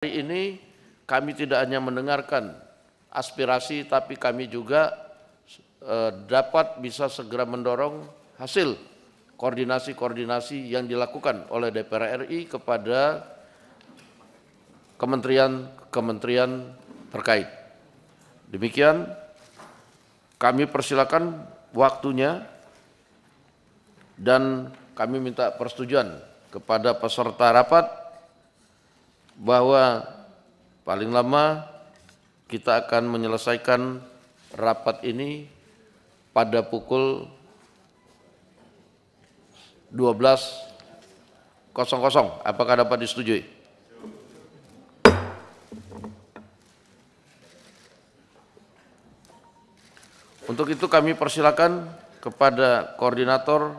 Hari ini kami tidak hanya mendengarkan aspirasi, tapi kami juga eh, dapat bisa segera mendorong hasil koordinasi-koordinasi yang dilakukan oleh DPR RI kepada kementerian-kementerian terkait. Demikian kami persilakan waktunya dan kami minta persetujuan kepada peserta rapat bahwa paling lama kita akan menyelesaikan rapat ini pada pukul 12.00. Apakah dapat disetujui? Untuk itu kami persilakan kepada koordinator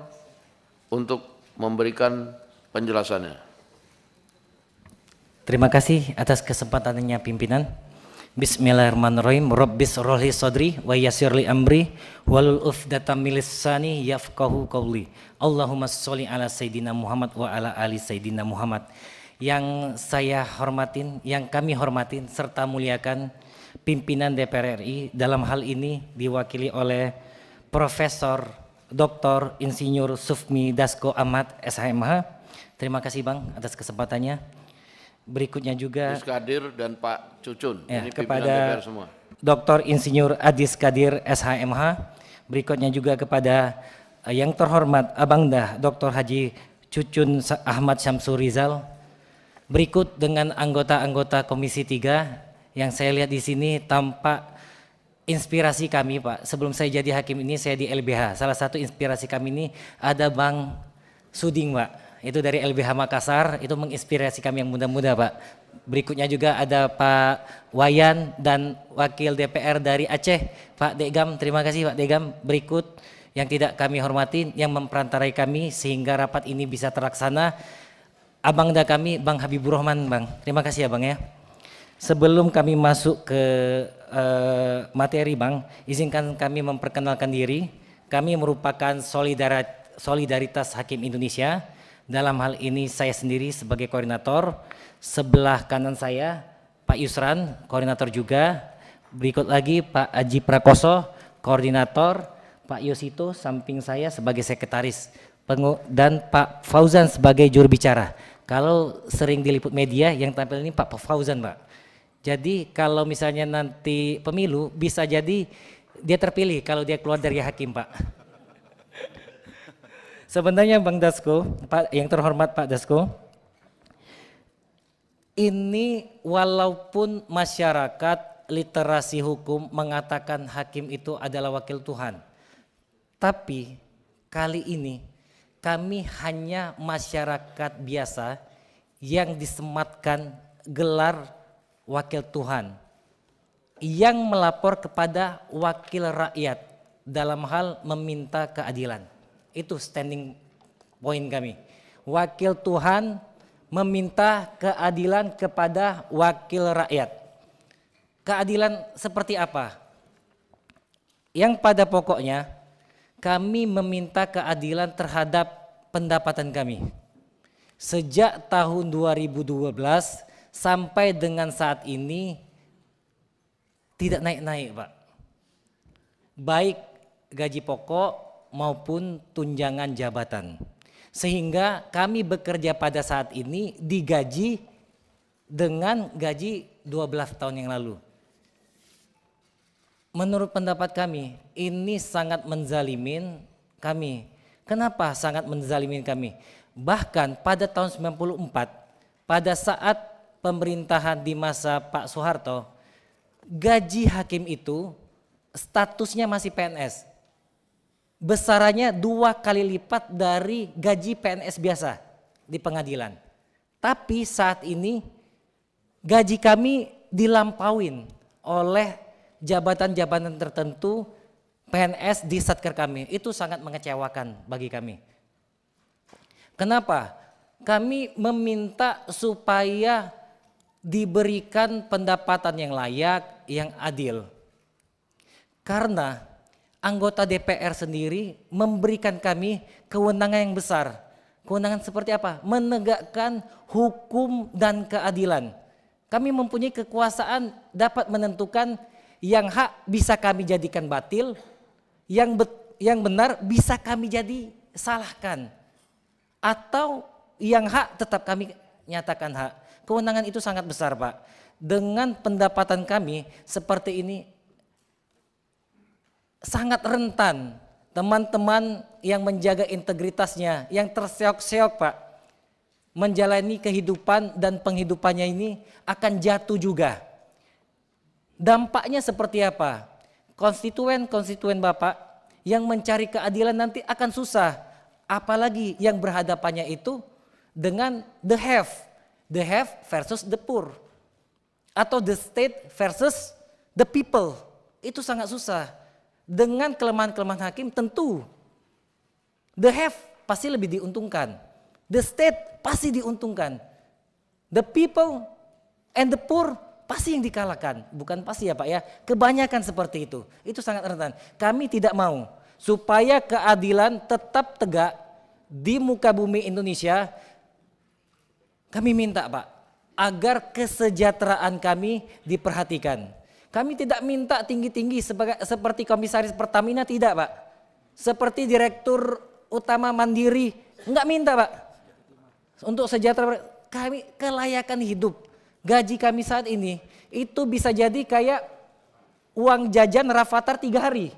untuk memberikan penjelasannya. Terima kasih atas kesempatannya pimpinan. Bismillahirrahmanirrahim. Rabbis rohli sodri wa yasirli amri walul ufdatam milisani yafqahu qawli. Allahumma sholli ala Sayyidina Muhammad wa ala ali Sayyidina Muhammad. Yang saya hormatin, yang kami hormatin serta muliakan pimpinan DPR RI dalam hal ini diwakili oleh Profesor Dr. Insinyur Sufmi Dasko Ahmad SHMH. Terima kasih Bang atas kesempatannya. Berikutnya juga Gus Kadir dan Pak Cucun. ya, Ini kepada DPR semua. Dr. Insinyur Adis Kadir SHMH. Berikutnya juga kepada eh, yang terhormat Abangdah Dr. Haji Cucun Ahmad Syamsur Rizal. Berikut dengan anggota-anggota Komisi 3 yang saya lihat di sini tampak inspirasi kami Pak. Sebelum saya jadi hakim ini saya di LBH. Salah satu inspirasi kami ini ada Bang Suding Pak. Itu dari LBH Makassar, itu menginspirasi kami yang muda-muda Pak. Berikutnya juga ada Pak Wayan dan Wakil DPR dari Aceh, Pak Degam. Terima kasih Pak Degam. Berikut yang tidak kami hormati, yang memperantarai kami sehingga rapat ini bisa terlaksana. Abangda kami, Bang Habibur Rahman Bang. Terima kasih ya Bang ya. Sebelum kami masuk ke eh, materi Bang, izinkan kami memperkenalkan diri. Kami merupakan solidaritas Hakim Indonesia. Dalam hal ini saya sendiri sebagai koordinator. Sebelah kanan saya Pak Yusran, koordinator juga. Berikut lagi Pak Aji Prakoso, koordinator. Pak Yosito samping saya sebagai sekretaris. Dan Pak Fauzan sebagai juru bicara. Kalau sering diliput media yang tampil ini Pak Fauzan Pak. Jadi kalau misalnya nanti pemilu bisa jadi dia terpilih kalau dia keluar dari hakim Pak. Sebenarnya Bang Dasko, Pak yang terhormat Pak Dasko, ini walaupun masyarakat literasi hukum mengatakan hakim itu adalah wakil Tuhan, tapi kali ini kami hanya masyarakat biasa yang disematkan gelar wakil Tuhan yang melapor kepada wakil rakyat dalam hal meminta keadilan. Itu standing point kami. Wakil Tuhan meminta keadilan kepada wakil rakyat. Keadilan seperti apa? Yang pada pokoknya kami meminta keadilan terhadap pendapatan kami. Sejak tahun 2012 sampai dengan saat ini tidak naik-naik, Pak. Baik gaji pokok maupun tunjangan jabatan. Sehingga kami bekerja pada saat ini digaji dengan gaji 12 tahun yang lalu. Menurut pendapat kami, ini sangat menzalimin kami. Kenapa sangat menzalimin kami? Bahkan pada tahun 94, pada saat pemerintahan di masa Pak Soeharto, gaji hakim itu statusnya masih PNS. Besarannya dua kali lipat dari gaji PNS biasa di pengadilan. Tapi saat ini gaji kami dilampauin oleh jabatan-jabatan tertentu PNS di satker kami. Itu sangat mengecewakan bagi kami. Kenapa? Kami meminta supaya diberikan pendapatan yang layak, yang adil. Karena anggota DPR sendiri memberikan kami kewenangan yang besar. Kewenangan seperti apa? Menegakkan hukum dan keadilan. Kami mempunyai kekuasaan dapat menentukan yang hak bisa kami jadikan batil, yang bet, yang benar bisa kami jadi salahkan. Atau yang hak tetap kami nyatakan hak. Kewenangan itu sangat besar, Pak. Dengan pendapatan kami seperti ini sangat rentan teman-teman yang menjaga integritasnya, yang terseok-seok Pak, menjalani kehidupan dan penghidupannya ini akan jatuh juga. Dampaknya seperti apa? Konstituen-konstituen Bapak yang mencari keadilan nanti akan susah. Apalagi yang berhadapannya itu dengan the have. The have versus the poor. Atau the state versus the people. Itu sangat susah dengan kelemahan-kelemahan hakim tentu the have pasti lebih diuntungkan. The state pasti diuntungkan. The people and the poor pasti yang dikalahkan. Bukan pasti ya Pak ya. Kebanyakan seperti itu. Itu sangat rentan. Kami tidak mau supaya keadilan tetap tegak di muka bumi Indonesia. Kami minta Pak agar kesejahteraan kami diperhatikan kami tidak minta tinggi-tinggi seperti komisaris Pertamina tidak Pak. Seperti direktur utama Mandiri, enggak minta Pak. Untuk sejahtera kami kelayakan hidup. Gaji kami saat ini itu bisa jadi kayak uang jajan Rafathar tiga hari.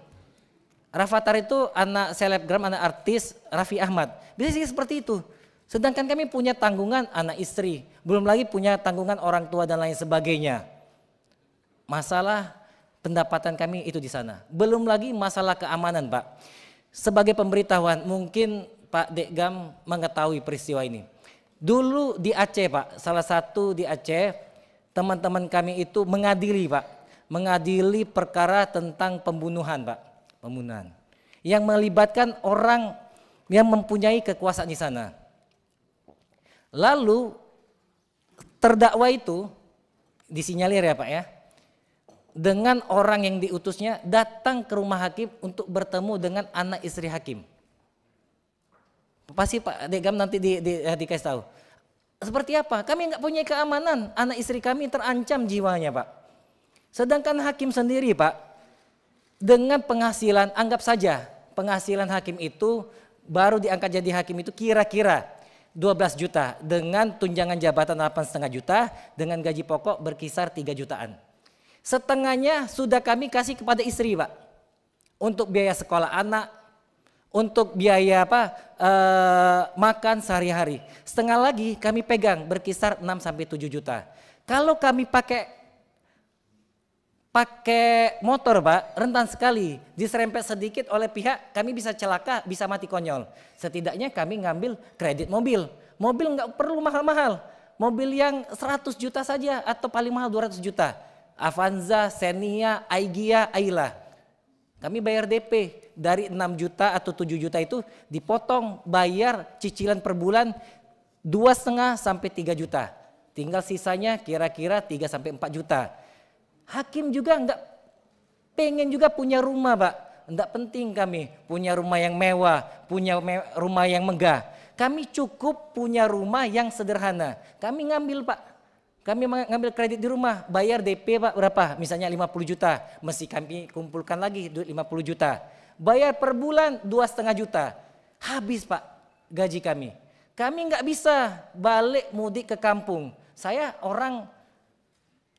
Rafathar itu anak selebgram, anak artis Raffi Ahmad. Bisa sih seperti itu. Sedangkan kami punya tanggungan anak istri, belum lagi punya tanggungan orang tua dan lain sebagainya. Masalah pendapatan kami itu di sana. Belum lagi masalah keamanan, Pak. Sebagai pemberitahuan, mungkin Pak Dekgam mengetahui peristiwa ini. Dulu di Aceh, Pak, salah satu di Aceh, teman-teman kami itu mengadili, Pak. Mengadili perkara tentang pembunuhan, Pak. Pembunuhan. Yang melibatkan orang yang mempunyai kekuasaan di sana. Lalu terdakwa itu disinyalir ya Pak ya dengan orang yang diutusnya datang ke rumah hakim untuk bertemu dengan anak istri hakim. Pasti Pak Degam nanti di, di, di, dikasih tahu. Seperti apa? Kami nggak punya keamanan. Anak istri kami terancam jiwanya Pak. Sedangkan hakim sendiri Pak, dengan penghasilan, anggap saja penghasilan hakim itu baru diangkat jadi hakim itu kira-kira 12 juta dengan tunjangan jabatan 8,5 juta dengan gaji pokok berkisar 3 jutaan. Setengahnya sudah kami kasih kepada istri, Pak. Untuk biaya sekolah anak, untuk biaya apa? E, makan sehari-hari. Setengah lagi kami pegang berkisar 6 sampai 7 juta. Kalau kami pakai pakai motor, Pak, rentan sekali. Diserempet sedikit oleh pihak, kami bisa celaka, bisa mati konyol. Setidaknya kami ngambil kredit mobil. Mobil nggak perlu mahal-mahal. Mobil yang 100 juta saja atau paling mahal 200 juta Avanza, Xenia, Aigia, Ayla. Kami bayar DP dari 6 juta atau 7 juta itu dipotong bayar cicilan per bulan dua setengah sampai 3 juta. Tinggal sisanya kira-kira 3 sampai 4 juta. Hakim juga enggak pengen juga punya rumah, Pak. Enggak penting kami punya rumah yang mewah, punya me rumah yang megah. Kami cukup punya rumah yang sederhana. Kami ngambil, Pak, kami mengambil kredit di rumah, bayar DP Pak berapa? Misalnya 50 juta, mesti kami kumpulkan lagi duit 50 juta. Bayar per bulan dua setengah juta. Habis Pak gaji kami. Kami nggak bisa balik mudik ke kampung. Saya orang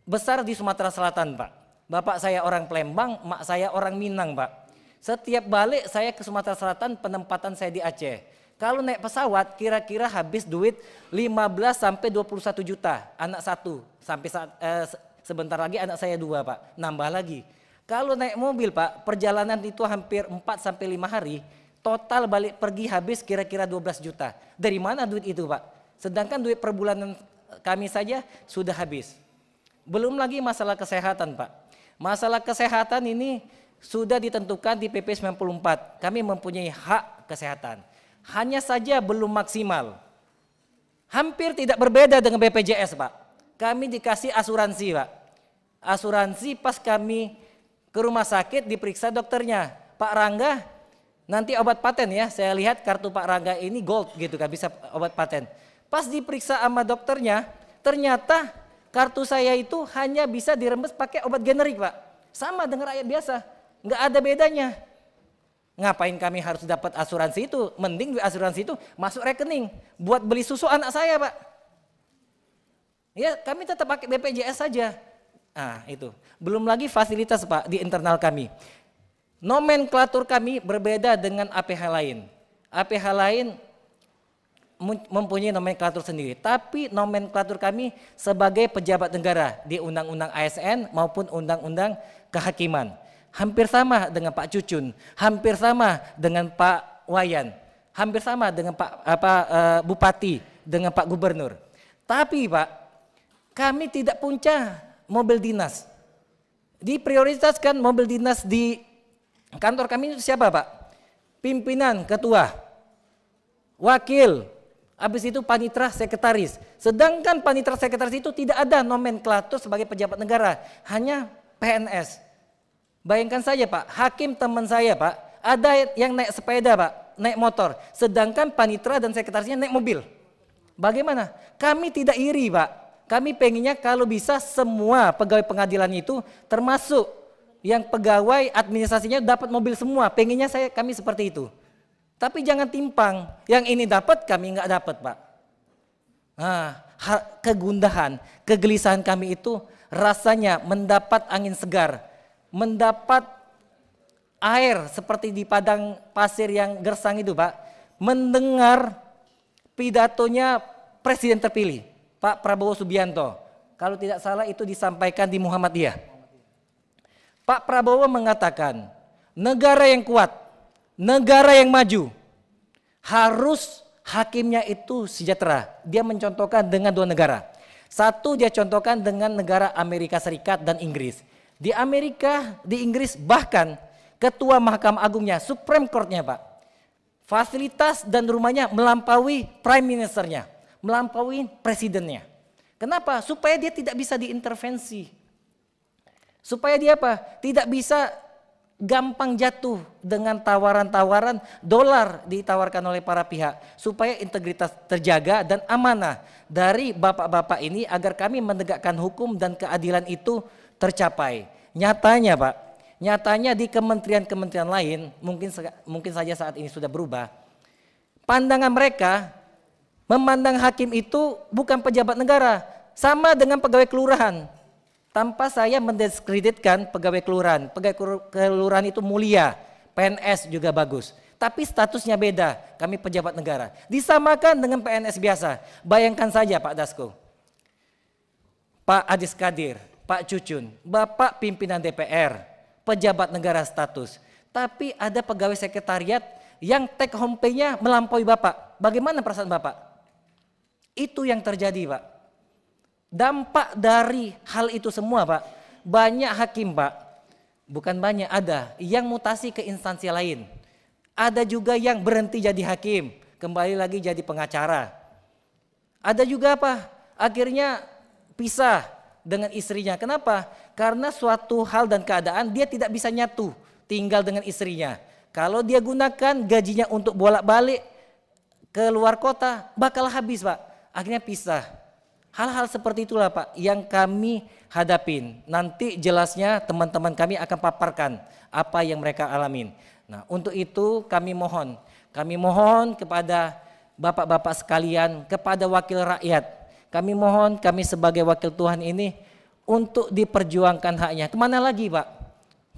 besar di Sumatera Selatan Pak. Bapak saya orang Palembang, mak saya orang Minang Pak. Setiap balik saya ke Sumatera Selatan, penempatan saya di Aceh. Kalau naik pesawat kira-kira habis duit 15 sampai 21 juta anak satu sampai saat, eh, sebentar lagi anak saya dua pak nambah lagi. Kalau naik mobil pak perjalanan itu hampir 4 sampai 5 hari total balik pergi habis kira-kira 12 juta. Dari mana duit itu pak? Sedangkan duit per bulanan kami saja sudah habis. Belum lagi masalah kesehatan pak. Masalah kesehatan ini sudah ditentukan di PP 94. Kami mempunyai hak kesehatan hanya saja belum maksimal. Hampir tidak berbeda dengan BPJS, Pak. Kami dikasih asuransi, Pak. Asuransi pas kami ke rumah sakit diperiksa dokternya. Pak Rangga, nanti obat paten ya. Saya lihat kartu Pak Rangga ini gold gitu kan, bisa obat paten. Pas diperiksa sama dokternya, ternyata kartu saya itu hanya bisa diremes pakai obat generik Pak. Sama dengan rakyat biasa, nggak ada bedanya. Ngapain kami harus dapat asuransi itu? Mending asuransi itu masuk rekening buat beli susu anak saya Pak. Ya kami tetap pakai BPJS saja. Nah itu. Belum lagi fasilitas Pak di internal kami. Nomenklatur kami berbeda dengan APH lain. APH lain mempunyai nomenklatur sendiri. Tapi nomenklatur kami sebagai pejabat negara di Undang-Undang ASN maupun Undang-Undang Kehakiman. Hampir sama dengan Pak Cucun, hampir sama dengan Pak Wayan, hampir sama dengan Pak apa uh, Bupati, dengan Pak Gubernur. Tapi Pak, kami tidak punya mobil dinas. Diprioritaskan mobil dinas di kantor kami itu siapa Pak? Pimpinan, ketua, wakil, Habis itu panitra sekretaris. Sedangkan panitra sekretaris itu tidak ada nomenklatur sebagai pejabat negara, hanya PNS. Bayangkan saja Pak, hakim teman saya Pak, ada yang naik sepeda Pak, naik motor. Sedangkan panitra dan sekretarisnya naik mobil. Bagaimana? Kami tidak iri Pak. Kami pengennya kalau bisa semua pegawai pengadilan itu termasuk yang pegawai administrasinya dapat mobil semua. Pengennya saya kami seperti itu. Tapi jangan timpang. Yang ini dapat, kami nggak dapat, Pak. Nah, kegundahan, kegelisahan kami itu rasanya mendapat angin segar, mendapat air seperti di padang pasir yang gersang itu, Pak. Mendengar pidatonya presiden terpilih, Pak Prabowo Subianto. Kalau tidak salah itu disampaikan di Muhammadiyah. Pak Prabowo mengatakan, negara yang kuat negara yang maju harus hakimnya itu sejahtera. Dia mencontohkan dengan dua negara. Satu dia contohkan dengan negara Amerika Serikat dan Inggris. Di Amerika, di Inggris bahkan ketua Mahkamah Agungnya, Supreme Courtnya Pak. Fasilitas dan rumahnya melampaui Prime Ministernya, melampaui presidennya. Kenapa? Supaya dia tidak bisa diintervensi. Supaya dia apa? Tidak bisa gampang jatuh dengan tawaran-tawaran dolar ditawarkan oleh para pihak supaya integritas terjaga dan amanah dari bapak-bapak ini agar kami menegakkan hukum dan keadilan itu tercapai. Nyatanya, Pak, nyatanya di kementerian-kementerian lain mungkin mungkin saja saat ini sudah berubah. Pandangan mereka memandang hakim itu bukan pejabat negara, sama dengan pegawai kelurahan tanpa saya mendiskreditkan pegawai kelurahan. Pegawai kelurahan itu mulia, PNS juga bagus. Tapi statusnya beda, kami pejabat negara. Disamakan dengan PNS biasa. Bayangkan saja Pak Dasko. Pak Adis Kadir, Pak Cucun, Bapak pimpinan DPR, pejabat negara status. Tapi ada pegawai sekretariat yang take home pay-nya melampaui Bapak. Bagaimana perasaan Bapak? Itu yang terjadi Pak. Dampak dari hal itu semua Pak, banyak hakim Pak, bukan banyak ada, yang mutasi ke instansi lain. Ada juga yang berhenti jadi hakim, kembali lagi jadi pengacara. Ada juga apa? Akhirnya pisah dengan istrinya. Kenapa? Karena suatu hal dan keadaan dia tidak bisa nyatu tinggal dengan istrinya. Kalau dia gunakan gajinya untuk bolak-balik ke luar kota, bakal habis Pak. Akhirnya pisah. Hal-hal seperti itulah Pak yang kami hadapin. Nanti jelasnya teman-teman kami akan paparkan apa yang mereka alamin. Nah untuk itu kami mohon, kami mohon kepada bapak-bapak sekalian, kepada wakil rakyat. Kami mohon kami sebagai wakil Tuhan ini untuk diperjuangkan haknya. Ke mana lagi Pak?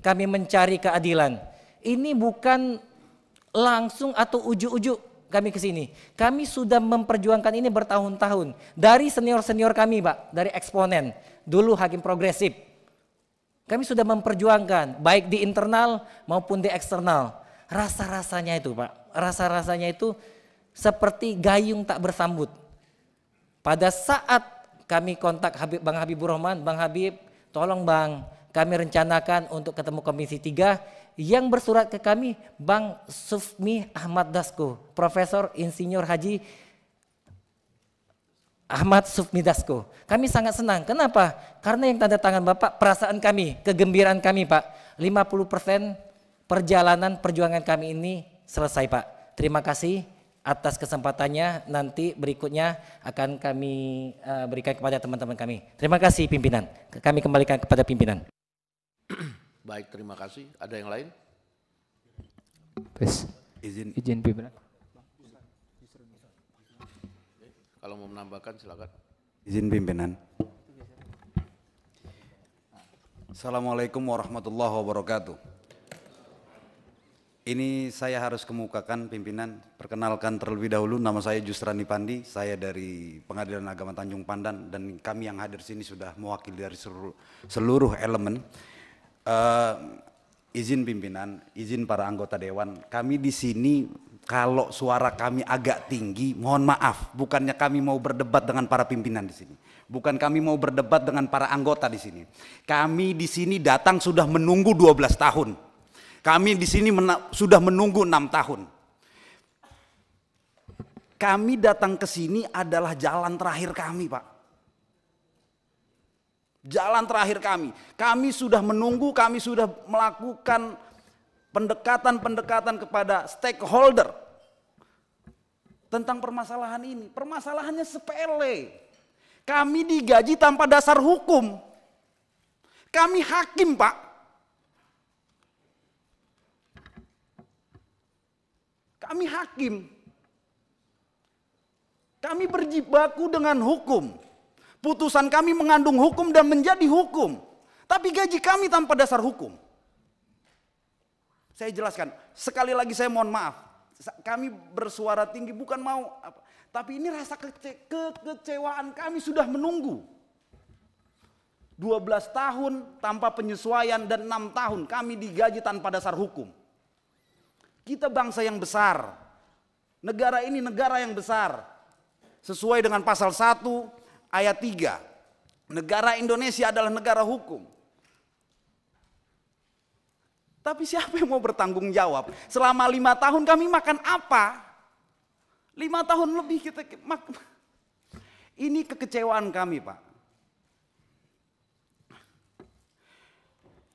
Kami mencari keadilan. Ini bukan langsung atau ujuk-ujuk kami ke sini. Kami sudah memperjuangkan ini bertahun-tahun. Dari senior-senior kami, Pak, dari eksponen. Dulu hakim progresif. Kami sudah memperjuangkan, baik di internal maupun di eksternal. Rasa-rasanya itu, Pak. Rasa-rasanya itu seperti gayung tak bersambut. Pada saat kami kontak Habib Bang Habibur Rahman, Bang Habib, tolong Bang, kami rencanakan untuk ketemu Komisi 3 yang bersurat ke kami Bang Sufmi Ahmad Dasko, Profesor Insinyur Haji Ahmad Sufmi Dasko. Kami sangat senang. Kenapa? Karena yang tanda tangan Bapak, perasaan kami, kegembiraan kami Pak. 50% perjalanan perjuangan kami ini selesai Pak. Terima kasih. Atas kesempatannya. Nanti berikutnya akan kami uh, berikan kepada teman-teman kami. Terima kasih pimpinan. Kami kembalikan kepada pimpinan. Baik, terima kasih. Ada yang lain? Pes. Izin izin pimpinan. Kalau mau menambahkan silakan. Izin pimpinan. Assalamualaikum warahmatullahi wabarakatuh. Ini saya harus kemukakan pimpinan, perkenalkan terlebih dahulu nama saya Justran Pandi, saya dari Pengadilan Agama Tanjung Pandan dan kami yang hadir sini sudah mewakili dari seluruh, seluruh elemen. Uh, izin pimpinan, izin para anggota dewan, kami di sini kalau suara kami agak tinggi, mohon maaf, bukannya kami mau berdebat dengan para pimpinan di sini. Bukan kami mau berdebat dengan para anggota di sini. Kami di sini datang sudah menunggu 12 tahun. Kami di sini sudah menunggu enam tahun. Kami datang ke sini adalah jalan terakhir kami, Pak. Jalan terakhir kami. Kami sudah menunggu, kami sudah melakukan pendekatan-pendekatan kepada stakeholder tentang permasalahan ini. Permasalahannya sepele. Kami digaji tanpa dasar hukum. Kami hakim, Pak. Kami hakim. Kami berjibaku dengan hukum. Putusan kami mengandung hukum dan menjadi hukum. Tapi gaji kami tanpa dasar hukum. Saya jelaskan, sekali lagi saya mohon maaf. Kami bersuara tinggi bukan mau apa, tapi ini rasa kece kekecewaan kami sudah menunggu. 12 tahun tanpa penyesuaian dan 6 tahun kami digaji tanpa dasar hukum. Kita bangsa yang besar. Negara ini negara yang besar. Sesuai dengan pasal 1 ayat 3. Negara Indonesia adalah negara hukum. Tapi siapa yang mau bertanggung jawab? Selama lima tahun kami makan apa? Lima tahun lebih kita ini kekecewaan kami Pak.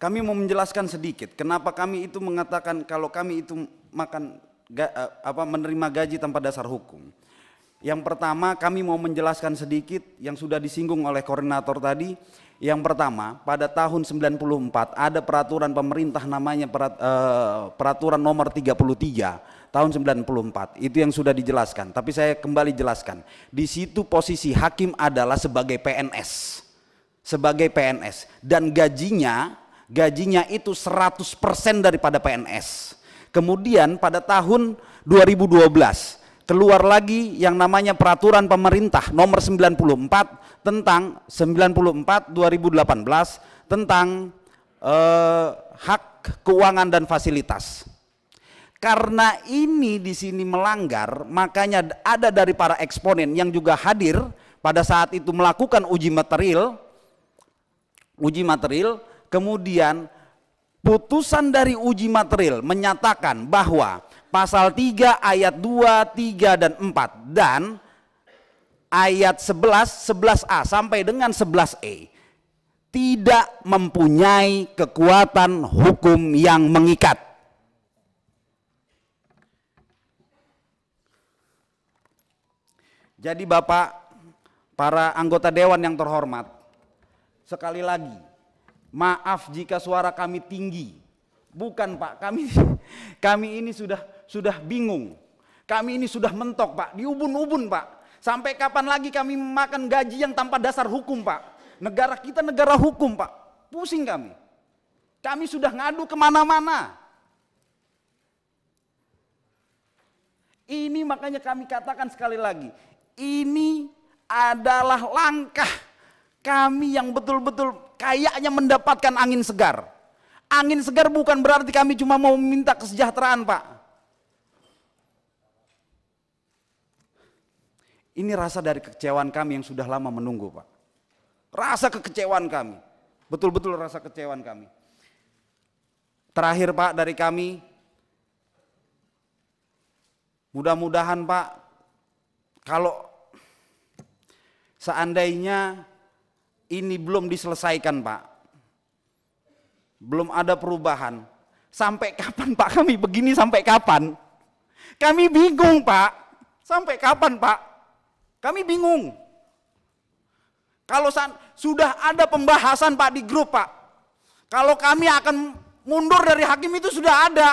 Kami mau menjelaskan sedikit kenapa kami itu mengatakan kalau kami itu makan eh, apa menerima gaji tanpa dasar hukum. Yang pertama kami mau menjelaskan sedikit yang sudah disinggung oleh koordinator tadi. Yang pertama pada tahun 94 ada peraturan pemerintah namanya eh, peraturan nomor 33 tahun 94 itu yang sudah dijelaskan tapi saya kembali jelaskan di situ posisi hakim adalah sebagai PNS sebagai PNS dan gajinya gajinya itu 100% daripada PNS kemudian pada tahun 2012 keluar lagi yang namanya peraturan pemerintah nomor 94 tentang 94 2018 tentang eh, hak keuangan dan fasilitas. Karena ini di sini melanggar, makanya ada dari para eksponen yang juga hadir pada saat itu melakukan uji material, uji material, kemudian putusan dari uji material menyatakan bahwa pasal 3 ayat 2, 3 dan 4 dan ayat 11, 11A sampai dengan 11E tidak mempunyai kekuatan hukum yang mengikat. Jadi Bapak, para anggota dewan yang terhormat, sekali lagi, maaf jika suara kami tinggi. Bukan Pak, kami kami ini sudah sudah bingung. Kami ini sudah mentok Pak, di ubun-ubun Pak. Sampai kapan lagi kami makan gaji yang tanpa dasar hukum Pak? Negara kita negara hukum Pak. Pusing kami. Kami sudah ngadu ke mana-mana. Ini makanya kami katakan sekali lagi, ini adalah langkah kami yang betul-betul kayaknya mendapatkan angin segar. Angin segar bukan berarti kami cuma mau minta kesejahteraan, Pak. Ini rasa dari kekecewaan kami yang sudah lama menunggu, Pak. Rasa kekecewaan kami. Betul-betul rasa kekecewaan kami. Terakhir, Pak, dari kami, mudah-mudahan, Pak, kalau Seandainya ini belum diselesaikan Pak, belum ada perubahan, sampai kapan Pak kami begini sampai kapan? Kami bingung Pak. Sampai kapan Pak? Kami bingung. Kalau sudah ada pembahasan Pak di grup Pak. Kalau kami akan mundur dari hakim itu sudah ada.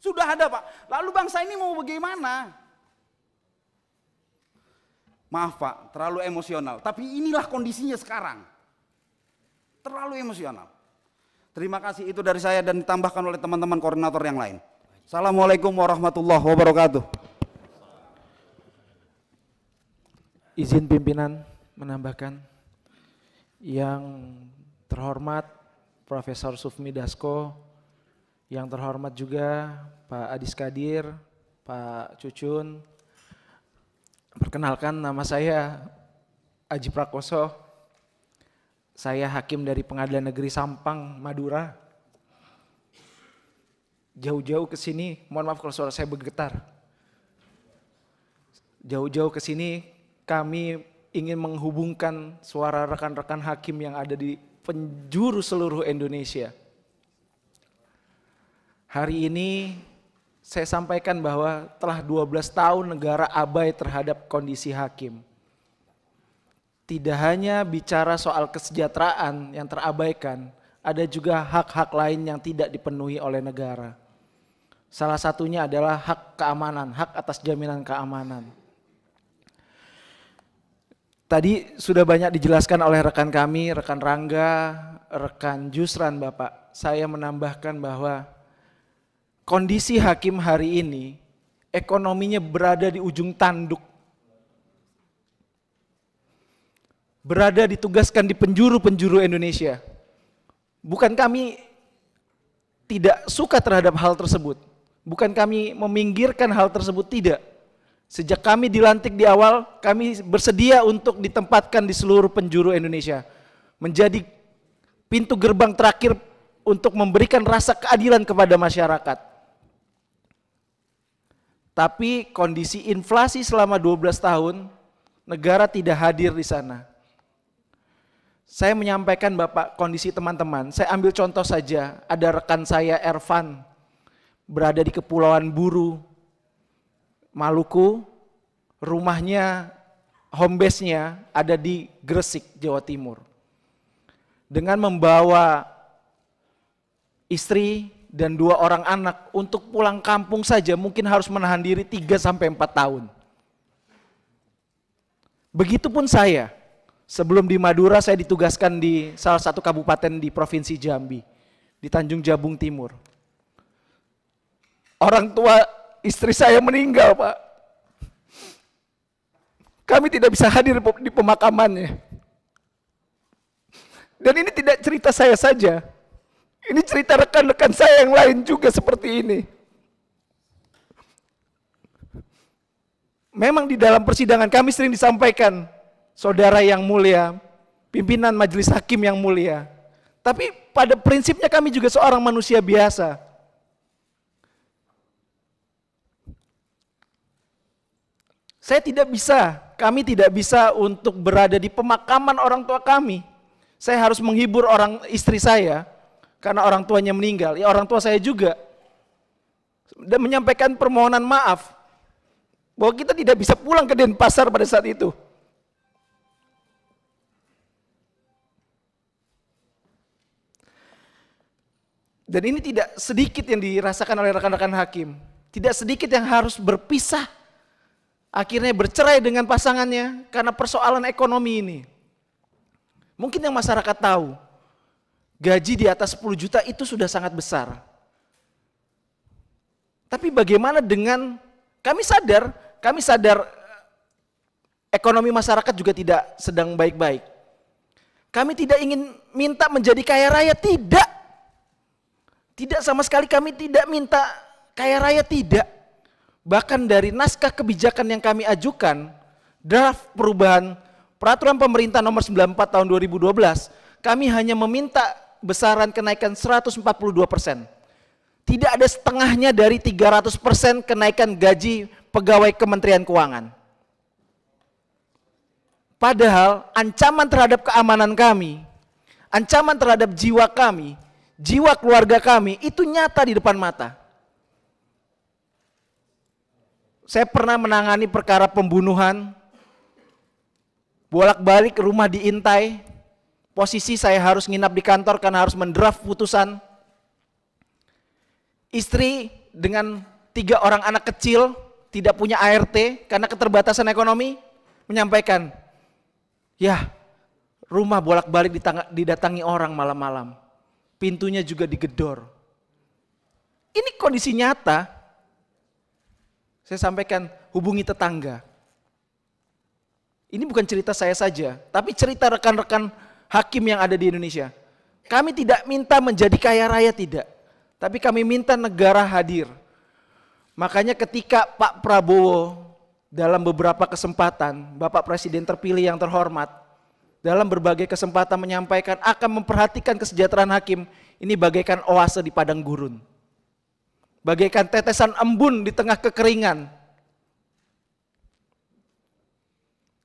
Sudah ada Pak. Lalu bangsa ini mau bagaimana? Maaf Pak, terlalu emosional. Tapi inilah kondisinya sekarang. Terlalu emosional. Terima kasih itu dari saya dan ditambahkan oleh teman-teman koordinator yang lain. Assalamualaikum warahmatullahi wabarakatuh. Izin pimpinan menambahkan yang terhormat Profesor Sufmi Dasko, yang terhormat juga Pak Adis Kadir, Pak Cucun. Perkenalkan nama saya Aji Prakoso. Saya hakim dari Pengadilan Negeri Sampang, Madura jauh-jauh ke sini, mohon maaf kalau suara saya bergetar. Jauh-jauh ke sini kami ingin menghubungkan suara rekan-rekan hakim yang ada di penjuru seluruh Indonesia. Hari ini saya sampaikan bahwa telah 12 tahun negara abai terhadap kondisi hakim. Tidak hanya bicara soal kesejahteraan yang terabaikan, ada juga hak-hak lain yang tidak dipenuhi oleh negara. Salah satunya adalah hak keamanan, hak atas jaminan keamanan. Tadi sudah banyak dijelaskan oleh rekan kami, rekan Rangga, rekan Jusran Bapak. Saya menambahkan bahwa kondisi hakim hari ini ekonominya berada di ujung tanduk. Berada ditugaskan di penjuru-penjuru Indonesia. Bukan kami tidak suka terhadap hal tersebut Bukan kami meminggirkan hal tersebut, tidak. Sejak kami dilantik di awal, kami bersedia untuk ditempatkan di seluruh penjuru Indonesia. Menjadi pintu gerbang terakhir untuk memberikan rasa keadilan kepada masyarakat. Tapi kondisi inflasi selama 12 tahun, negara tidak hadir di sana. Saya menyampaikan Bapak kondisi teman-teman, saya ambil contoh saja, ada rekan saya Ervan, berada di Kepulauan Buru, Maluku, rumahnya, home base-nya ada di Gresik, Jawa Timur. Dengan membawa istri dan dua orang anak untuk pulang kampung saja mungkin harus menahan diri 3 sampai 4 tahun. Begitupun saya. Sebelum di Madura saya ditugaskan di salah satu kabupaten di Provinsi Jambi, di Tanjung Jabung Timur. Orang tua istri saya meninggal, Pak. Kami tidak bisa hadir di pemakamannya. Dan ini tidak cerita saya saja. Ini cerita rekan-rekan saya yang lain juga seperti ini. Memang di dalam persidangan kami sering disampaikan, saudara yang mulia, pimpinan majelis hakim yang mulia. Tapi pada prinsipnya kami juga seorang manusia biasa. Saya tidak bisa, kami tidak bisa untuk berada di pemakaman orang tua kami. Saya harus menghibur orang istri saya karena orang tuanya meninggal. Ya orang tua saya juga. Dan menyampaikan permohonan maaf bahwa kita tidak bisa pulang ke Denpasar pada saat itu. Dan ini tidak sedikit yang dirasakan oleh rekan-rekan hakim. Tidak sedikit yang harus berpisah akhirnya bercerai dengan pasangannya karena persoalan ekonomi ini. Mungkin yang masyarakat tahu, gaji di atas 10 juta itu sudah sangat besar. Tapi bagaimana dengan kami sadar, kami sadar ekonomi masyarakat juga tidak sedang baik-baik. Kami tidak ingin minta menjadi kaya raya, tidak. Tidak sama sekali kami tidak minta kaya raya, tidak bahkan dari naskah kebijakan yang kami ajukan, draft perubahan peraturan pemerintah nomor 94 tahun 2012, kami hanya meminta besaran kenaikan 142 persen. Tidak ada setengahnya dari 300 persen kenaikan gaji pegawai Kementerian Keuangan. Padahal ancaman terhadap keamanan kami, ancaman terhadap jiwa kami, jiwa keluarga kami itu nyata di depan mata. saya pernah menangani perkara pembunuhan, bolak-balik rumah diintai, posisi saya harus nginap di kantor karena harus mendraft putusan. Istri dengan tiga orang anak kecil, tidak punya ART karena keterbatasan ekonomi, menyampaikan, ya rumah bolak-balik didatangi orang malam-malam, pintunya juga digedor. Ini kondisi nyata. Saya sampaikan hubungi tetangga. Ini bukan cerita saya saja, tapi cerita rekan-rekan hakim yang ada di Indonesia. Kami tidak minta menjadi kaya raya tidak, tapi kami minta negara hadir. Makanya ketika Pak Prabowo dalam beberapa kesempatan, Bapak Presiden terpilih yang terhormat, dalam berbagai kesempatan menyampaikan akan memperhatikan kesejahteraan hakim, ini bagaikan oase di padang gurun. Bagaikan tetesan embun di tengah kekeringan.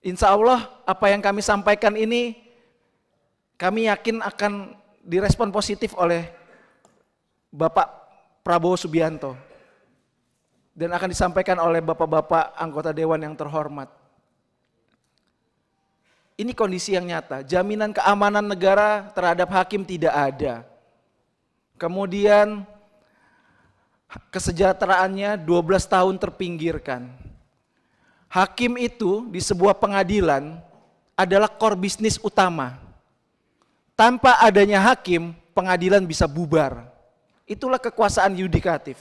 Insya Allah apa yang kami sampaikan ini kami yakin akan direspon positif oleh Bapak Prabowo Subianto dan akan disampaikan oleh bapak-bapak anggota dewan yang terhormat. Ini kondisi yang nyata, jaminan keamanan negara terhadap hakim tidak ada. Kemudian kesejahteraannya 12 tahun terpinggirkan. Hakim itu di sebuah pengadilan adalah core bisnis utama. Tanpa adanya hakim, pengadilan bisa bubar. Itulah kekuasaan yudikatif.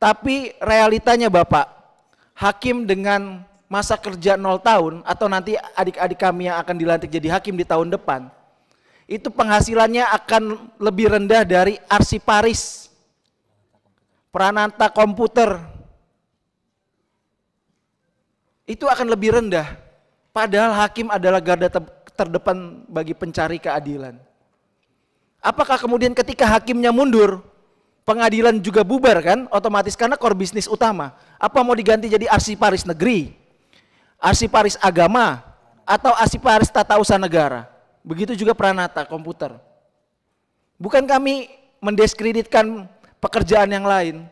Tapi realitanya Bapak, hakim dengan masa kerja 0 tahun atau nanti adik-adik kami yang akan dilantik jadi hakim di tahun depan, itu penghasilannya akan lebih rendah dari arsiparis, perananta komputer, itu akan lebih rendah. Padahal hakim adalah garda terdepan bagi pencari keadilan. Apakah kemudian ketika hakimnya mundur, pengadilan juga bubar kan? Otomatis karena core bisnis utama. Apa mau diganti jadi arsiparis negeri, arsiparis agama, atau arsiparis tata usaha negara? Begitu juga peranata komputer. Bukan kami mendiskreditkan pekerjaan yang lain,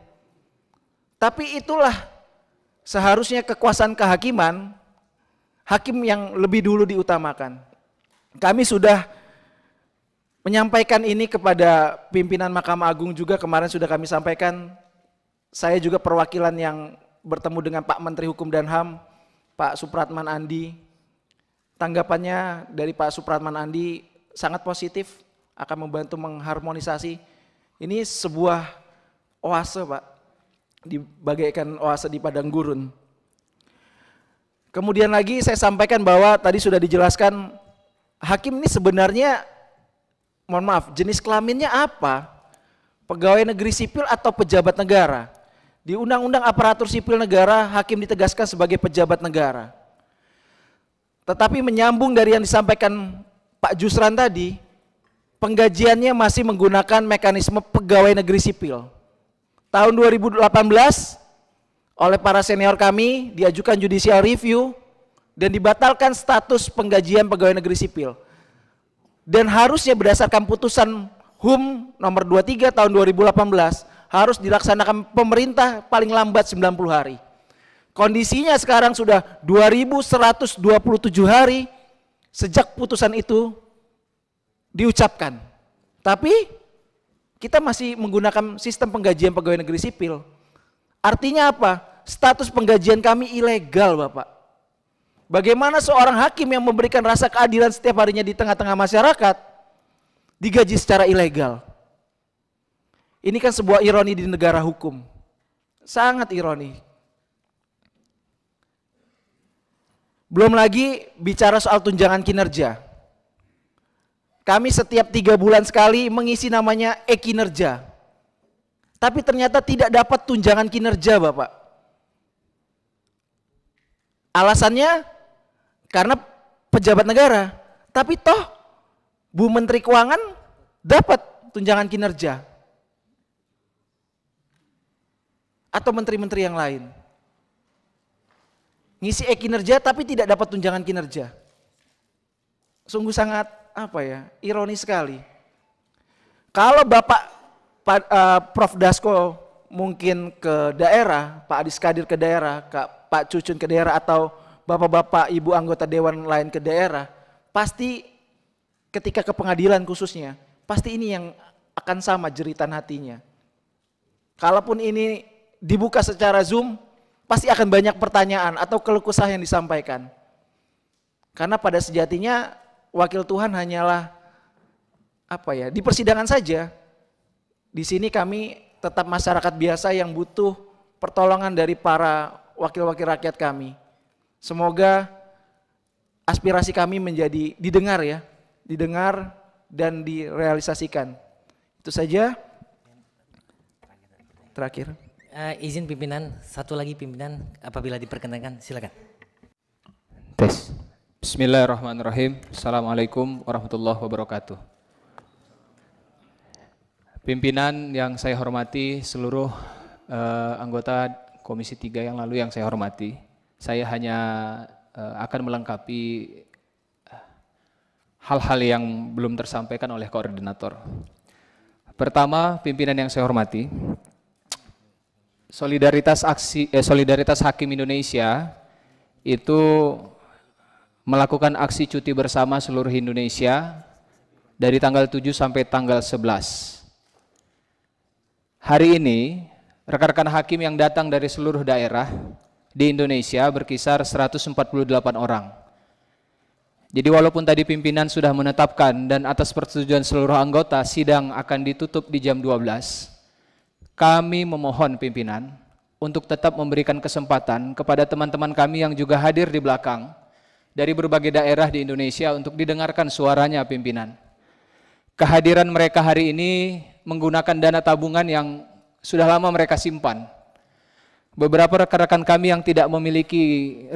tapi itulah seharusnya kekuasaan kehakiman, hakim yang lebih dulu diutamakan. Kami sudah menyampaikan ini kepada pimpinan Mahkamah Agung juga kemarin sudah kami sampaikan. Saya juga perwakilan yang bertemu dengan Pak Menteri Hukum dan HAM, Pak Supratman Andi. Tanggapannya dari Pak Supratman Andi sangat positif, akan membantu mengharmonisasi. Ini sebuah oase Pak, dibagaikan oase di padang gurun. Kemudian lagi saya sampaikan bahwa tadi sudah dijelaskan hakim ini sebenarnya mohon maaf, jenis kelaminnya apa? Pegawai negeri sipil atau pejabat negara? Di Undang-Undang Aparatur Sipil Negara, hakim ditegaskan sebagai pejabat negara. Tetapi menyambung dari yang disampaikan Pak Jusran tadi, penggajiannya masih menggunakan mekanisme pegawai negeri sipil. Tahun 2018 oleh para senior kami diajukan judicial review dan dibatalkan status penggajian pegawai negeri sipil. Dan harusnya berdasarkan putusan HUM nomor 23 tahun 2018 harus dilaksanakan pemerintah paling lambat 90 hari. Kondisinya sekarang sudah 2127 hari sejak putusan itu diucapkan. Tapi kita masih menggunakan sistem penggajian pegawai negeri sipil. Artinya apa? Status penggajian kami ilegal Bapak. Bagaimana seorang hakim yang memberikan rasa keadilan setiap harinya di tengah-tengah masyarakat digaji secara ilegal? Ini kan sebuah ironi di negara hukum. Sangat ironi. Belum lagi bicara soal tunjangan kinerja. Kami setiap tiga bulan sekali mengisi namanya e-kinerja. Tapi ternyata tidak dapat tunjangan kinerja Bapak. Alasannya karena pejabat negara. Tapi toh Bu Menteri Keuangan dapat tunjangan kinerja. Atau menteri-menteri yang lain. Ngisi e-kinerja tapi tidak dapat tunjangan kinerja. Sungguh sangat apa ya, ironi sekali. Kalau Bapak uh, Prof Dasko mungkin ke daerah, Pak Adis Kadir ke daerah, Pak Cucun ke daerah atau bapak-bapak ibu anggota dewan lain ke daerah, pasti ketika ke pengadilan khususnya, pasti ini yang akan sama jeritan hatinya. Kalaupun ini dibuka secara Zoom, pasti akan banyak pertanyaan atau keluh kesah yang disampaikan. Karena pada sejatinya wakil Tuhan hanyalah apa ya, di persidangan saja. Di sini kami tetap masyarakat biasa yang butuh pertolongan dari para wakil-wakil rakyat kami. Semoga aspirasi kami menjadi didengar ya, didengar dan direalisasikan. Itu saja. Terakhir. Uh, izin pimpinan, satu lagi pimpinan apabila diperkenankan, silakan. Tes. Bismillahirrahmanirrahim. Assalamualaikum warahmatullahi wabarakatuh. Pimpinan yang saya hormati, seluruh uh, anggota Komisi 3 yang lalu yang saya hormati, saya hanya uh, akan melengkapi hal-hal yang belum tersampaikan oleh koordinator. Pertama, pimpinan yang saya hormati, solidaritas aksi eh, solidaritas hakim Indonesia itu melakukan aksi cuti bersama seluruh Indonesia dari tanggal 7 sampai tanggal 11. Hari ini rekan-rekan hakim yang datang dari seluruh daerah di Indonesia berkisar 148 orang. Jadi walaupun tadi pimpinan sudah menetapkan dan atas persetujuan seluruh anggota sidang akan ditutup di jam 12, kami memohon pimpinan untuk tetap memberikan kesempatan kepada teman-teman kami yang juga hadir di belakang dari berbagai daerah di Indonesia untuk didengarkan suaranya pimpinan. Kehadiran mereka hari ini menggunakan dana tabungan yang sudah lama mereka simpan. Beberapa rekan-rekan kami yang tidak memiliki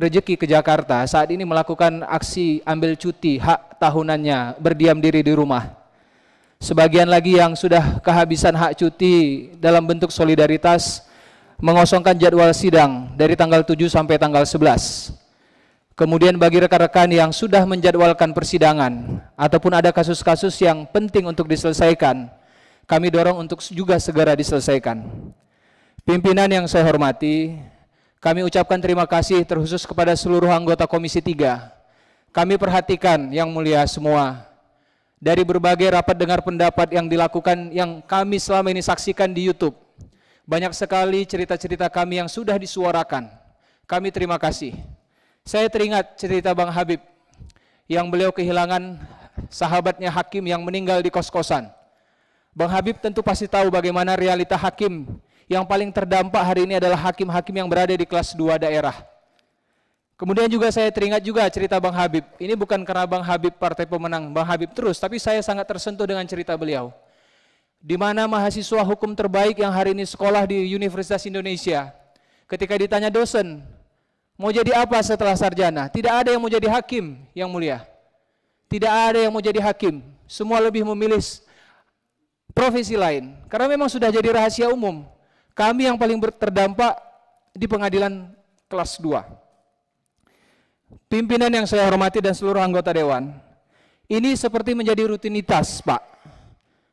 rejeki ke Jakarta saat ini melakukan aksi ambil cuti hak tahunannya berdiam diri di rumah Sebagian lagi yang sudah kehabisan hak cuti dalam bentuk solidaritas mengosongkan jadwal sidang dari tanggal 7 sampai tanggal 11. Kemudian bagi rekan-rekan yang sudah menjadwalkan persidangan ataupun ada kasus-kasus yang penting untuk diselesaikan, kami dorong untuk juga segera diselesaikan. Pimpinan yang saya hormati, kami ucapkan terima kasih terkhusus kepada seluruh anggota Komisi 3. Kami perhatikan yang mulia semua dari berbagai rapat dengar pendapat yang dilakukan yang kami selama ini saksikan di YouTube. Banyak sekali cerita-cerita kami yang sudah disuarakan. Kami terima kasih. Saya teringat cerita Bang Habib yang beliau kehilangan sahabatnya hakim yang meninggal di kos-kosan. Bang Habib tentu pasti tahu bagaimana realita hakim yang paling terdampak hari ini adalah hakim-hakim yang berada di kelas 2 daerah. Kemudian juga saya teringat juga cerita Bang Habib. Ini bukan karena Bang Habib partai pemenang Bang Habib terus, tapi saya sangat tersentuh dengan cerita beliau. Di mana mahasiswa hukum terbaik yang hari ini sekolah di Universitas Indonesia, ketika ditanya dosen, mau jadi apa setelah sarjana? Tidak ada yang mau jadi hakim yang mulia. Tidak ada yang mau jadi hakim. Semua lebih memilih profesi lain. Karena memang sudah jadi rahasia umum. Kami yang paling terdampak di pengadilan kelas 2 pimpinan yang saya hormati dan seluruh anggota dewan, ini seperti menjadi rutinitas, Pak.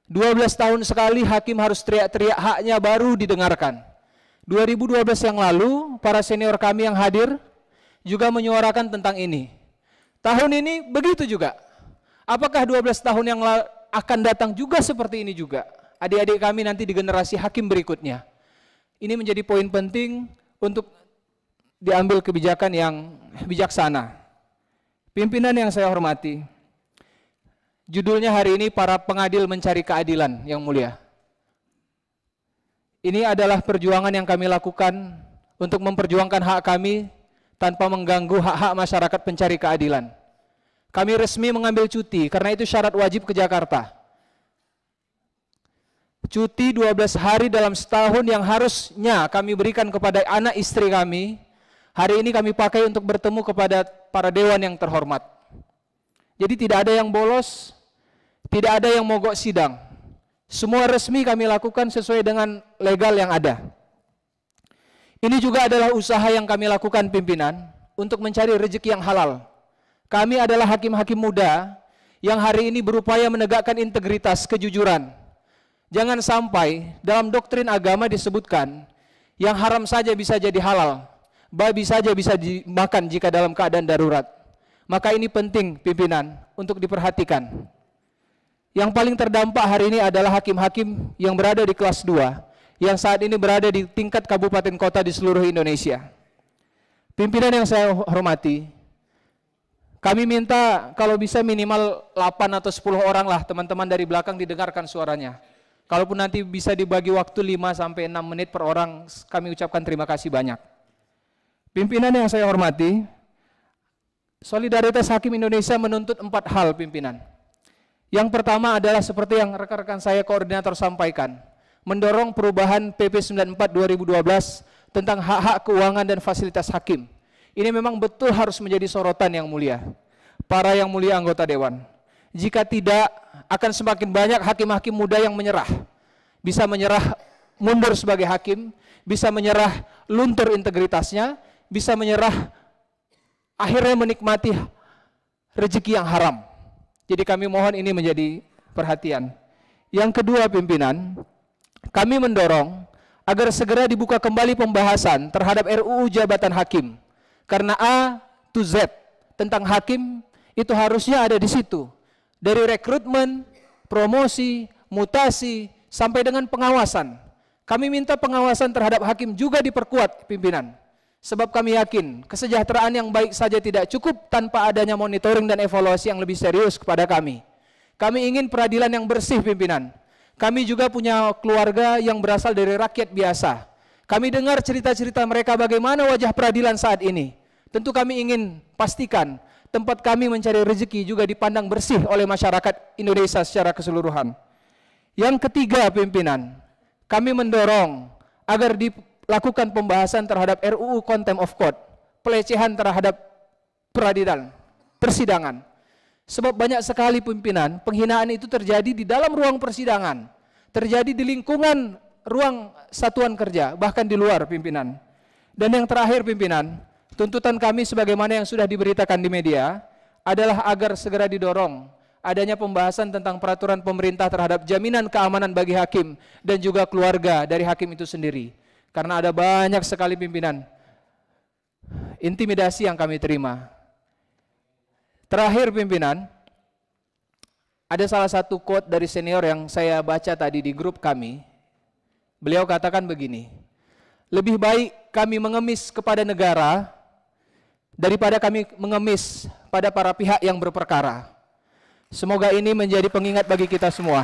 12 tahun sekali hakim harus teriak-teriak haknya baru didengarkan. 2012 yang lalu, para senior kami yang hadir juga menyuarakan tentang ini. Tahun ini begitu juga. Apakah 12 tahun yang akan datang juga seperti ini juga? Adik-adik kami nanti di generasi hakim berikutnya. Ini menjadi poin penting untuk diambil kebijakan yang bijaksana. Pimpinan yang saya hormati, judulnya hari ini para pengadil mencari keadilan yang mulia. Ini adalah perjuangan yang kami lakukan untuk memperjuangkan hak kami tanpa mengganggu hak-hak masyarakat pencari keadilan. Kami resmi mengambil cuti karena itu syarat wajib ke Jakarta. Cuti 12 hari dalam setahun yang harusnya kami berikan kepada anak istri kami Hari ini kami pakai untuk bertemu kepada para dewan yang terhormat. Jadi tidak ada yang bolos, tidak ada yang mogok sidang. Semua resmi kami lakukan sesuai dengan legal yang ada. Ini juga adalah usaha yang kami lakukan pimpinan untuk mencari rezeki yang halal. Kami adalah hakim-hakim muda yang hari ini berupaya menegakkan integritas, kejujuran. Jangan sampai dalam doktrin agama disebutkan yang haram saja bisa jadi halal, babi saja bisa dimakan jika dalam keadaan darurat. Maka ini penting pimpinan untuk diperhatikan. Yang paling terdampak hari ini adalah hakim-hakim yang berada di kelas 2 yang saat ini berada di tingkat kabupaten kota di seluruh Indonesia. Pimpinan yang saya hormati, kami minta kalau bisa minimal 8 atau 10 orang lah teman-teman dari belakang didengarkan suaranya. Kalaupun nanti bisa dibagi waktu 5 sampai 6 menit per orang, kami ucapkan terima kasih banyak. Pimpinan yang saya hormati, solidaritas hakim Indonesia menuntut empat hal pimpinan. Yang pertama adalah seperti yang rekan-rekan saya koordinator sampaikan, mendorong perubahan PP 94 2012 tentang hak-hak keuangan dan fasilitas hakim. Ini memang betul harus menjadi sorotan yang mulia. Para yang mulia anggota dewan. Jika tidak, akan semakin banyak hakim-hakim muda yang menyerah. Bisa menyerah mundur sebagai hakim, bisa menyerah luntur integritasnya, bisa menyerah akhirnya menikmati rezeki yang haram. Jadi kami mohon ini menjadi perhatian. Yang kedua pimpinan, kami mendorong agar segera dibuka kembali pembahasan terhadap RUU jabatan hakim. Karena A to Z tentang hakim itu harusnya ada di situ. Dari rekrutmen, promosi, mutasi, sampai dengan pengawasan. Kami minta pengawasan terhadap hakim juga diperkuat pimpinan. Sebab kami yakin kesejahteraan yang baik saja tidak cukup tanpa adanya monitoring dan evaluasi yang lebih serius kepada kami. Kami ingin peradilan yang bersih pimpinan. Kami juga punya keluarga yang berasal dari rakyat biasa. Kami dengar cerita-cerita mereka bagaimana wajah peradilan saat ini. Tentu kami ingin pastikan tempat kami mencari rezeki juga dipandang bersih oleh masyarakat Indonesia secara keseluruhan. Yang ketiga pimpinan, kami mendorong agar di lakukan pembahasan terhadap RUU Contempt of Court, pelecehan terhadap peradilan, persidangan. Sebab banyak sekali pimpinan, penghinaan itu terjadi di dalam ruang persidangan, terjadi di lingkungan ruang satuan kerja, bahkan di luar pimpinan. Dan yang terakhir pimpinan, tuntutan kami sebagaimana yang sudah diberitakan di media adalah agar segera didorong adanya pembahasan tentang peraturan pemerintah terhadap jaminan keamanan bagi hakim dan juga keluarga dari hakim itu sendiri. Karena ada banyak sekali pimpinan intimidasi yang kami terima. Terakhir pimpinan, ada salah satu quote dari senior yang saya baca tadi di grup kami. Beliau katakan begini, lebih baik kami mengemis kepada negara daripada kami mengemis pada para pihak yang berperkara. Semoga ini menjadi pengingat bagi kita semua.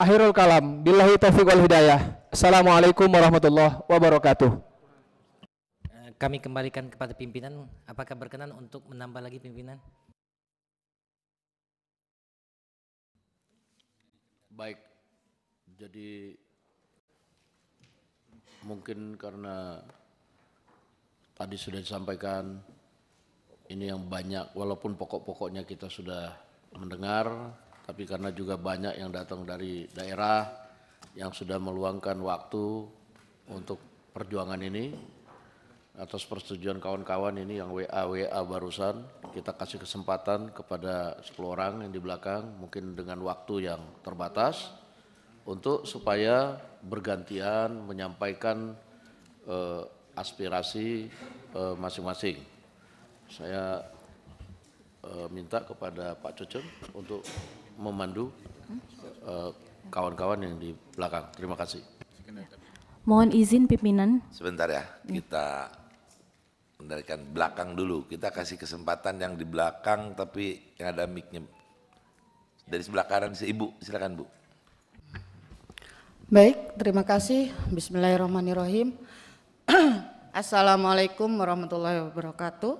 Akhirul kalam. Billahi taufiq wal hidayah. Assalamualaikum warahmatullahi wabarakatuh. Eh, kami kembalikan kepada pimpinan. Apakah berkenan untuk menambah lagi pimpinan? Baik. Jadi mungkin karena tadi sudah disampaikan ini yang banyak walaupun pokok-pokoknya kita sudah mendengar tapi karena juga banyak yang datang dari daerah yang sudah meluangkan waktu untuk perjuangan ini atas persetujuan kawan-kawan ini yang WA WA barusan kita kasih kesempatan kepada 10 orang yang di belakang mungkin dengan waktu yang terbatas untuk supaya bergantian menyampaikan eh, aspirasi eh, masing-masing. Eh, Saya eh, minta kepada Pak Cucun untuk memandu eh, kawan-kawan yang di belakang. Terima kasih. Mohon izin pimpinan. Sebentar ya, kita mendarikan belakang dulu. Kita kasih kesempatan yang di belakang tapi yang ada mic-nya. Dari sebelah kanan si Ibu, silakan Bu. Baik, terima kasih. Bismillahirrahmanirrahim. Assalamualaikum warahmatullahi wabarakatuh.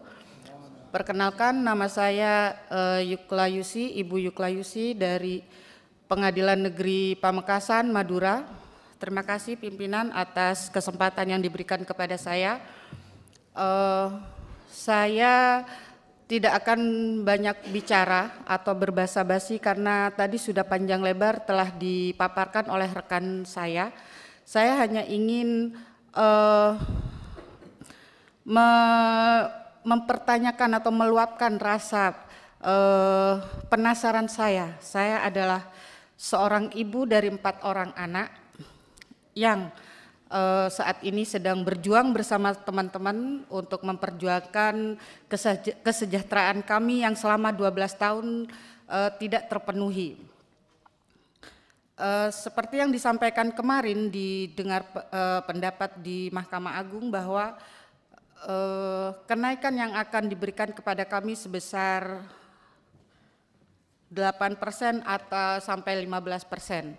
Perkenalkan nama saya uh, Yukla Yusi, Ibu Yukla Yusi dari Pengadilan Negeri Pamekasan, Madura. Terima kasih pimpinan atas kesempatan yang diberikan kepada saya. Uh, saya tidak akan banyak bicara atau berbahasa basi karena tadi sudah panjang lebar telah dipaparkan oleh rekan saya. Saya hanya ingin uh, me mempertanyakan atau meluapkan rasa eh, penasaran saya. Saya adalah seorang ibu dari empat orang anak yang eh, saat ini sedang berjuang bersama teman-teman untuk memperjuangkan keseja- kesejahteraan kami yang selama 12 tahun eh, tidak terpenuhi. Eh, seperti yang disampaikan kemarin didengar eh, pendapat di Mahkamah Agung bahwa eh, kenaikan yang akan diberikan kepada kami sebesar 8% atau sampai 15%.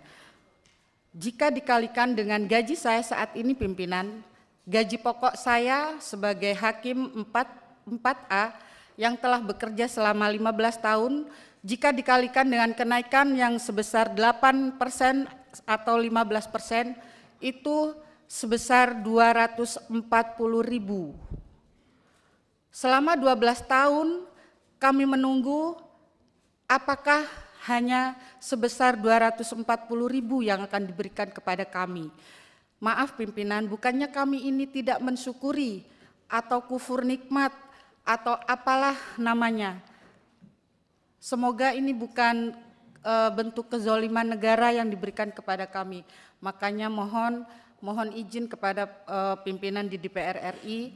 Jika dikalikan dengan gaji saya saat ini pimpinan, gaji pokok saya sebagai hakim 4 4A yang telah bekerja selama 15 tahun jika dikalikan dengan kenaikan yang sebesar 8% atau 15% itu sebesar 240 ribu. Selama 12 tahun kami menunggu apakah hanya sebesar 240 ribu yang akan diberikan kepada kami. Maaf pimpinan, bukannya kami ini tidak mensyukuri atau kufur nikmat atau apalah namanya. Semoga ini bukan eh, bentuk kezoliman negara yang diberikan kepada kami. Makanya mohon mohon izin kepada eh, pimpinan di DPR RI,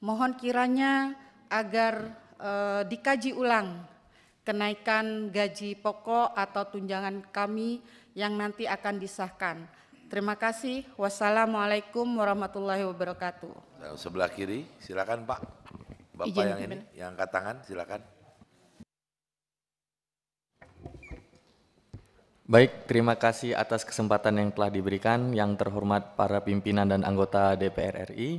mohon kiranya agar eh, dikaji ulang kenaikan gaji pokok atau tunjangan kami yang nanti akan disahkan. Terima kasih. Wassalamualaikum warahmatullahi wabarakatuh. Sebelah kiri, silakan Pak. Bapak Izin, yang ini, yang angkat tangan, silakan. Baik, terima kasih atas kesempatan yang telah diberikan yang terhormat para pimpinan dan anggota DPR RI.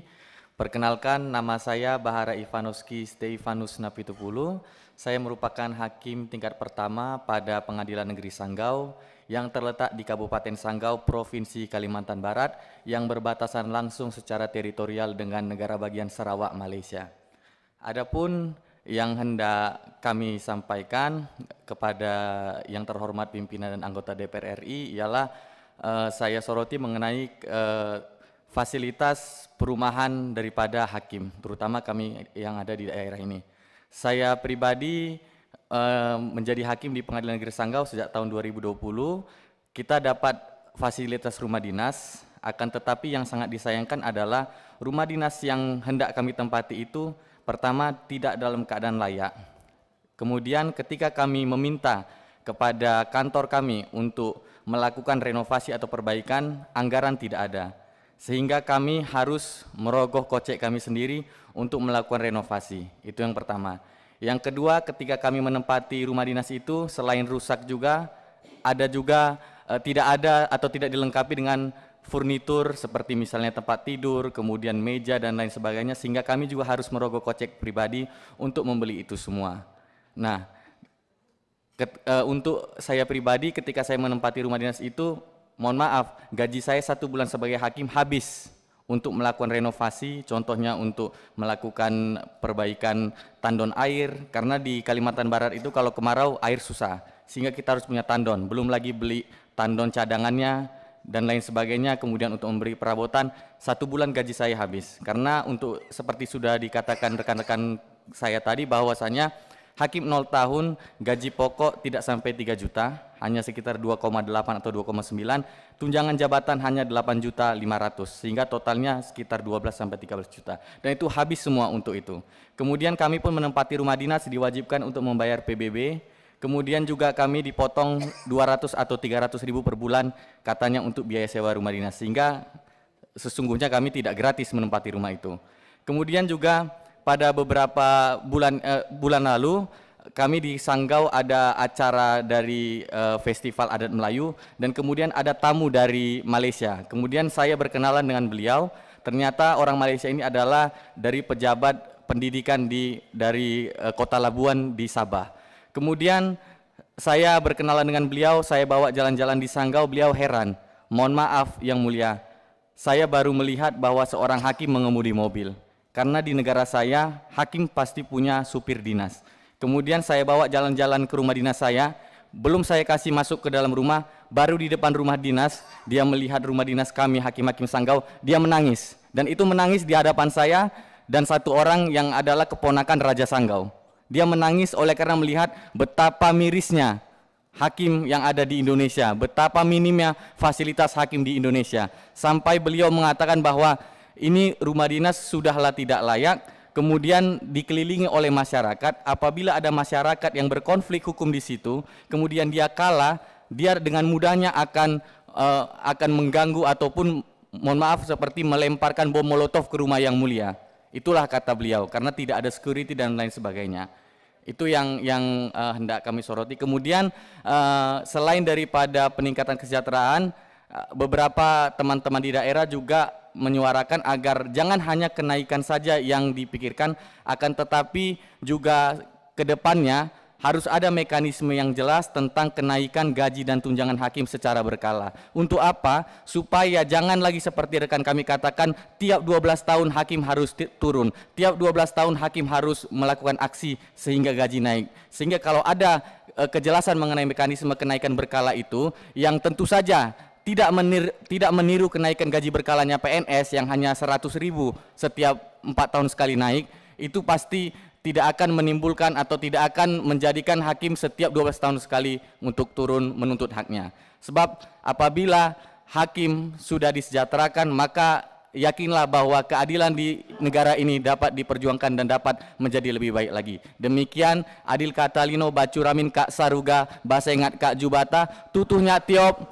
Perkenalkan, nama saya Bahara Ivanovski Stefanus Napitupulu. Saya merupakan hakim tingkat pertama pada Pengadilan Negeri Sanggau yang terletak di Kabupaten Sanggau, Provinsi Kalimantan Barat yang berbatasan langsung secara teritorial dengan negara bagian Sarawak, Malaysia. Adapun yang hendak kami sampaikan kepada yang terhormat pimpinan dan anggota DPR RI ialah eh, saya soroti mengenai eh, fasilitas perumahan daripada hakim, terutama kami yang ada di daerah ini. Saya pribadi eh, menjadi hakim di Pengadilan Negeri Sanggau sejak tahun 2020. Kita dapat fasilitas rumah dinas, akan tetapi yang sangat disayangkan adalah rumah dinas yang hendak kami tempati itu pertama tidak dalam keadaan layak. Kemudian ketika kami meminta kepada kantor kami untuk melakukan renovasi atau perbaikan, anggaran tidak ada. Sehingga kami harus merogoh kocek kami sendiri untuk melakukan renovasi. Itu yang pertama. Yang kedua, ketika kami menempati rumah dinas itu, selain rusak juga, ada juga eh, tidak ada atau tidak dilengkapi dengan furnitur seperti misalnya tempat tidur, kemudian meja dan lain sebagainya sehingga kami juga harus merogoh kocek pribadi untuk membeli itu semua. Nah, ket- eh, untuk saya pribadi ketika saya menempati rumah dinas itu, mohon maaf, gaji saya satu bulan sebagai hakim habis untuk melakukan renovasi, contohnya untuk melakukan perbaikan tandon air, karena di Kalimantan Barat itu kalau kemarau air susah, sehingga kita harus punya tandon, belum lagi beli tandon cadangannya, dan lain sebagainya, kemudian untuk memberi perabotan, satu bulan gaji saya habis. Karena untuk seperti sudah dikatakan rekan-rekan saya tadi bahwasanya hakim 0 tahun gaji pokok tidak sampai 3 juta, hanya sekitar 2,8 atau 2,9, tunjangan jabatan hanya 8 juta 500, sehingga totalnya sekitar 12 sampai 13 juta. Dan itu habis semua untuk itu. Kemudian kami pun menempati rumah dinas diwajibkan untuk membayar PBB, Kemudian juga kami dipotong 200 atau 300 ribu per bulan katanya untuk biaya sewa rumah dinas sehingga sesungguhnya kami tidak gratis menempati rumah itu. Kemudian juga pada beberapa bulan eh, bulan lalu kami di Sanggau ada acara dari eh, Festival Adat Melayu dan kemudian ada tamu dari Malaysia. Kemudian saya berkenalan dengan beliau. Ternyata orang Malaysia ini adalah dari pejabat pendidikan di dari eh, Kota Labuan di Sabah. Kemudian saya berkenalan dengan beliau, saya bawa jalan-jalan di Sanggau, beliau heran. Mohon maaf yang mulia, saya baru melihat bahwa seorang hakim mengemudi mobil. Karena di negara saya, hakim pasti punya supir dinas. Kemudian saya bawa jalan-jalan ke rumah dinas saya, belum saya kasih masuk ke dalam rumah, baru di depan rumah dinas, dia melihat rumah dinas kami, hakim-hakim Sanggau, dia menangis. Dan itu menangis di hadapan saya dan satu orang yang adalah keponakan Raja Sanggau. Dia menangis oleh karena melihat betapa mirisnya hakim yang ada di Indonesia, betapa minimnya fasilitas hakim di Indonesia. Sampai beliau mengatakan bahwa ini rumah dinas sudahlah tidak layak, kemudian dikelilingi oleh masyarakat. Apabila ada masyarakat yang berkonflik hukum di situ, kemudian dia kalah, dia dengan mudahnya akan uh, akan mengganggu ataupun mohon maaf seperti melemparkan bom molotov ke rumah yang mulia. Itulah kata beliau karena tidak ada security dan lain sebagainya. Itu yang yang uh, hendak kami soroti. Kemudian uh, selain daripada peningkatan kesejahteraan, uh, beberapa teman-teman di daerah juga menyuarakan agar jangan hanya kenaikan saja yang dipikirkan, akan tetapi juga ke depannya harus ada mekanisme yang jelas tentang kenaikan gaji dan tunjangan hakim secara berkala. Untuk apa? Supaya jangan lagi seperti rekan kami katakan tiap 12 tahun hakim harus turun, tiap 12 tahun hakim harus melakukan aksi sehingga gaji naik. Sehingga kalau ada e, kejelasan mengenai mekanisme kenaikan berkala itu yang tentu saja tidak menir, tidak meniru kenaikan gaji berkalanya PNS yang hanya 100 ribu setiap empat tahun sekali naik, itu pasti tidak akan menimbulkan atau tidak akan menjadikan hakim setiap 12 tahun sekali untuk turun menuntut haknya. Sebab apabila hakim sudah disejahterakan maka yakinlah bahwa keadilan di negara ini dapat diperjuangkan dan dapat menjadi lebih baik lagi. Demikian Adil Katalino Bacuramin Kak Saruga Bahasa Ingat Kak Jubata Tutuhnya Tiop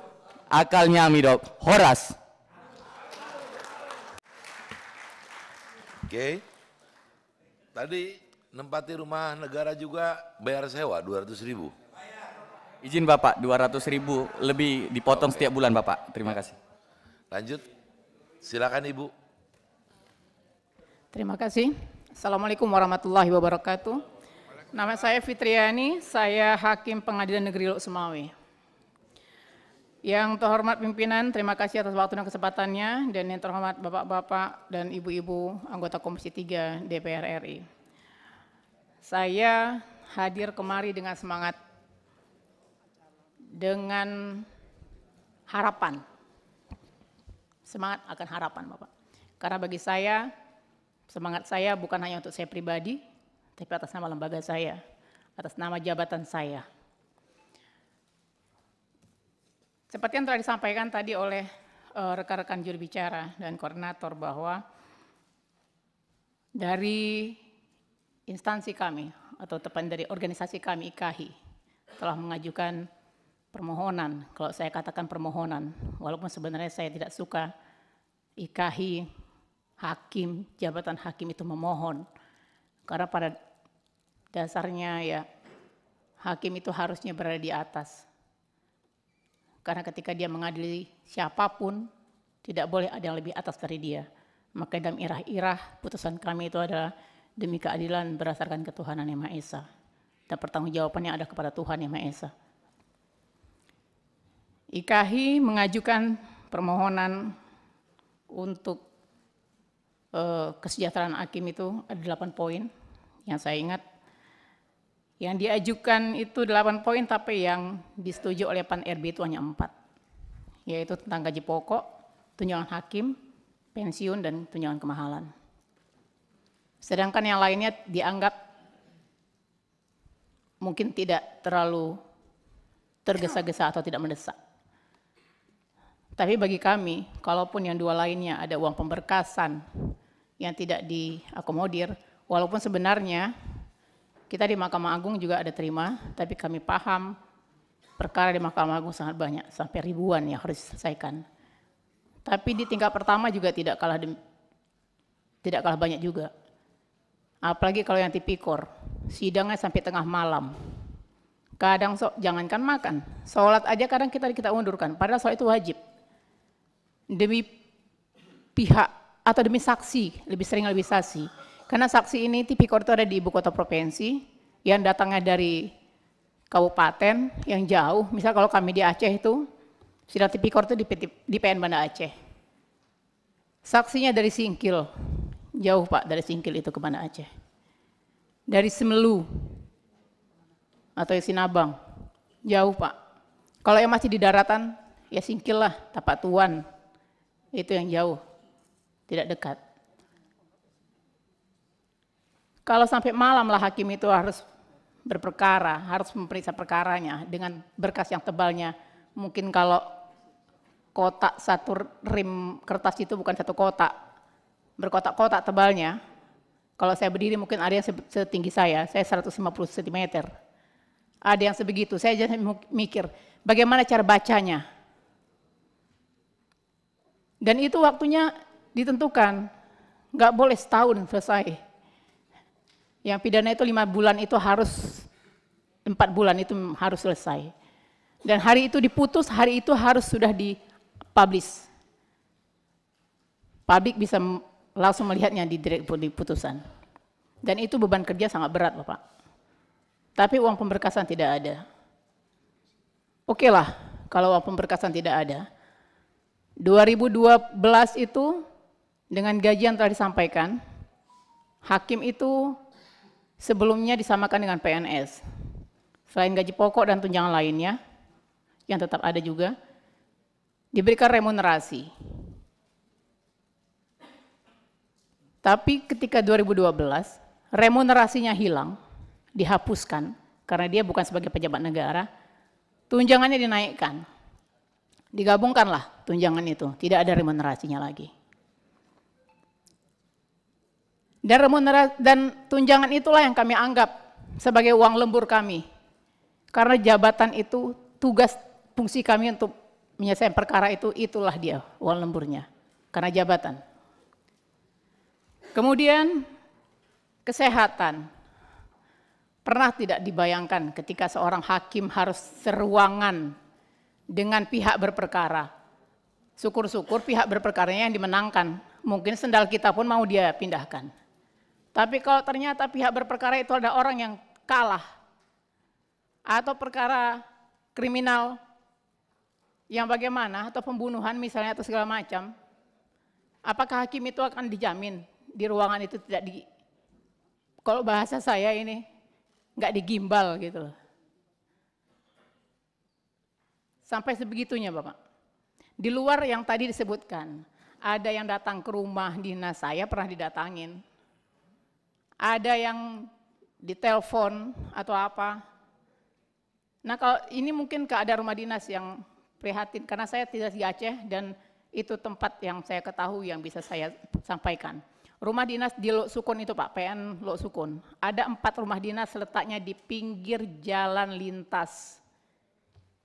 Akalnya Midop Horas Oke okay. Tadi nempati rumah negara juga bayar sewa 200 ribu. Izin Bapak, 200 ribu lebih dipotong Oke. setiap bulan Bapak. Terima kasih. Lanjut, silakan Ibu. Terima kasih. Assalamualaikum warahmatullahi wabarakatuh. Nama saya Fitriani, saya Hakim Pengadilan Negeri Lok Semawe. Yang terhormat pimpinan, terima kasih atas waktu dan kesempatannya, dan yang terhormat Bapak-Bapak dan Ibu-Ibu anggota Komisi 3 DPR RI. Saya hadir kemari dengan semangat, dengan harapan. Semangat akan harapan Bapak. Karena bagi saya, semangat saya bukan hanya untuk saya pribadi, tapi atas nama lembaga saya, atas nama jabatan saya. Seperti yang telah disampaikan tadi oleh eh, rekan-rekan juru bicara dan koordinator bahwa dari instansi kami atau tepatnya dari organisasi kami IKAHI telah mengajukan permohonan, kalau saya katakan permohonan, walaupun sebenarnya saya tidak suka IKAHI, hakim, jabatan hakim itu memohon. Karena pada dasarnya ya hakim itu harusnya berada di atas. Karena ketika dia mengadili siapa pun, tidak boleh ada yang lebih atas dari dia. Maka dalam irah-irah putusan kami itu adalah demi keadilan berdasarkan ketuhanan yang Maha Esa. Dan pertanggungjawabannya ada kepada Tuhan yang Maha Esa. IKAHI mengajukan permohonan untuk uh, kesejahteraan hakim itu ada 8 poin yang saya ingat. Yang diajukan itu 8 poin tapi yang disetujui oleh PAN RB itu hanya 4. Yaitu tentang gaji pokok, tunjangan hakim, pensiun, dan tunjangan kemahalan. Sedangkan yang lainnya dianggap mungkin tidak terlalu tergesa-gesa atau tidak mendesak. Tapi bagi kami, kalaupun yang dua lainnya ada uang pemberkasan yang tidak diakomodir, walaupun sebenarnya kita di Mahkamah Agung juga ada terima, tapi kami paham perkara di Mahkamah Agung sangat banyak, sampai ribuan yang harus diselesaikan. Tapi di tingkat pertama juga tidak kalah tidak kalah banyak juga. Apalagi kalau yang tipikor, sidangnya sampai tengah malam. Kadang so, jangankan makan, sholat aja kadang kita kita undurkan, padahal sholat itu wajib. Demi pihak atau demi saksi, lebih sering lebih saksi. Karena saksi ini tipikor itu ada di ibu kota provinsi, yang datangnya dari kabupaten yang jauh. Misal kalau kami di Aceh itu, sidang tipikor itu di, di PN Banda Aceh. Saksinya dari Singkil, Jauh Pak dari Singkil itu ke mana Aceh. Dari Semelu atau Sinabang. Jauh Pak. Kalau yang masih di daratan, ya Singkil lah, Tapak Tuan. Itu yang jauh, tidak dekat. Kalau sampai malam lah hakim itu harus berperkara, harus memeriksa perkaranya dengan berkas yang tebalnya. Mungkin kalau kotak satu rim kertas itu bukan satu kotak, berkotak-kotak tebalnya. Kalau saya berdiri mungkin ada yang setinggi saya, saya 150 cm. Ada yang sebegitu, saya jadi mikir bagaimana cara bacanya. Dan itu waktunya ditentukan, nggak boleh setahun selesai. Yang pidana itu lima bulan itu harus empat bulan itu harus selesai. Dan hari itu diputus, hari itu harus sudah dipublish. Publik bisa langsung melihatnya di di putusan. Dan itu beban kerja sangat berat Bapak. Tapi uang pemberkasan tidak ada. Oke lah, kalau uang pemberkasan tidak ada. 2012 itu dengan gaji yang telah disampaikan, hakim itu sebelumnya disamakan dengan PNS. Selain gaji pokok dan tunjangan lainnya, yang tetap ada juga, diberikan remunerasi. Tapi ketika 2012, remunerasinya hilang, dihapuskan, karena dia bukan sebagai pejabat negara, tunjangannya dinaikkan. Digabungkanlah tunjangan itu, tidak ada remunerasinya lagi. Dan remunerasi dan tunjangan itulah yang kami anggap sebagai uang lembur kami. Karena jabatan itu tugas fungsi kami untuk menyelesaikan perkara itu itulah dia uang lemburnya. Karena jabatan. Kemudian kesehatan. Pernah tidak dibayangkan ketika seorang hakim harus seruangan dengan pihak berperkara. Syukur-syukur pihak berperkaranya yang dimenangkan. Mungkin sendal kita pun mau dia pindahkan. Tapi kalau ternyata pihak berperkara itu ada orang yang kalah atau perkara kriminal yang bagaimana atau pembunuhan misalnya atau segala macam, apakah hakim itu akan dijamin di ruangan itu tidak di kalau bahasa saya ini nggak digimbal gitu loh. Sampai sebegitunya Bapak. Di luar yang tadi disebutkan, ada yang datang ke rumah dinas saya pernah didatangin ada yang ditelepon atau apa. Nah kalau ini mungkin keadaan rumah dinas yang prihatin karena saya tidak di Aceh dan itu tempat yang saya ketahui yang bisa saya sampaikan. Rumah dinas di Lok Sukun itu Pak, PN Lok Sukun. Ada empat rumah dinas letaknya di pinggir jalan lintas.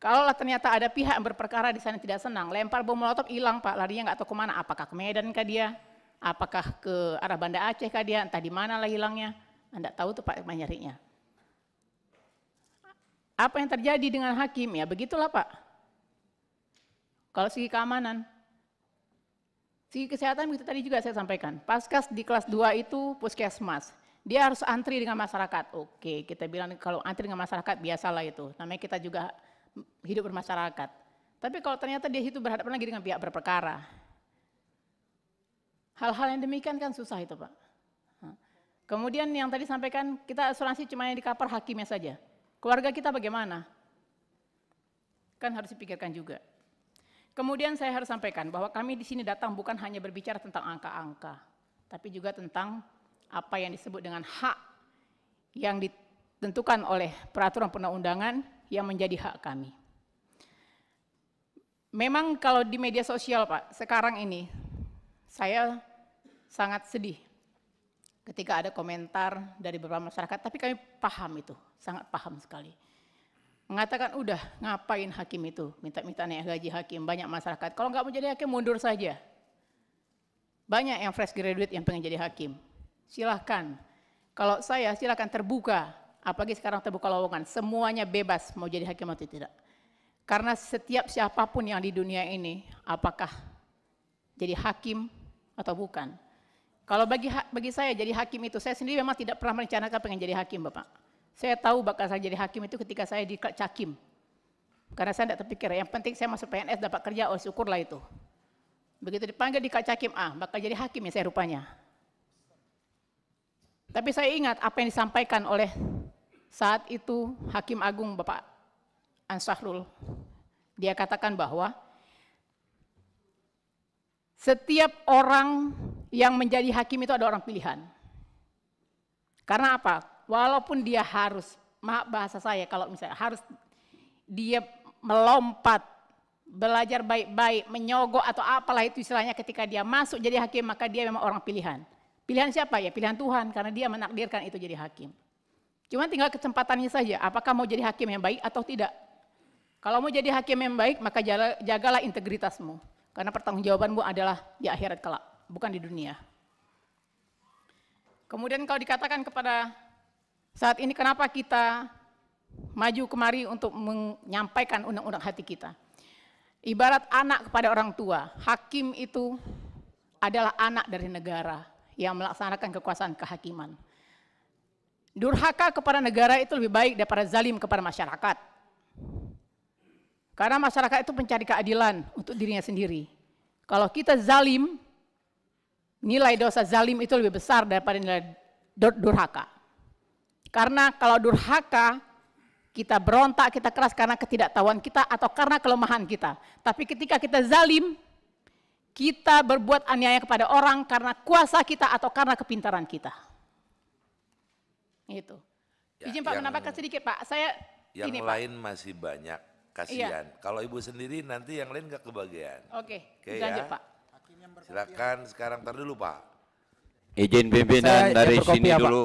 Kalau ternyata ada pihak yang berperkara di sana tidak senang, lempar bom molotov hilang Pak, larinya nggak tahu ke mana, apakah ke Medan kah dia, apakah ke arah Banda Aceh kah dia, entah di mana lah hilangnya. Anda tahu tuh Pak nyarinya. Apa yang terjadi dengan hakim? Ya begitulah Pak. Kalau segi keamanan, segi kesehatan itu tadi juga saya sampaikan. Paskas di kelas 2 itu puskesmas. Dia harus antri dengan masyarakat. Oke, kita bilang kalau antri dengan masyarakat biasalah itu. Namanya kita juga hidup bermasyarakat. Tapi kalau ternyata dia hidup berhadapan lagi dengan pihak berperkara, Hal-hal yang demikian kan susah itu Pak. Kemudian yang tadi sampaikan kita asuransi cuma yang di cover hakimnya saja. Keluarga kita bagaimana? Kan harus dipikirkan juga. Kemudian saya harus sampaikan bahwa kami di sini datang bukan hanya berbicara tentang angka-angka, tapi juga tentang apa yang disebut dengan hak yang ditentukan oleh peraturan perundang-undangan yang menjadi hak kami. Memang kalau di media sosial Pak, sekarang ini saya sangat sedih ketika ada komentar dari beberapa masyarakat, tapi kami paham itu, sangat paham sekali. Mengatakan, udah ngapain hakim itu, minta-minta naik gaji hakim, banyak masyarakat. Kalau nggak mau jadi hakim, mundur saja. Banyak yang fresh graduate yang pengen jadi hakim. Silahkan. Kalau saya silahkan terbuka, apalagi sekarang terbuka lowongan, semuanya bebas mau jadi hakim atau tidak. Karena setiap siapa pun yang di dunia ini, apakah jadi hakim atau bukan, kalau bagi bagi saya jadi hakim itu, saya sendiri memang tidak pernah merencanakan pengen jadi hakim Bapak. Saya tahu bakal saya jadi hakim itu ketika saya di Cakim. Karena saya tidak terpikir, yang penting saya masuk PNS dapat kerja, oh syukurlah itu. Begitu dipanggil di Cakim, ah bakal jadi hakim ya saya rupanya. Tapi saya ingat apa yang disampaikan oleh saat itu Hakim Agung Bapak Ansahrul. Dia katakan bahwa setiap orang yang menjadi hakim itu ada orang pilihan. Karena apa? Walaupun dia harus, maaf bahasa saya kalau misalnya harus dia melompat, belajar baik-baik, menyogok atau apalah itu istilahnya ketika dia masuk jadi hakim maka dia memang orang pilihan. Pilihan siapa ya? Pilihan Tuhan karena dia menakdirkan itu jadi hakim. Cuma tinggal kesempatannya saja, apakah mau jadi hakim yang baik atau tidak. Kalau mau jadi hakim yang baik, maka jagalah integritasmu. Karena pertanggungjawabanmu adalah di akhirat kelak, bukan di dunia. Kemudian kalau dikatakan kepada saat ini kenapa kita maju kemari untuk menyampaikan undang-undang hati kita. Ibarat anak kepada orang tua, hakim itu adalah anak dari negara yang melaksanakan kekuasaan kehakiman. Durhaka kepada negara itu lebih baik daripada zalim kepada masyarakat. Karena masyarakat itu mencari keadilan untuk dirinya sendiri. Kalau kita zalim, nilai dosa zalim itu lebih besar daripada nilai durhaka. Karena kalau durhaka, kita berontak, kita keras karena ketidaktahuan kita atau karena kelemahan kita. Tapi ketika kita zalim, kita berbuat aniaya kepada orang karena kuasa kita atau karena kepintaran kita. Itu. Ya, Izin Pak menambahkan sedikit Pak. Saya yang ini, lain Pak. masih banyak kasihan. Iya. Kalau Ibu sendiri nanti yang lain gak kebagian. Oke, Oke lanjut ya. Pak. Silakan sekarang tar dulu Pak. Izin pimpinan Saya dari sini apa? dulu.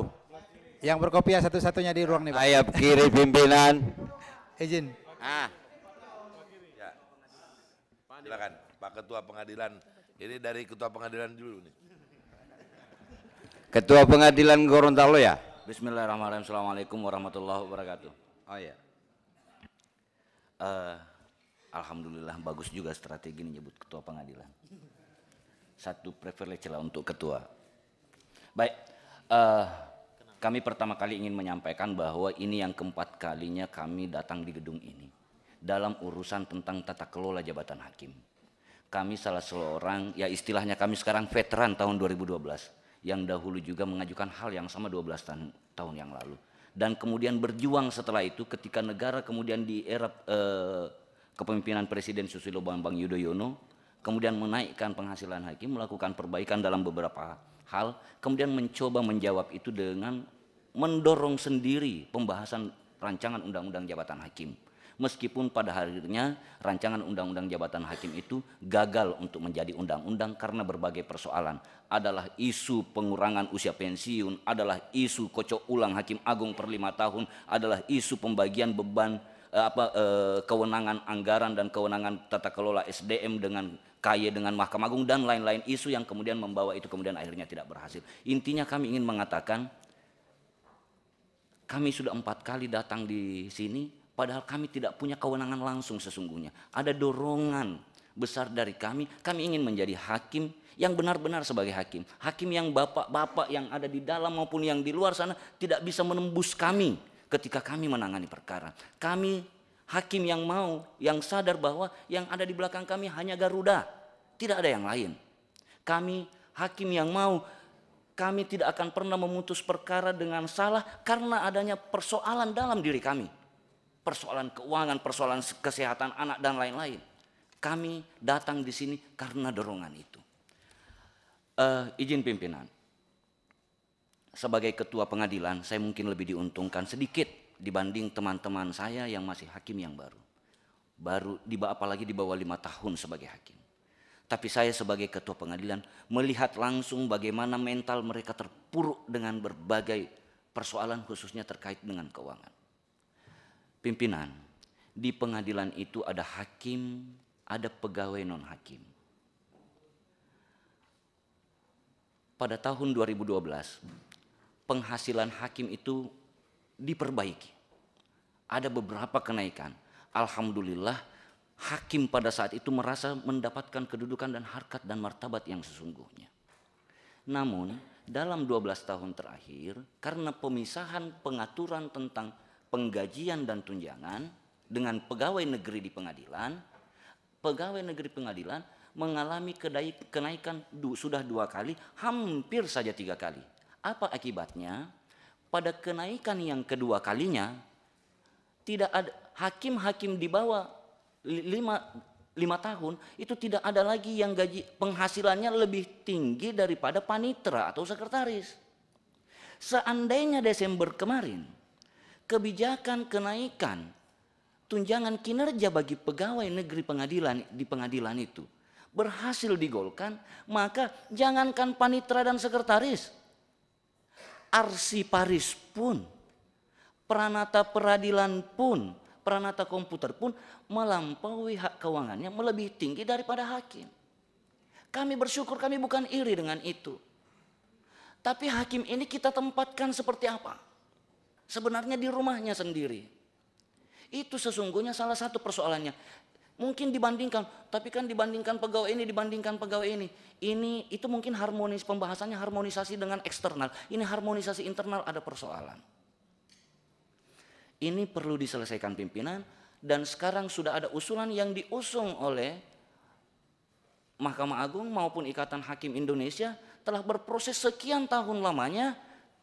Yang berkopiah satu-satunya di ruang nih Pak. Ayap kiri pimpinan. Izin. Ah. Ya. Silakan Pak Ketua Pengadilan. Ini dari Ketua Pengadilan dulu nih. Ketua Pengadilan Gorontalo ya? Bismillahirrahmanirrahim. Assalamualaikum warahmatullahi wabarakatuh. Oh ya. Uh, Alhamdulillah bagus juga strategi menyebut ketua pengadilan. Satu privilege lah untuk ketua. Baik, uh, kami pertama kali ingin menyampaikan bahwa ini yang keempat kalinya kami datang di gedung ini dalam urusan tentang tata kelola jabatan hakim. Kami salah seorang, ya istilahnya kami sekarang veteran tahun 2012 yang dahulu juga mengajukan hal yang sama 12 tahun, tahun yang lalu. Dan kemudian berjuang setelah itu ketika negara kemudian di era eh, kepemimpinan Presiden Susilo Bambang Yudhoyono kemudian menaikkan penghasilan hakim, melakukan perbaikan dalam beberapa hal, kemudian mencoba menjawab itu dengan mendorong sendiri pembahasan rancangan undang-undang jabatan hakim. Meskipun pada akhirnya rancangan undang-undang jabatan hakim itu gagal untuk menjadi undang-undang karena berbagai persoalan. Adalah isu pengurangan usia pensiun adalah isu kocok ulang hakim agung per lima tahun adalah isu pembagian beban apa eh, kewenangan anggaran dan kewenangan tata kelola SDM dengan kaya dengan Mahkamah Agung dan lain-lain isu yang kemudian membawa itu kemudian akhirnya tidak berhasil. Intinya kami ingin mengatakan kami sudah empat kali datang di sini Padahal kami tidak punya kewenangan langsung sesungguhnya. Ada dorongan besar dari kami. Kami ingin menjadi hakim yang benar-benar sebagai hakim. Hakim yang bapak-bapak yang ada di dalam maupun yang di luar sana tidak bisa menembus kami ketika kami menangani perkara. Kami hakim yang mau, yang sadar bahwa yang ada di belakang kami hanya Garuda. Tidak ada yang lain. Kami hakim yang mau kami tidak akan pernah memutus perkara dengan salah karena adanya persoalan dalam diri kami persoalan keuangan, persoalan kesehatan anak dan lain-lain. Kami datang di sini karena dorongan itu. Uh, izin pimpinan, sebagai ketua pengadilan saya mungkin lebih diuntungkan sedikit dibanding teman-teman saya yang masih hakim yang baru. Baru di apalagi di bawah lima tahun sebagai hakim. Tapi saya sebagai ketua pengadilan melihat langsung bagaimana mental mereka terpuruk dengan berbagai persoalan khususnya terkait dengan keuangan pimpinan. Di pengadilan itu ada hakim, ada pegawai non hakim. Pada tahun 2012, penghasilan hakim itu diperbaiki. Ada beberapa kenaikan. Alhamdulillah, hakim pada saat itu merasa mendapatkan kedudukan dan harkat dan martabat yang sesungguhnya. Namun, dalam 12 tahun terakhir, karena pemisahan pengaturan tentang penggajian dan tunjangan dengan pegawai negeri di pengadilan, pegawai negeri pengadilan mengalami kenaikan sudah dua kali, hampir saja tiga kali. Apa akibatnya? Pada kenaikan yang kedua kalinya, tidak ada hakim-hakim di bawah lima, lima tahun itu tidak ada lagi yang gaji penghasilannya lebih tinggi daripada panitra atau sekretaris. Seandainya Desember kemarin kebijakan kenaikan tunjangan kinerja bagi pegawai negeri pengadilan di pengadilan itu berhasil digolkan, maka jangankan panitra dan sekretaris, arsiparis pun, peranata peradilan pun, peranata komputer pun melampaui hak keuangannya melebihi tinggi daripada hakim. Kami bersyukur kami bukan iri dengan itu. Tapi hakim ini kita tempatkan seperti apa? Sebenarnya di rumahnya sendiri. Itu sesungguhnya salah satu persoalannya. Mungkin dibandingkan, tapi kan dibandingkan pegawai ini, dibandingkan pegawai ini. Ini itu mungkin harmonis pembahasannya harmonisasi dengan eksternal. Ini harmonisasi internal ada persoalan. Ini perlu diselesaikan pimpinan dan sekarang sudah ada usulan yang diusung oleh Mahkamah Agung maupun Ikatan Hakim Indonesia telah berproses sekian tahun lamanya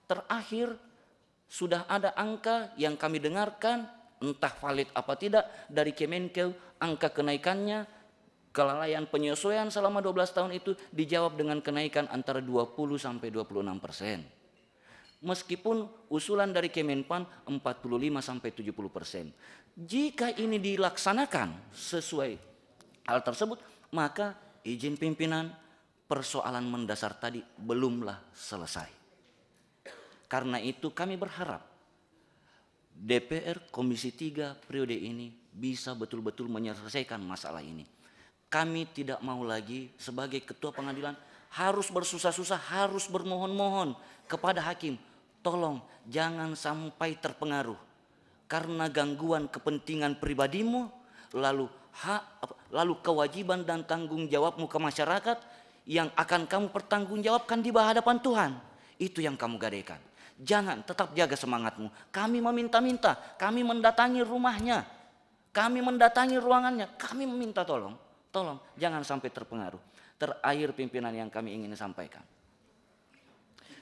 terakhir sudah ada angka yang kami dengarkan entah valid apa tidak dari Kemenkeu angka kenaikannya kelalaian penyesuaian selama 12 tahun itu dijawab dengan kenaikan antara 20 sampai 26 persen. Meskipun usulan dari Kemenpan 45 sampai 70 persen. Jika ini dilaksanakan sesuai hal tersebut, maka izin pimpinan persoalan mendasar tadi belumlah selesai. Karena itu kami berharap DPR Komisi 3 periode ini bisa betul-betul menyelesaikan masalah ini. Kami tidak mau lagi sebagai ketua pengadilan harus bersusah-susah, harus bermohon-mohon kepada hakim. Tolong jangan sampai terpengaruh karena gangguan kepentingan pribadimu lalu hak lalu kewajiban dan tanggung jawabmu ke masyarakat yang akan kamu pertanggungjawabkan di hadapan Tuhan. Itu yang kamu gadaikan. Jangan tetap jaga semangatmu. Kami meminta-minta, kami mendatangi rumahnya, kami mendatangi ruangannya, kami meminta tolong, tolong jangan sampai terpengaruh. Terakhir pimpinan yang kami ingin sampaikan.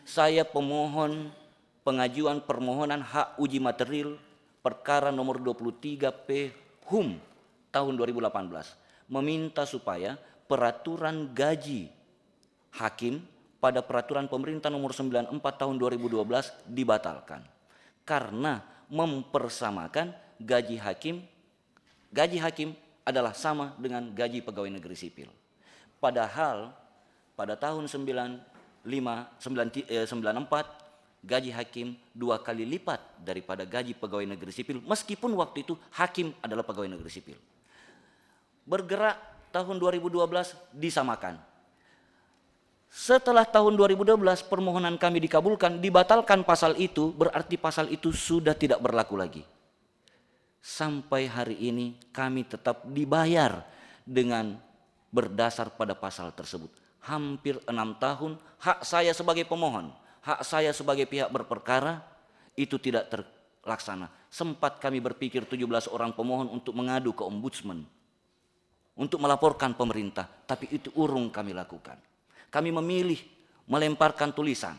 Saya pemohon pengajuan permohonan hak uji material perkara nomor 23 P HUM tahun 2018 meminta supaya peraturan gaji hakim pada peraturan pemerintah nomor 94 tahun 2012 dibatalkan karena mempersamakan gaji hakim gaji hakim adalah sama dengan gaji pegawai negeri sipil. Padahal pada tahun 95 94 eh, gaji hakim dua kali lipat daripada gaji pegawai negeri sipil meskipun waktu itu hakim adalah pegawai negeri sipil. Bergerak tahun 2012 disamakan setelah tahun 2012 permohonan kami dikabulkan, dibatalkan pasal itu, berarti pasal itu sudah tidak berlaku lagi. Sampai hari ini kami tetap dibayar dengan berdasar pada pasal tersebut. Hampir enam tahun hak saya sebagai pemohon, hak saya sebagai pihak berperkara itu tidak terlaksana. Sempat kami berpikir 17 orang pemohon untuk mengadu ke ombudsman. Untuk melaporkan pemerintah, tapi itu urung kami lakukan kami memilih melemparkan tulisan,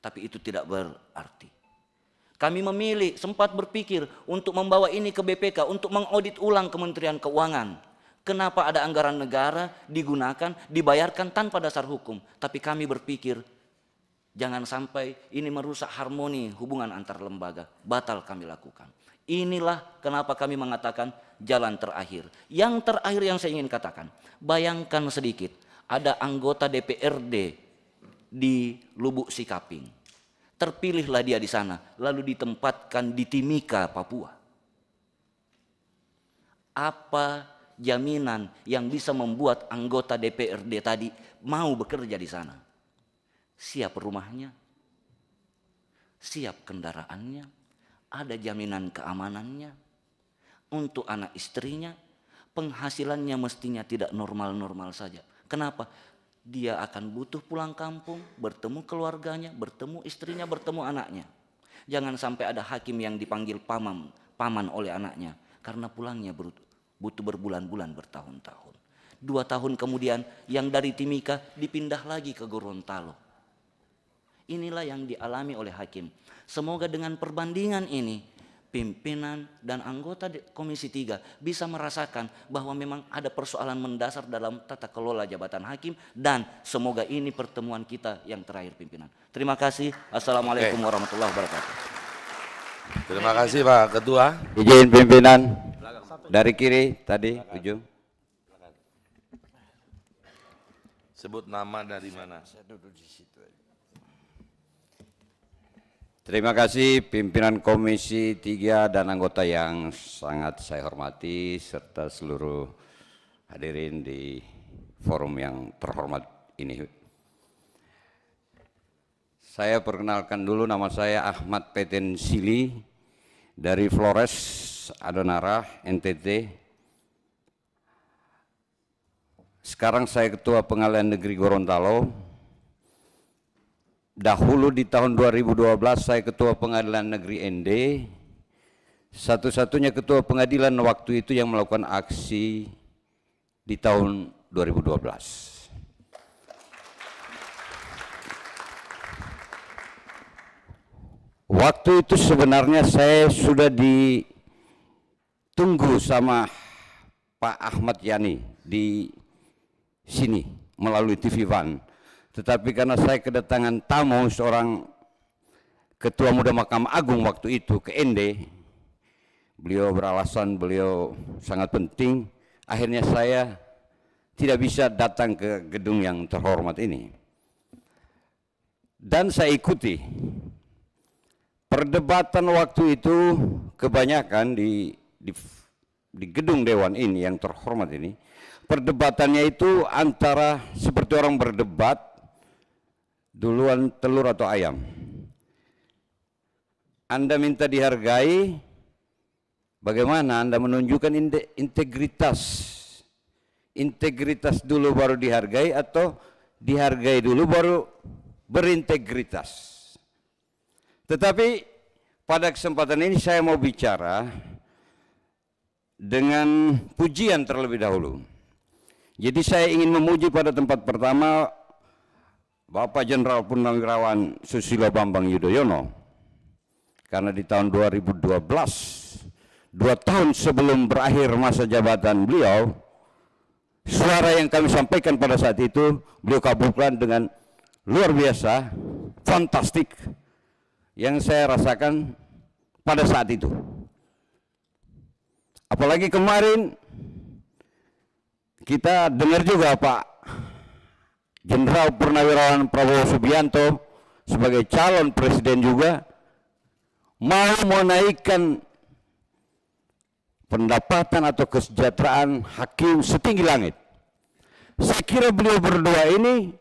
tapi itu tidak berarti. Kami memilih sempat berpikir untuk membawa ini ke BPK untuk mengaudit ulang Kementerian Keuangan. Kenapa ada anggaran negara digunakan, dibayarkan tanpa dasar hukum? Tapi kami berpikir jangan sampai ini merusak harmoni hubungan antar lembaga. Batal kami lakukan. Inilah kenapa kami mengatakan jalan terakhir. Yang terakhir yang saya ingin katakan, bayangkan sedikit ada anggota DPRD di Lubuk Sikaping. Terpilihlah dia di sana, lalu ditempatkan di Timika, Papua. Apa jaminan yang bisa membuat anggota DPRD tadi mau bekerja di sana? Siap rumahnya, siap kendaraannya, ada jaminan keamanannya, untuk anak istrinya, penghasilannya mestinya tidak normal-normal saja. Kenapa? Dia akan butuh pulang kampung, bertemu keluarganya, bertemu istrinya, bertemu anaknya. Jangan sampai ada hakim yang dipanggil paman, paman oleh anaknya karena pulangnya butuh berbulan-bulan bertahun-tahun. Dua tahun kemudian yang dari Timika dipindah lagi ke Gorontalo. Inilah yang dialami oleh hakim. Semoga dengan perbandingan ini pimpinan dan anggota Komisi 3 bisa merasakan bahwa memang ada persoalan mendasar dalam tata kelola jabatan hakim dan semoga ini pertemuan kita yang terakhir pimpinan. Terima kasih. Assalamualaikum Oke. warahmatullahi wabarakatuh. Terima kasih Pak Ketua. Izin pimpinan dari kiri tadi ujung. Sebut nama dari mana? Saya duduk di situ. Terima kasih pimpinan Komisi 3 dan anggota yang sangat saya hormati serta seluruh hadirin di forum yang terhormat ini. Saya perkenalkan dulu nama saya Ahmad Peten Sili dari Flores Adonara NTT. Sekarang saya Ketua Pengadilan Negeri Gorontalo Dahulu di tahun 2012 saya ketua pengadilan negeri ND, satu-satunya ketua pengadilan waktu itu yang melakukan aksi di tahun 2012. Waktu itu sebenarnya saya sudah ditunggu sama Pak Ahmad Yani di sini melalui TV One tetapi karena saya kedatangan tamu seorang ketua muda Mahkamah Agung waktu itu ke ND, beliau beralasan beliau sangat penting, akhirnya saya tidak bisa datang ke gedung yang terhormat ini. Dan saya ikuti. Perdebatan waktu itu kebanyakan di, di, di gedung dewan ini yang terhormat ini, perdebatannya itu antara seperti orang berdebat duluan telur atau ayam. Anda minta dihargai, bagaimana Anda menunjukkan integritas? Integritas dulu baru dihargai atau dihargai dulu baru berintegritas? Tetapi pada kesempatan ini saya mau bicara dengan pujian terlebih dahulu. Jadi saya ingin memuji pada tempat pertama Bapak Jenderal Purnawirawan Susilo Bambang Yudhoyono karena di tahun 2012 dua tahun sebelum berakhir masa jabatan beliau suara yang kami sampaikan pada saat itu beliau kabulkan dengan luar biasa fantastik yang saya rasakan pada saat itu. Apalagi kemarin kita dengar juga Pak Jenderal Purnawirawan Prabowo Subianto sebagai calon presiden juga mau menaikkan pendapatan atau kesejahteraan hakim setinggi langit. Saya kira beliau berdua ini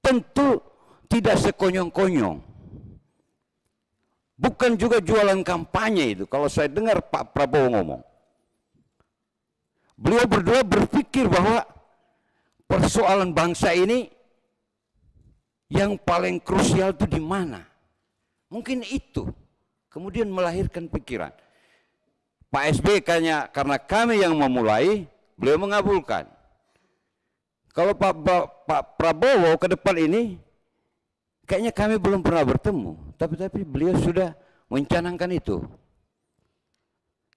tentu tidak sekonyong-konyong. Bukan juga jualan kampanye itu kalau saya dengar Pak Prabowo ngomong. Beliau berdua berpikir bahwa persoalan bangsa ini yang paling krusial itu di mana? Mungkin itu. Kemudian melahirkan pikiran. Pak SB kayaknya karena kami yang memulai, beliau mengabulkan. Kalau Pak, Pak Prabowo ke depan ini, kayaknya kami belum pernah bertemu. Tapi tapi beliau sudah mencanangkan itu.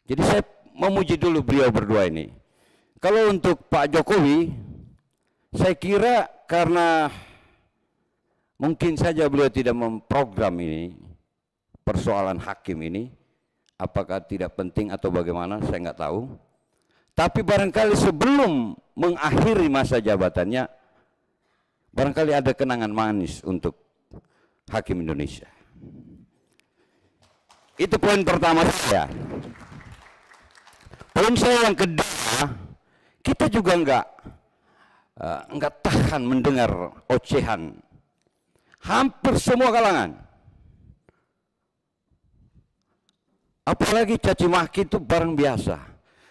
Jadi saya memuji dulu beliau berdua ini. Kalau untuk Pak Jokowi, saya kira karena Mungkin saja beliau tidak memprogram ini, persoalan hakim ini, apakah tidak penting atau bagaimana, saya nggak tahu. Tapi barangkali sebelum mengakhiri masa jabatannya, barangkali ada kenangan manis untuk hakim Indonesia. Itu poin pertama saya. Poin saya yang kedua, kita juga enggak enggak tahan mendengar ocehan hampir semua kalangan. Apalagi caci maki itu barang biasa.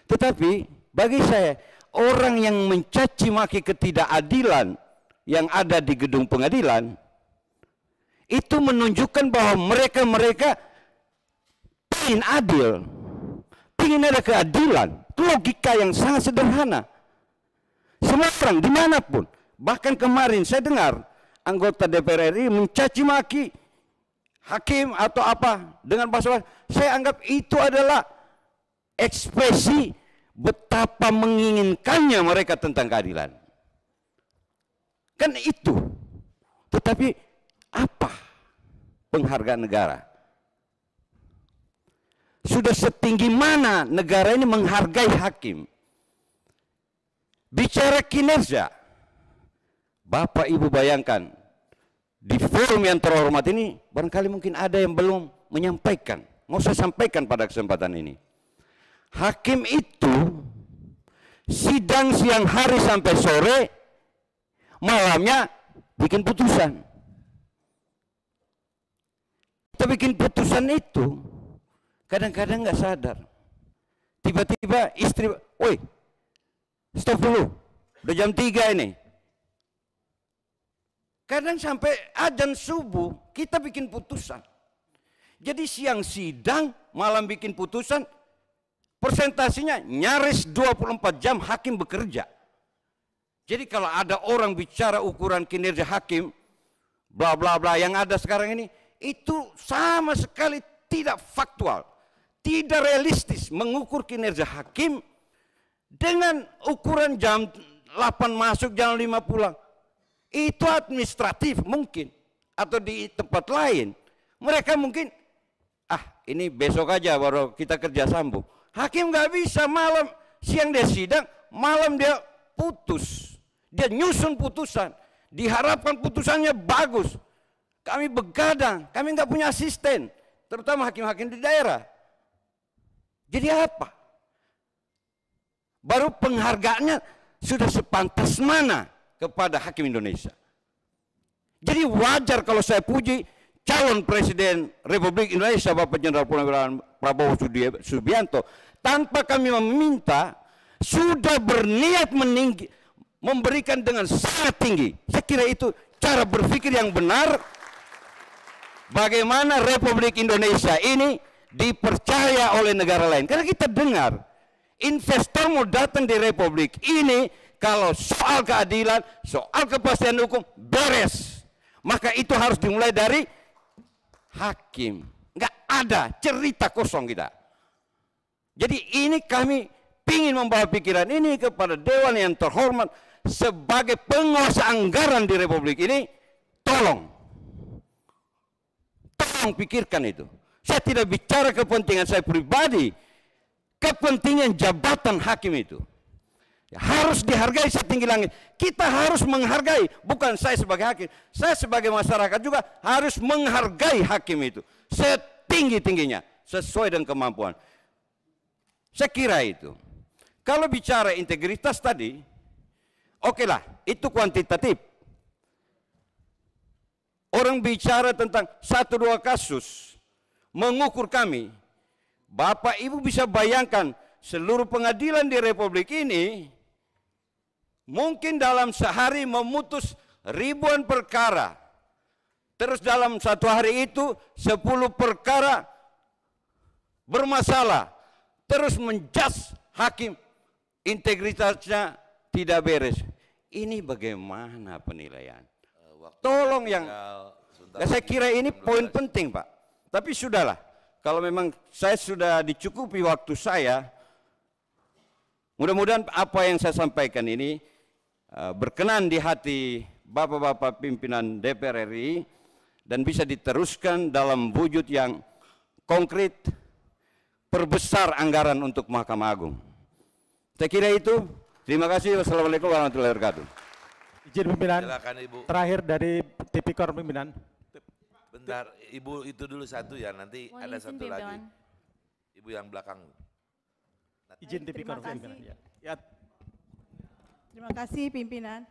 Tetapi bagi saya orang yang mencaci maki ketidakadilan yang ada di gedung pengadilan itu menunjukkan bahwa mereka-mereka ingin adil, ingin ada keadilan. Itu logika yang sangat sederhana. Semua orang di mana pun, bahkan kemarin saya dengar anggota DPR RI mencaci maki hakim atau apa dengan bahasa saya anggap itu adalah ekspresi betapa menginginkannya mereka tentang keadilan. Kan itu. Tetapi apa penghargaan negara? Sudah setinggi mana negara ini menghargai hakim? Bicara kinerja, Bapak Ibu bayangkan, di forum yang terhormat ini barangkali mungkin ada yang belum menyampaikan. Mau saya sampaikan pada kesempatan ini. Hakim itu sidang siang hari sampai sore, malamnya bikin putusan. Kita bikin putusan itu kadang-kadang nggak sadar. Tiba-tiba istri, woi, stop dulu, udah jam 3 ini. Kadang sampai ajan subuh kita bikin putusan. Jadi siang sidang, malam bikin putusan, persentasinya nyaris 24 jam hakim bekerja. Jadi kalau ada orang bicara ukuran kinerja hakim, bla bla bla yang ada sekarang ini, itu sama sekali tidak faktual, tidak realistis mengukur kinerja hakim dengan ukuran jam 8 masuk, jam 5 pulang. Itu administratif mungkin, atau di tempat lain. Mereka mungkin, ah ini besok aja baru kita kerja sambung. Hakim nggak bisa malam, siang dia sidang, malam dia putus. Dia nyusun putusan. Diharapkan putusannya bagus. Kami begadang, kami nggak punya asisten. Terutama hakim-hakim di daerah. Jadi apa? Baru penghargaannya sudah sepantas mana kepada hakim Indonesia. Jadi wajar kalau saya puji calon presiden Republik Indonesia Bapak Jenderal Purnawirawan Prabowo Subianto tanpa kami meminta sudah berniat meninggi, memberikan dengan sangat tinggi. Saya kira itu cara berpikir yang benar bagaimana Republik Indonesia ini dipercaya oleh negara lain. Karena kita dengar investor mau datang di Republik ini kalau soal keadilan, soal kepastian hukum beres. Maka itu harus dimulai dari hakim. Enggak ada cerita kosong kita. Jadi ini kami ingin membawa pikiran ini kepada Dewan yang terhormat sebagai penguasa anggaran di Republik ini, tolong. Tolong pikirkan itu. Saya tidak bicara kepentingan saya pribadi, kepentingan jabatan hakim itu. Harus dihargai setinggi langit. Kita harus menghargai, bukan saya sebagai hakim. Saya sebagai masyarakat juga harus menghargai hakim itu. Setinggi-tingginya, sesuai dengan kemampuan. Saya kira itu. Kalau bicara integritas tadi, oke okay lah, itu kuantitatif. Orang bicara tentang satu dua kasus, mengukur kami, Bapak Ibu bisa bayangkan seluruh pengadilan di Republik ini, mungkin dalam sehari memutus ribuan perkara. Terus dalam satu hari itu sepuluh perkara bermasalah terus menjas hakim integritasnya tidak beres. Ini bagaimana penilaian? Tolong yang ya saya kira ini poin penting Pak. Tapi sudahlah, kalau memang saya sudah dicukupi waktu saya, mudah-mudahan apa yang saya sampaikan ini berkenan di hati Bapak-Bapak pimpinan DPR RI dan bisa diteruskan dalam wujud yang konkret, perbesar anggaran untuk Mahkamah Agung. Saya kira itu. Terima kasih. Wassalamualaikum warahmatullahi wabarakatuh. Izin pimpinan. Silakan Ibu. Terakhir dari Tipikor pimpinan. Bentar, Ibu itu dulu satu ya, nanti Mohon ada izin, satu lagi. pimpinan. Ibu yang belakang. Izin Tipikor pimpinan. Ya. ya. Terima kasih pimpinan.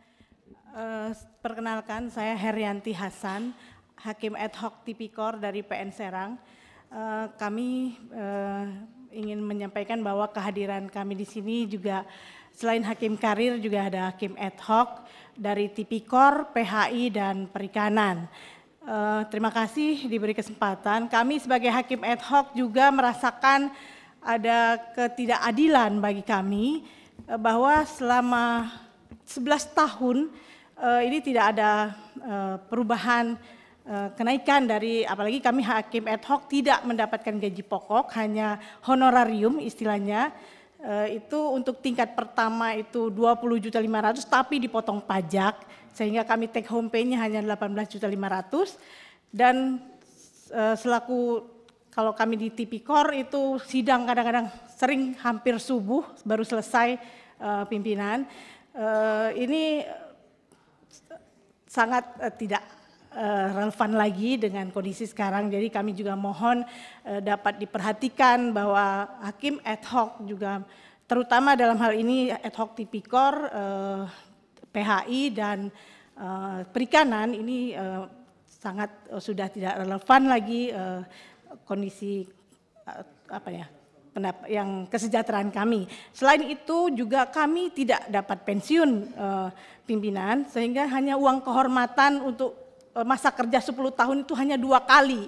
Eh, perkenalkan saya Herianti Hasan, Hakim ad hoc Tipikor dari PN Serang. Eh, kami eh, ingin menyampaikan bahwa kehadiran kami di sini juga selain hakim karir juga ada hakim ad hoc dari Tipikor, PHI dan Perikanan. Eh, terima kasih diberi kesempatan. Kami sebagai hakim ad hoc juga merasakan ada ketidakadilan bagi kami bahwa selama 11 tahun eh, ini tidak ada eh, perubahan eh, kenaikan dari apalagi kami hakim ad hoc tidak mendapatkan gaji pokok hanya honorarium istilahnya. Eh, itu untuk tingkat pertama itu 20 juta 500 tapi dipotong pajak sehingga kami take home pay-nya hanya 18 juta 500 dan eh, selaku kalau kami di Tipikor itu sidang kadang-kadang sering hampir subuh baru selesai eh, pimpinan ini sangat tidak relevan lagi dengan kondisi sekarang. Jadi kami juga mohon dapat diperhatikan bahwa hakim ad hoc juga terutama dalam hal ini ad hoc tipikor PHI dan perikanan ini sangat sudah tidak relevan lagi kondisi apa ya yang kesejahteraan kami. Selain itu juga kami tidak dapat pensiun pimpinan sehingga hanya uang kehormatan untuk masa kerja 10 tahun itu hanya dua kali.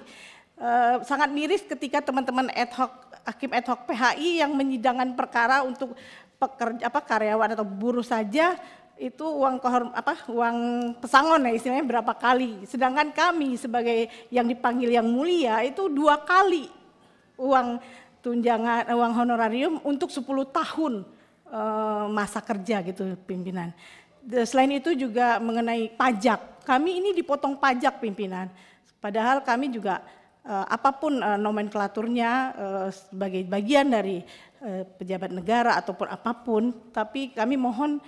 sangat miris ketika teman-teman ad hoc hakim ad hoc PHI yang menyidangkan perkara untuk pekerja apa karyawan atau buruh saja itu uang kehorm, apa uang pesangon ya istilahnya berapa kali. Sedangkan kami sebagai yang dipanggil yang mulia itu dua kali uang tunjangan uang honorarium untuk 10 tahun e, masa kerja gitu pimpinan. Selain itu juga mengenai pajak. Kami ini dipotong pajak pimpinan. Padahal kami juga eh, apa pun eh, nomenklaturnya eh, sebagai bagian dari eh, pejabat negara ataupun apa pun, tapi kami mohon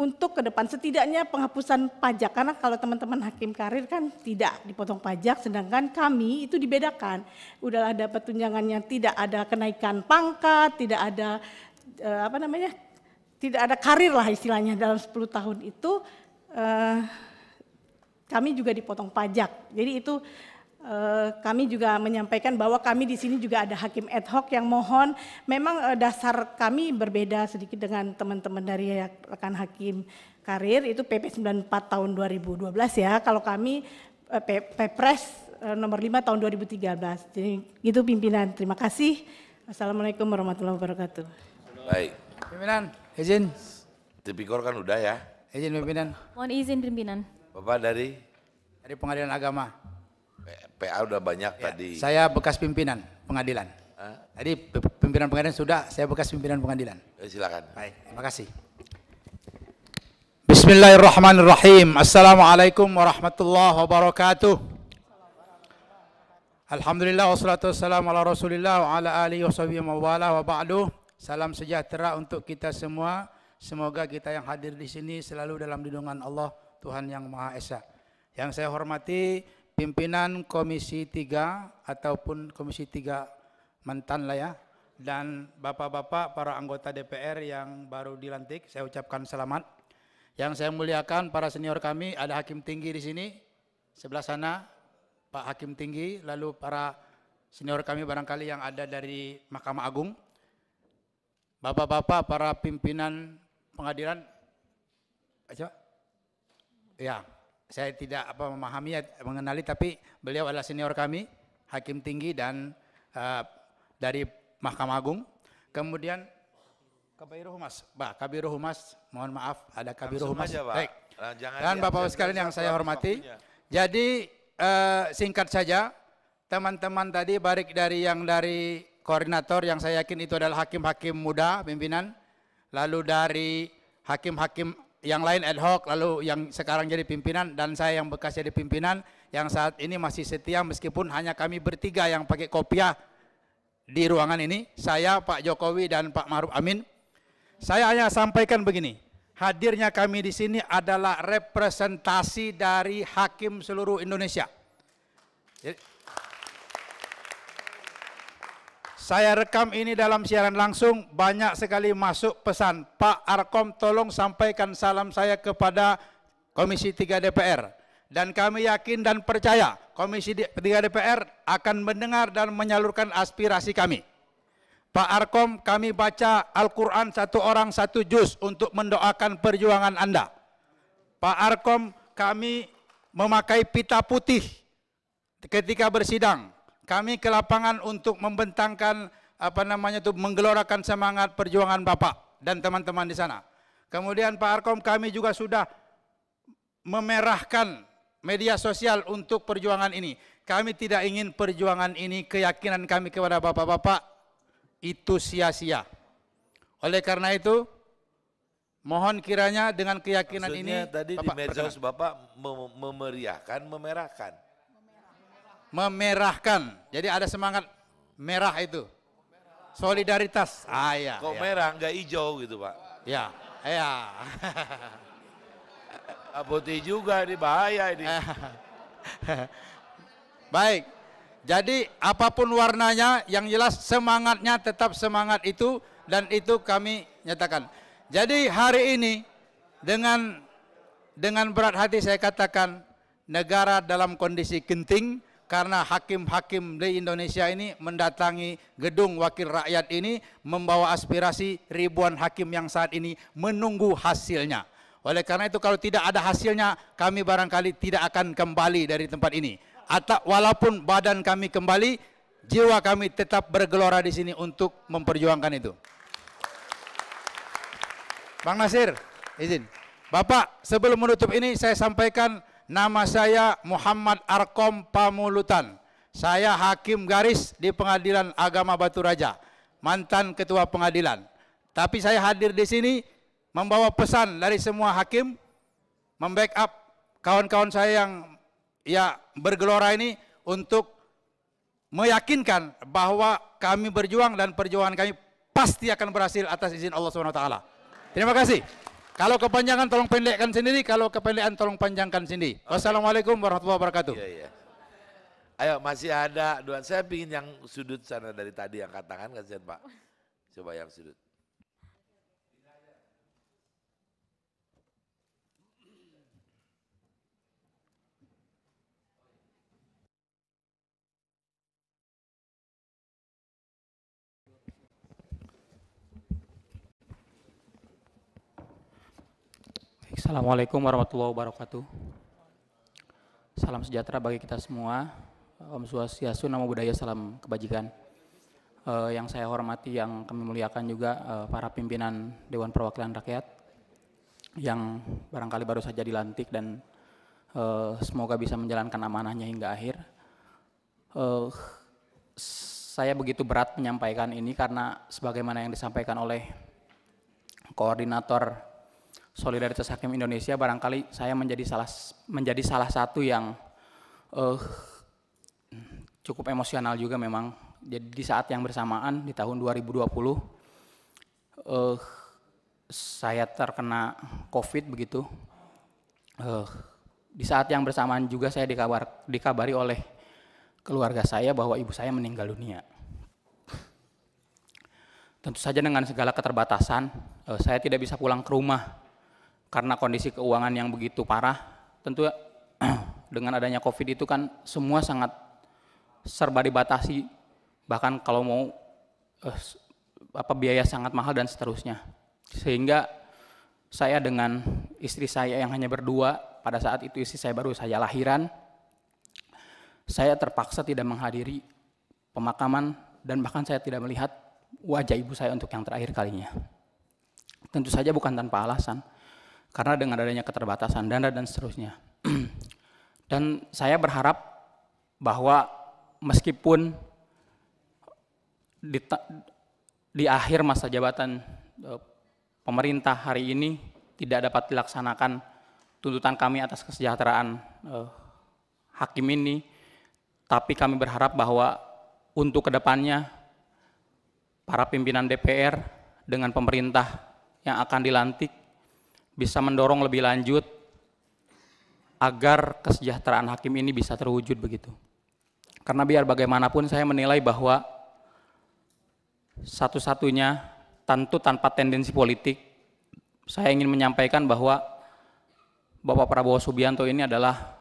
untuk ke depan setidaknya penghapusan pajak. Karena kalau teman-teman hakim karir kan tidak dipotong pajak sedangkan kami itu dibedakan. Udahlah dapat tunjangannya tidak ada kenaikan pangkat tidak ada eh, apa namanya tidak ada karir lah istilahnya dalam 10 tahun itu eh, kami juga dipotong pajak. Jadi itu kami juga menyampaikan bahwa kami di sini juga ada hakim ad hoc yang mohon memang eh, dasar kami berbeda sedikit dengan teman-teman dari rekan hakim karir itu PP 94 tahun 2012 ya. Kalau kami eh, Pepres eh, nomor 5 tahun 2013. Jadi itu pimpinan. Terima kasih. Assalamualaikum warahmatullahi wabarakatuh. Baik. Pimpinan, izin. Tipikor kan udah ya. Izin pimpinan. Mohon izin pimpinan. Bapak dari Dari pengadilan agama. PA udah banyak tadi. Saya bekas pimpinan pengadilan. Jadi p- pimpinan pengadilan sudah, saya bekas pimpinan pengadilan. Eh, silakan. Baik, terima kasih. Bismillahirrahmanirrahim. Assalamualaikum warahmatullahi wabarakatuh. Alhamdulillah wassalatu wassalamu ala rasulillah wa ala alihi wa sahbihi wa wala wa ba'du. Salam sejahtera untuk kita semua. Semoga kita yang hadir di sini selalu dalam lindungan Allah Tuhan yang Maha Esa. Yang saya hormati pimpinan Komisi 3 ataupun Komisi 3 mantan lah ya dan bapak-bapak para anggota DPR yang baru dilantik saya ucapkan selamat. Yang saya muliakan para senior kami ada hakim tinggi di sini sebelah sana Pak Hakim Tinggi lalu para senior kami barangkali yang ada dari Mahkamah Agung. Bapak-bapak para pimpinan pengadilan. Ya, saya tidak apa memahami mengenali tapi beliau adalah senior kami, hakim tinggi dan uh, dari Mahkamah Agung. Kemudian Kabiro Humas, Pak Kabiro Humas, mohon maaf ada Kabiro Humas. aja, Pak. Baik. Nah, jangan Dan Bapak sekalian yang saya hormati, waktunya. jadi eh, singkat saja teman-teman tadi baik dari yang dari koordinator yang saya yakin itu adalah hakim-hakim muda pimpinan, lalu dari hakim-hakim yang lain ad hoc, lalu yang sekarang jadi pimpinan dan saya yang bekas jadi pimpinan yang saat ini masih setia meskipun hanya kami bertiga yang pakai kopiah di ruangan ini, saya Pak Jokowi dan Pak Maruf Amin. Saya hanya sampaikan begini, hadirnya kami di sini adalah representasi dari hakim seluruh Indonesia. Jadi, saya rekam ini dalam siaran langsung, banyak sekali masuk pesan, Pak Arkom tolong sampaikan salam saya kepada Komisi 3 DPR. Dan kami yakin dan percaya Komisi 3 DPR akan mendengar dan menyalurkan aspirasi kami. Pak Arkom, kami baca Al-Quran satu orang satu juz untuk mendoakan perjuangan Anda. Pak Arkom, kami memakai pita putih ketika bersidang. Kami ke lapangan untuk membentangkan apa namanya itu menggelorakan semangat perjuangan Bapak dan teman-teman di sana. Kemudian Pak Arkom kami juga sudah memerahkan media sosial untuk perjuangan ini. Kami tidak ingin perjuangan ini, keyakinan kami kepada bapak-bapak itu sia-sia. Oleh karena itu, mohon kiranya dengan keyakinan Maksudnya ini, tadi Bapak di medsos. Bapak mem- memeriahkan, memerahkan. Memerahkan. Jadi ada semangat merah itu. Solidaritas. Ah ya. Kok ya. merah nggak hijau gitu Pak? Ya, ya. Putih juga ini bahaya ini. Baik. Jadi apa pun warnanya, yang jelas semangatnya tetap semangat itu dan itu kami nyatakan. Jadi hari ini dengan dengan berat hati saya katakan negara dalam kondisi genting karena hakim-hakim di Indonesia ini mendatangi gedung wakil rakyat ini membawa aspirasi ribuan hakim yang saat ini menunggu hasilnya. Oleh karena itu kalau tidak ada hasilnya kami barangkali tidak akan kembali dari tempat ini. Atau walaupun badan kami kembali, jiwa kami tetap bergelora di sini untuk memperjuangkan itu. Bang Nasir, izin. Bapak, sebelum menutup ini saya sampaikan nama saya Muhammad Arkom Pamulutan. Saya hakim garis di Pengadilan Agama Batu Raja, mantan ketua pengadilan. Tapi saya hadir di sini membawa pesan dari semua hakim, membackup kawan-kawan saya yang ya bergelora ini untuk meyakinkan bahwa kami berjuang dan perjuangan kami pasti akan berhasil atas izin Allah SWT. Terima kasih. Kalau kepanjangan tolong pendekkan sendiri, kalau kependekan tolong panjangkan sendiri. Wassalamualaikum warahmatullahi wabarakatuh. Iya, iya. Ayo masih ada dua. Saya pingin yang sudut sana dari tadi yang katakan kasihan Pak. Coba yang sudut. Assalamualaikum warahmatullahi wabarakatuh. Salam sejahtera bagi kita semua. Om Swastiastu, Namo Buddhaya, salam kebajikan. Eh, yang saya hormati, yang kami muliakan juga eh, para pimpinan Dewan Perwakilan Rakyat yang barangkali baru saja dilantik dan eh, semoga bisa menjalankan amanahnya hingga akhir. Eh, saya begitu berat menyampaikan ini karena sebagaimana yang disampaikan oleh koordinator Solidaritas Hakim Indonesia barangkali saya menjadi salah menjadi salah satu yang eh, cukup emosional juga memang. Jadi di saat yang bersamaan di tahun 2020 eh, saya terkena COVID begitu. Eh, di saat yang bersamaan juga saya dikabar, dikabari oleh keluarga saya bahwa ibu saya meninggal dunia. Tentu saja dengan segala keterbatasan, eh, saya tidak bisa pulang ke rumah karena kondisi keuangan yang begitu parah. Tentu dengan adanya COVID itu kan semua sangat serba dibatasi, bahkan kalau mau eh, apa biaya sangat mahal dan seterusnya. Sehingga saya dengan istri saya yang hanya berdua, pada saat itu istri saya baru saja lahiran, saya terpaksa tidak menghadiri pemakaman dan bahkan saya tidak melihat wajah ibu saya untuk yang terakhir kalinya. Tentu saja bukan tanpa alasan, karena dengan adanya keterbatasan dana dan seterusnya. dan saya berharap bahwa meskipun di, di akhir masa jabatan eh, pemerintah hari ini tidak dapat dilaksanakan tuntutan kami atas kesejahteraan eh, hakim ini, tapi kami berharap bahwa untuk ke depannya para pimpinan DPR dengan pemerintah yang akan dilantik bisa mendorong lebih lanjut agar kesejahteraan hakim ini bisa terwujud begitu. Karena biar bagaimanapun saya menilai bahwa satu-satunya tentu tanpa tendensi politik, saya ingin menyampaikan bahwa Bapak Prabowo Subianto ini adalah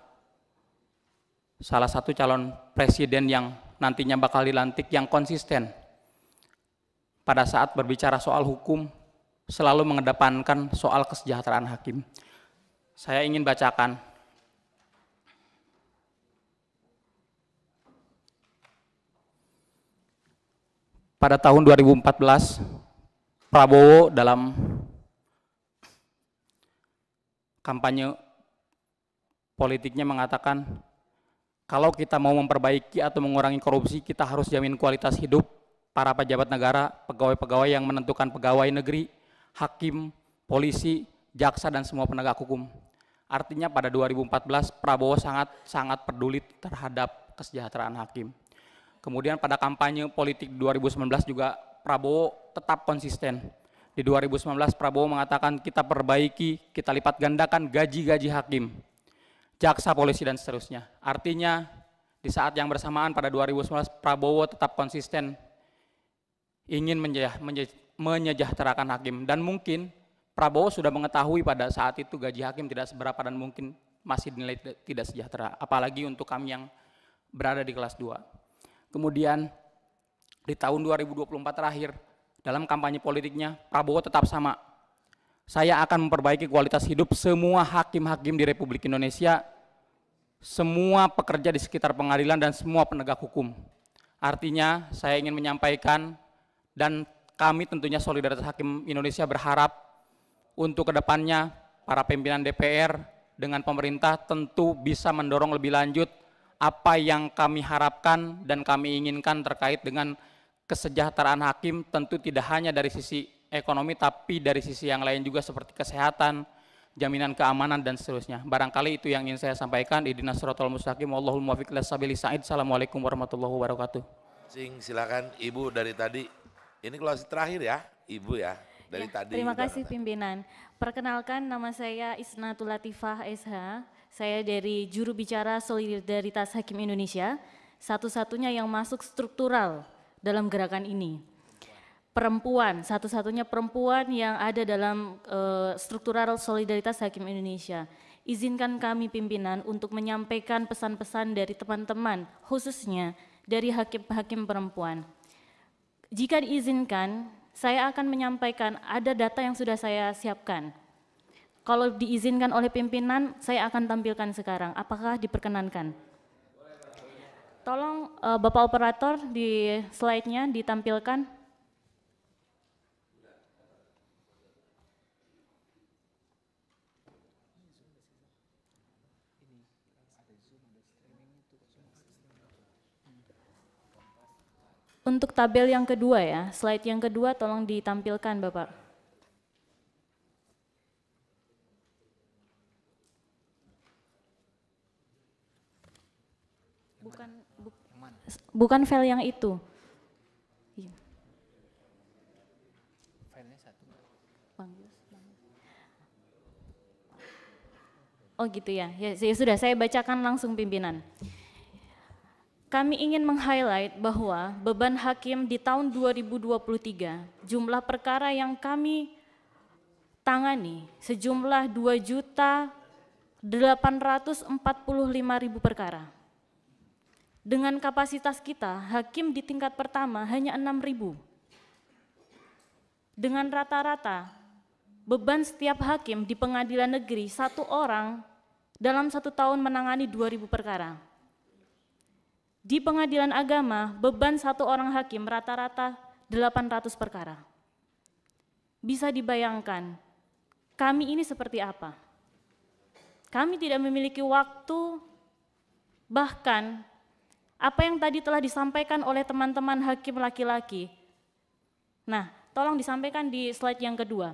salah satu calon presiden yang nantinya bakal dilantik yang konsisten pada saat berbicara soal hukum selalu mengedepankan soal kesejahteraan hakim. Saya ingin bacakan pada tahun 2014 Prabowo dalam kampanye politiknya mengatakan kalau kita mau memperbaiki atau mengurangi korupsi, kita harus jamin kualitas hidup para pejabat negara, pegawai-pegawai yang menentukan pegawai negeri, hakim, polisi, jaksa dan semua penegak hukum. Artinya pada 2014 Prabowo sangat sangat peduli terhadap kesejahteraan hakim. Kemudian pada kampanye politik 2019 juga Prabowo tetap konsisten. Di 2019 Prabowo mengatakan kita perbaiki, kita lipat gandakan gaji-gaji hakim, jaksa, polisi dan seterusnya. Artinya di saat yang bersamaan pada 2019 Prabowo tetap konsisten ingin menyejahterakan hakim. Dan mungkin Prabowo sudah mengetahui pada saat itu gaji hakim tidak seberapa dan mungkin masih dinilai tidak sejahtera. Apalagi untuk kami yang berada di kelas 2 kemudian di tahun 2024 terakhir dalam kampanye politiknya Prabowo tetap sama. Saya akan memperbaiki kualitas hidup semua hakim-hakim di Republik Indonesia semua pekerja di sekitar pengadilan dan semua penegak hukum. Artinya saya ingin menyampaikan dan kami tentunya Solidaritas Hakim Indonesia berharap untuk ke depannya para pimpinan DPR dengan pemerintah tentu bisa mendorong lebih lanjut apa yang kami harapkan dan kami inginkan terkait dengan kesejahteraan hakim tentu tidak hanya dari sisi ekonomi tapi dari sisi yang lain juga seperti kesehatan, jaminan keamanan dan seterusnya. Barangkali itu yang ingin saya sampaikan. Idina suratul mustaqim. Wallahul muwaffiq sabili sa'id. Assalamualaikum warahmatullahi wabarakatuh. Sing silakan Ibu dari tadi ini kelas terakhir ya, Ibu ya, dari Ya, tadi. Terima kasih pimpinan. Perkenalkan nama saya Isnatul Latifah SH. Saya dari juru bicara Solidaritas Hakim Indonesia, satu-satunya yang masuk struktural dalam gerakan ini. Perempuan, satu-satunya perempuan yang ada dalam eh, struktural Solidaritas Hakim Indonesia. Izinkan kami pimpinan untuk menyampaikan pesan-pesan dari teman-teman, khususnya dari hakim-hakim perempuan. Jika diizinkan, saya akan menyampaikan ada data yang sudah saya siapkan. Kalau diizinkan oleh pimpinan, saya akan tampilkan sekarang. Apakah diperkenankan? Tolong eh, Bapak Operator di slide-nya ditampilkan. Untuk tabel yang kedua ya, slide yang kedua tolong ditampilkan Bapak. Bukan bu- bukan file yang itu. Iya. Oh gitu ya. ya, ya sudah saya bacakan langsung pimpinan. Kami ingin meng-highlight bahwa beban hakim di tahun 2023, jumlah perkara yang kami tangani sejumlah 2 juta 845 ribu perkara. Dengan kapasitas kita, hakim di tingkat pertama hanya 6 ribu. Dengan rata-rata, beban setiap hakim di pengadilan negeri satu orang dalam satu tahun menangani 2.000 perkara. Di pengadilan agama, beban satu orang hakim rata-rata 800 perkara. Bisa dibayangkan, kami ini seperti apa? Kami tidak memiliki waktu, bahkan apa yang tadi telah disampaikan oleh teman-teman hakim laki-laki. Nah, tolong disampaikan di slide yang kedua.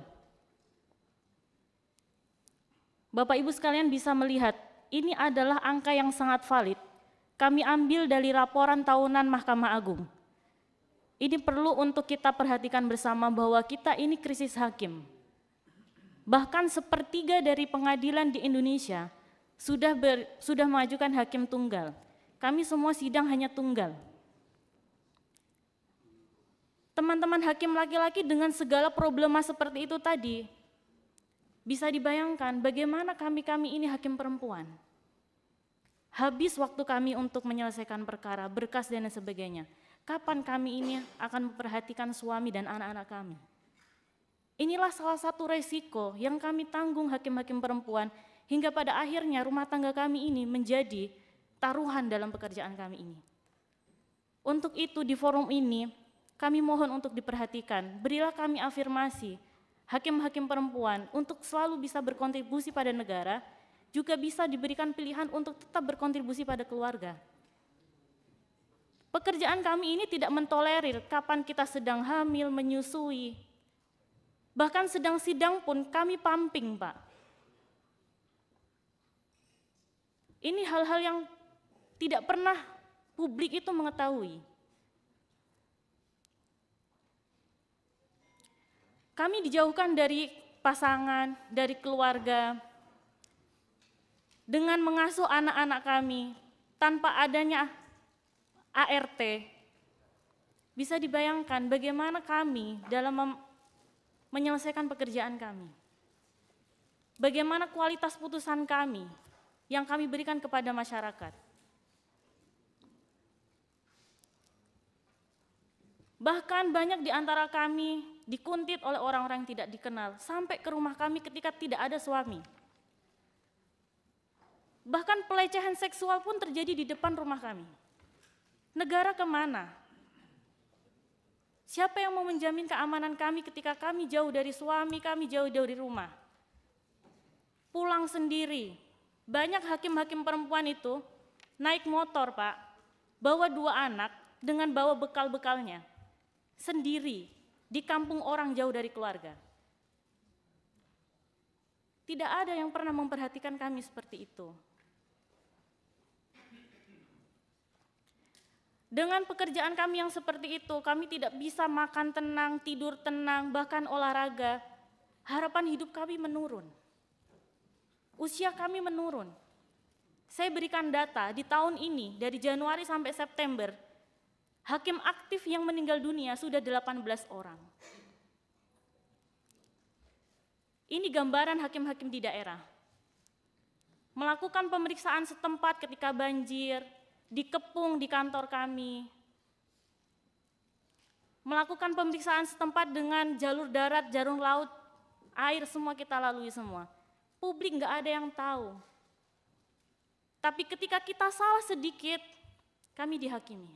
Bapak Ibu sekalian bisa melihat, ini adalah angka yang sangat valid. Kami ambil dari laporan tahunan Mahkamah Agung. Ini perlu untuk kita perhatikan bersama bahwa kita ini krisis hakim. Bahkan sepertiga dari pengadilan di Indonesia sudah ber, sudah mengajukan hakim tunggal. Kami semua sidang hanya tunggal. Teman-teman hakim laki-laki dengan segala problema seperti itu tadi, bisa dibayangkan bagaimana kami-kami ini hakim perempuan. Habis waktu kami untuk menyelesaikan perkara, berkas dan sebagainya. Kapan kami ini akan memperhatikan suami dan anak-anak kami? Inilah salah satu resiko yang kami tanggung hakim-hakim perempuan hingga pada akhirnya rumah tangga kami ini menjadi taruhan dalam pekerjaan kami ini. Untuk itu di forum ini kami mohon untuk diperhatikan, berilah kami afirmasi hakim-hakim perempuan untuk selalu bisa berkontribusi pada negara juga bisa diberikan pilihan untuk tetap berkontribusi pada keluarga. Pekerjaan kami ini tidak mentolerir kapan kita sedang hamil, menyusui. Bahkan sedang sidang pun kami pumping, Pak. Ini hal-hal yang tidak pernah publik itu mengetahui. Kami dijauhkan dari pasangan, dari keluarga, dengan mengasuh anak-anak kami tanpa adanya ART. Bisa dibayangkan bagaimana kami dalam menyelesaikan pekerjaan kami. Bagaimana kualitas putusan kami yang kami berikan kepada masyarakat. Bahkan banyak di antara kami dikuntit oleh orang-orang yang tidak dikenal sampai ke rumah kami ketika tidak ada suami. Bahkan pelecehan seksual pun terjadi di depan rumah kami. Negara ke mana? Siapa yang mau menjamin keamanan kami ketika kami jauh dari suami, kami jauh dari rumah? Pulang sendiri. Banyak hakim-hakim perempuan itu naik motor, Pak, bawa dua anak dengan bawa bekal-bekalnya sendiri di kampung orang jauh dari keluarga. Tidak ada yang pernah memperhatikan kami seperti itu. Dengan pekerjaan kami yang seperti itu, kami tidak bisa makan tenang, tidur tenang, bahkan olahraga. Harapan hidup kami menurun. Usia kami menurun. Saya berikan data di tahun ini, dari Januari sampai September, hakim aktif yang meninggal dunia sudah 18 orang. Ini gambaran hakim-hakim di daerah. Melakukan pemeriksaan setempat ketika banjir, dikepung di kantor kami. Melakukan pemeriksaan setempat dengan jalur darat, jalur laut, air semua kita lalui semua. Publik nggak ada yang tahu. Tapi ketika kita salah sedikit, kami dihakimi.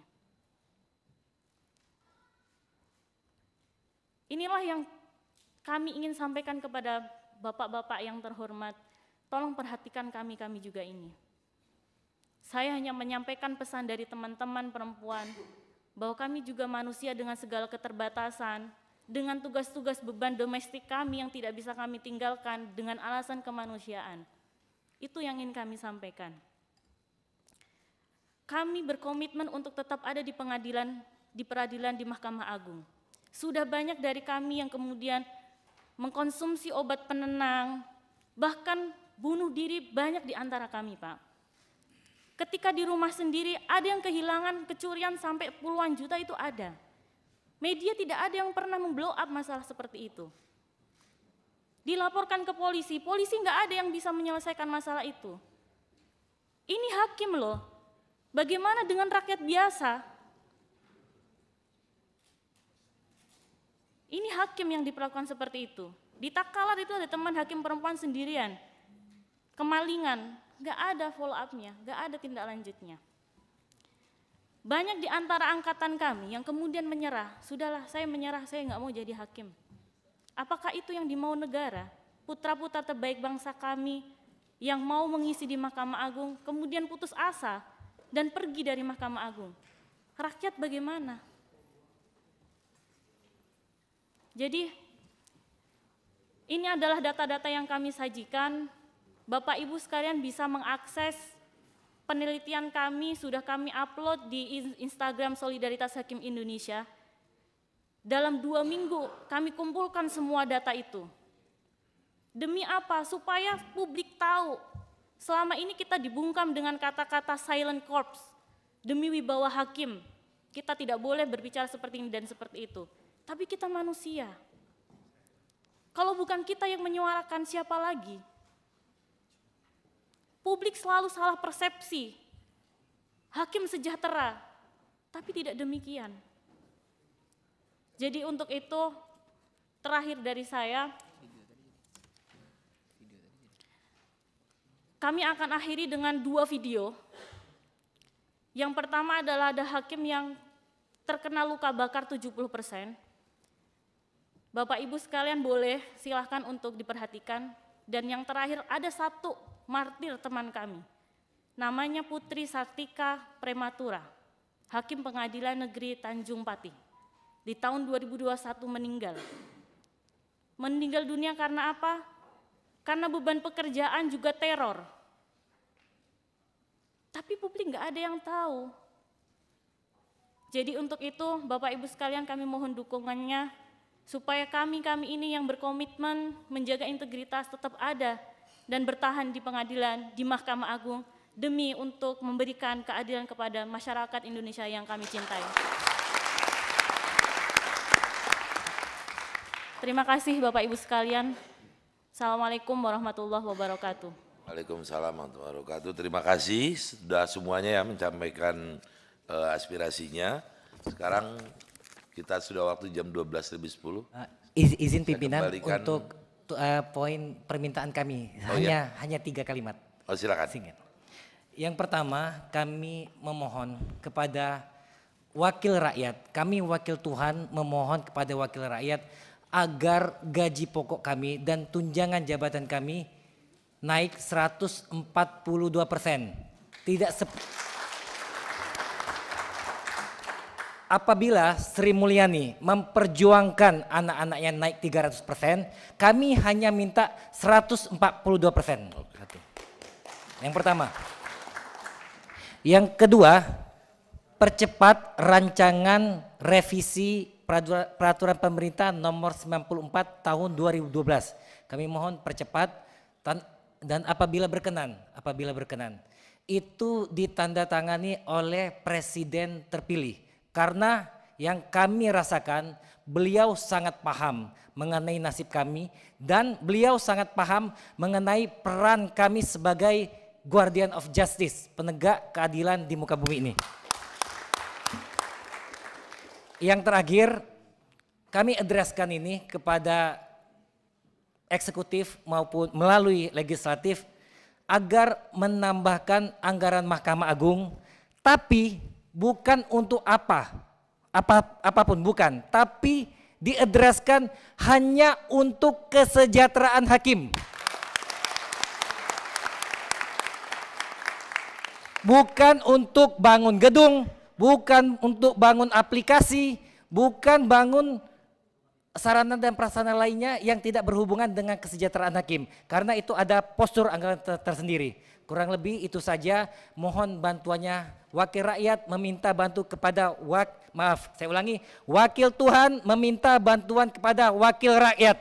Inilah yang kami ingin sampaikan kepada bapak-bapak yang terhormat. Tolong perhatikan kami-kami juga ini. Saya hanya menyampaikan pesan dari teman-teman perempuan bahwa kami juga manusia dengan segala keterbatasan, dengan tugas-tugas beban domestik kami yang tidak bisa kami tinggalkan dengan alasan kemanusiaan. Itu yang ingin kami sampaikan. Kami berkomitmen untuk tetap ada di pengadilan, di peradilan di Mahkamah Agung. Sudah banyak dari kami yang kemudian mengkonsumsi obat penenang, bahkan bunuh diri banyak di antara kami, Pak. Ketika di rumah sendiri ada yang kehilangan kecurian sampai puluhan juta itu ada. Media tidak ada yang pernah memblow up masalah seperti itu. Dilaporkan ke polisi, polisi nggak ada yang bisa menyelesaikan masalah itu. Ini hakim loh. Bagaimana dengan rakyat biasa? Ini hakim yang diperlakukan seperti itu. Di Takalar itu ada teman hakim perempuan sendirian. Kemalingan, nggak ada follow up-nya, nggak ada tindak lanjutnya. Banyak di antara angkatan kami yang kemudian menyerah, sudahlah saya menyerah, saya nggak mau jadi hakim. Apakah itu yang dimau negara? Putra-putra terbaik bangsa kami yang mau mengisi di Mahkamah Agung, kemudian putus asa dan pergi dari Mahkamah Agung. Rakyat bagaimana? Jadi ini adalah data-data yang kami sajikan Bapak Ibu sekalian bisa mengakses penelitian kami sudah kami upload di Instagram Solidaritas Hakim Indonesia. Dalam dua minggu kami kumpulkan semua data itu. Demi apa? Supaya publik tahu selama ini kita dibungkam dengan kata-kata silent corpse. Demi wibawa hakim, kita tidak boleh berbicara seperti ini dan seperti itu. Tapi kita manusia. Kalau bukan kita yang menyuarakan siapa lagi? Publik selalu salah persepsi. Hakim sejahtera, tapi tidak demikian. Jadi untuk itu terakhir dari saya, kami akan akhiri dengan dua video. Yang pertama adalah ada hakim yang terkena luka bakar 70 persen. Bapak Ibu sekalian boleh silahkan untuk diperhatikan. Dan yang terakhir ada satu martir teman kami. Namanya Putri Sartika Prematura, Hakim Pengadilan Negeri Tanjung Pati. Di tahun 2021 meninggal. Meninggal dunia karena apa? Karena beban pekerjaan juga teror. Tapi publik nggak ada yang tahu. Jadi untuk itu Bapak Ibu sekalian kami mohon dukungannya supaya kami-kami ini yang berkomitmen menjaga integritas tetap ada dan bertahan di pengadilan, di Mahkamah Agung demi untuk memberikan keadilan kepada masyarakat Indonesia yang kami cintai. Terima kasih Bapak Ibu sekalian. Assalamualaikum warahmatullahi wabarakatuh. Waalaikumsalam warahmatullahi wabarakatuh. Terima kasih sudah semuanya ya menyampaikan uh, aspirasinya. Sekarang kita sudah waktu jam 12 lebih 10. Uh, iz, izin Saya pimpinan untuk uh, poin permintaan kami Oh, hanya hanya tiga kalimat. Oh silakan. Singkat. Yang pertama kami memohon kepada wakil rakyat, kami wakil Tuhan memohon kepada wakil rakyat agar gaji pokok kami dan tunjangan jabatan kami naik 142 persen. Tidak Apabila Sri Mulyani memperjuangkan anak-anaknya naik 300 persen, kami hanya minta 142 persen. Satu. Yang pertama. Yang kedua, percepat rancangan revisi peraturan, pemerintah nomor 94 tahun 2012. Kami mohon percepat dan apabila berkenan, apabila berkenan, itu ditandatangani oleh presiden terpilih. Karena yang kami rasakan beliau sangat paham mengenai nasib kami dan beliau sangat paham mengenai peran kami sebagai guardian of justice, penegak keadilan di muka bumi ini. Yang terakhir, kami addresskan ini kepada eksekutif maupun melalui legislatif agar menambahkan anggaran Mahkamah Agung, tapi bukan untuk apa, apa apa pun bukan, tapi diaddresskan hanya untuk kesejahteraan hakim. Bukan untuk bangun gedung, bukan untuk bangun aplikasi, bukan bangun sarana dan prasarana lainnya yang tidak berhubungan dengan kesejahteraan hakim. Karena itu ada postur anggaran ter- tersendiri. Kurang lebih itu saja. Mohon bantuannya wakil rakyat meminta bantu kepada wak maaf saya ulangi wakil Tuhan meminta bantuan kepada wakil rakyat.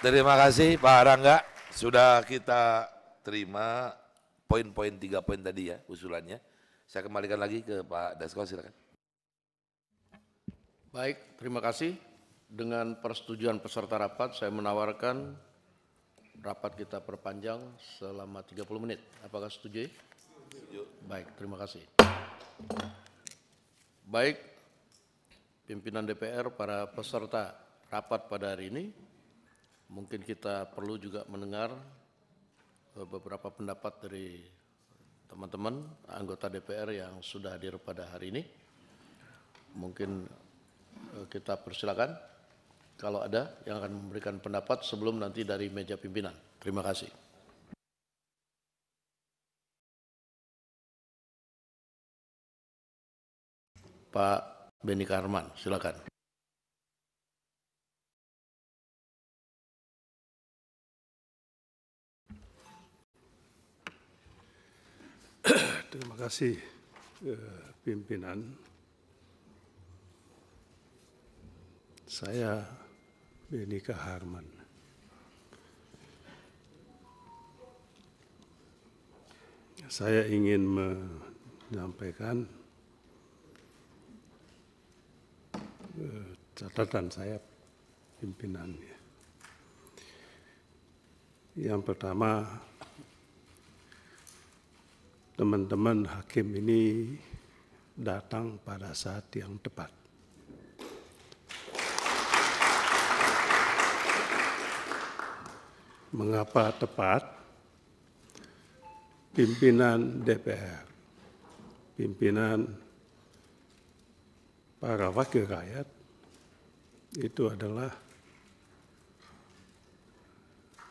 Terima kasih Pak Rangga. Sudah kita terima poin-poin tiga poin tadi ya usulannya. Saya kembalikan lagi ke Pak Dasko silakan. Baik, terima kasih. Dengan persetujuan peserta rapat, saya menawarkan rapat kita perpanjang selama 30 menit. Apakah setuju? Baik, terima kasih. Baik, pimpinan DPR, para peserta rapat pada hari ini, mungkin kita perlu juga mendengar eh, beberapa pendapat dari teman-teman anggota DPR yang sudah hadir pada hari ini. Mungkin eh, kita persilakan kalau ada yang akan memberikan pendapat sebelum nanti dari meja pimpinan. Terima kasih. Pak Beni Karman, silakan. Terima kasih eh, pimpinan. Saya Benika Harman. Saya ingin menyampaikan eh, catatan saya pimpinannya. Yang pertama, teman-teman hakim ini datang pada saat yang tepat. Mengapa tepat? Pimpinan DPR, pimpinan para wakil rakyat itu adalah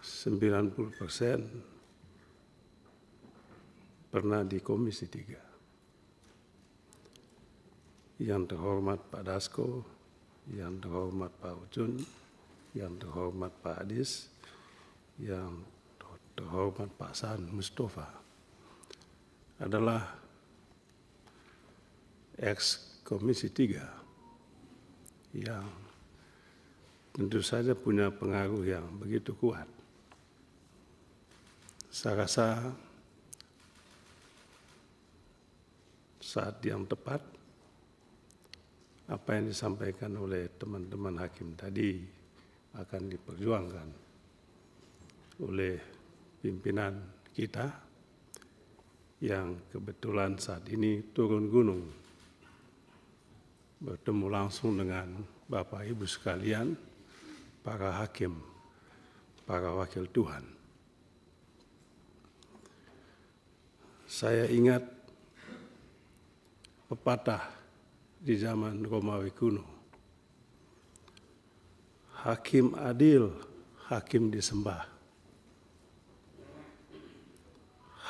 90 persen pernah di Komisi 3. Yang terhormat Pak Dasko, yang terhormat Pak Ujun, yang terhormat Pak Adis, yang terhormat Pak San Mustafa adalah ex Komisi 3 yang tentu saja punya pengaruh yang begitu kuat. Saya rasa saat yang tepat apa yang disampaikan oleh teman-teman hakim tadi akan diperjuangkan oleh pimpinan kita yang kebetulan saat ini turun gunung bertemu langsung dengan Bapak Ibu sekalian, para hakim, para wakil Tuhan. Saya ingat pepatah di zaman Romawi kuno. Hakim adil, hakim disembah.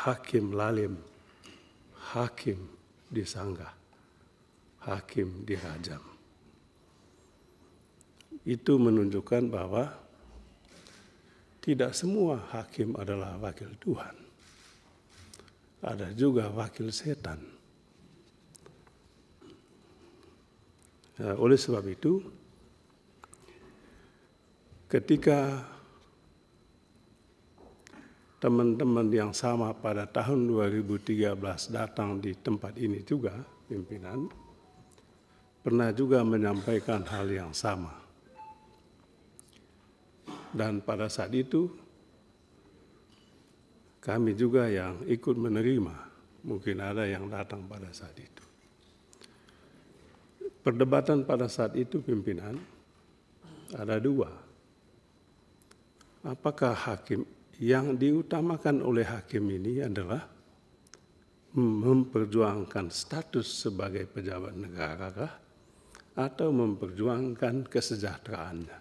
Hakim lalim, hakim disanggah, hakim dirajam. Itu menunjukkan bahwa tidak semua hakim adalah wakil Tuhan. Ada juga wakil setan. Nah, oleh sebab itu, ketika teman-teman yang sama pada tahun 2013 datang di tempat ini juga, pimpinan, pernah juga menyampaikan hal yang sama. Dan pada saat itu, kami juga yang ikut menerima, mungkin ada yang datang pada saat itu. Perdebatan pada saat itu pimpinan ada dua. Apakah hakim yang diutamakan oleh hakim ini adalah memperjuangkan status sebagai pejabat negara kah? atau memperjuangkan kesejahteraannya.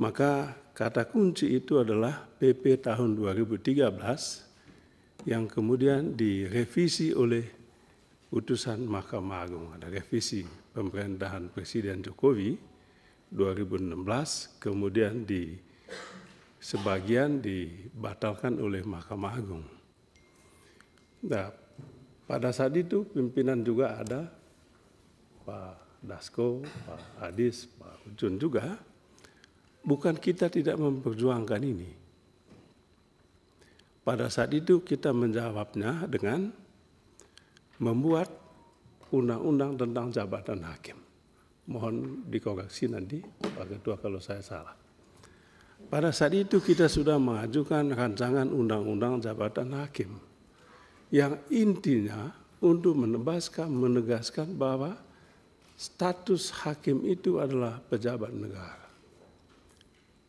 Maka kata kunci itu adalah PP tahun 2013 yang kemudian direvisi oleh putusan Mahkamah Agung. Ada revisi pemerintahan Presiden Jokowi 2016 kemudian di sebagian dibatalkan oleh Mahkamah Agung. Nah, pada saat itu pimpinan juga ada Pak Dasko, Pak Adis, Pak Ujun juga. Bukan kita tidak memperjuangkan ini. Pada saat itu kita menjawabnya dengan membuat undang-undang tentang jabatan hakim. Mohon dikoreksi nanti Pak Ketua kalau saya salah. Pada saat itu kita sudah mengajukan rancangan undang-undang jabatan hakim yang intinya untuk menebaskan, menegaskan bahwa status hakim itu adalah pejabat negara.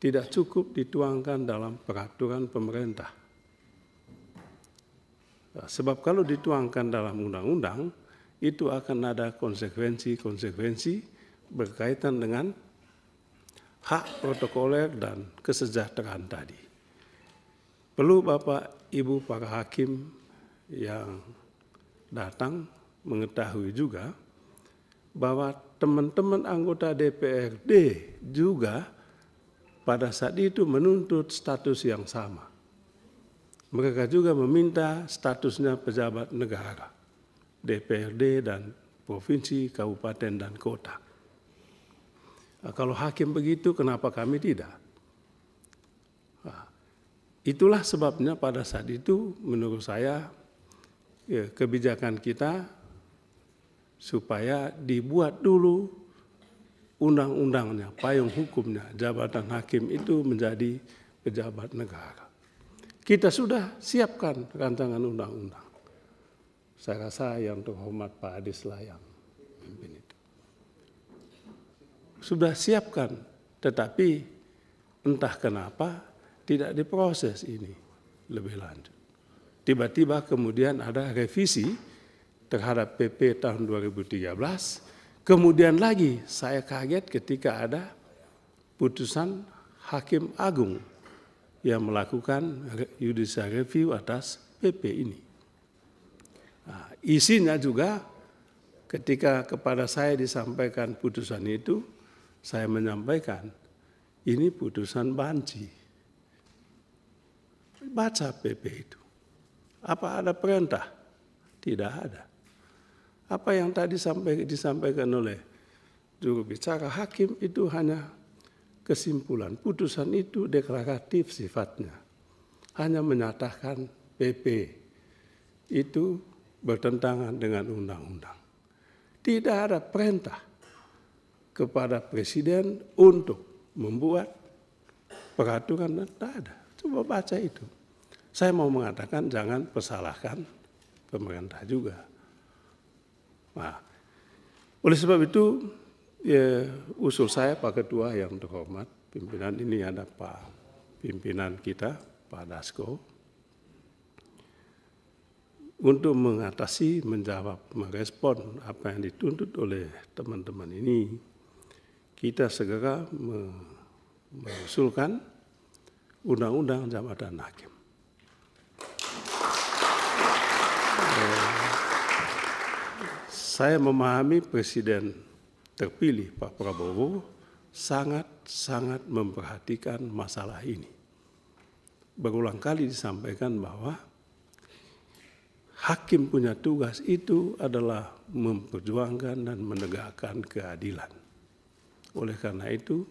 Tidak cukup dituangkan dalam peraturan pemerintah. Nah, sebab kalau dituangkan dalam undang-undang, itu akan ada konsekuensi-konsekuensi berkaitan dengan hak protokoler dan kesejahteraan tadi. Perlu Bapak Ibu para hakim yang datang mengetahui juga bahwa teman-teman anggota DPRD juga pada saat itu menuntut status yang sama. Mereka juga meminta statusnya pejabat negara, DPRD dan provinsi, kabupaten, dan kota. Nah, kalau hakim begitu, kenapa kami tidak? Nah, itulah sebabnya pada saat itu menurut saya ya, kebijakan kita supaya dibuat dulu undang-undangnya, payung hukumnya, jabatan hakim itu menjadi pejabat negara. Kita sudah siapkan rancangan undang-undang. Saya rasa yang terhormat Pak Adis lah yang memimpin itu sudah siapkan, tetapi entah kenapa tidak diproses ini lebih lanjut. Tiba-tiba kemudian ada revisi terhadap PP tahun 2013, kemudian lagi saya kaget ketika ada putusan Hakim Agung yang melakukan judicial review atas PP ini. Nah, isinya juga ketika kepada saya disampaikan putusan itu, saya menyampaikan ini putusan banci. Baca PP itu. Apa ada perintah? Tidak ada. Apa yang tadi sampai, disampaikan oleh juru bicara hakim itu hanya kesimpulan. Putusan itu deklaratif sifatnya. Hanya menyatakan PP itu bertentangan dengan undang-undang. Tidak ada perintah kepada presiden untuk membuat peraturan tidak ada. Coba baca itu. Saya mau mengatakan jangan persalahkan pemerintah juga. Nah, oleh sebab itu ya, usul saya Pak Ketua yang terhormat, pimpinan ini ada Pak pimpinan kita, Pak Dasko, untuk mengatasi, menjawab, merespon apa yang dituntut oleh teman-teman ini, kita segera mengusulkan undang-undang jabatan hakim. Saya memahami Presiden terpilih Pak Prabowo sangat-sangat memperhatikan masalah ini. Berulang kali disampaikan bahwa hakim punya tugas itu adalah memperjuangkan dan menegakkan keadilan. Oleh karena itu,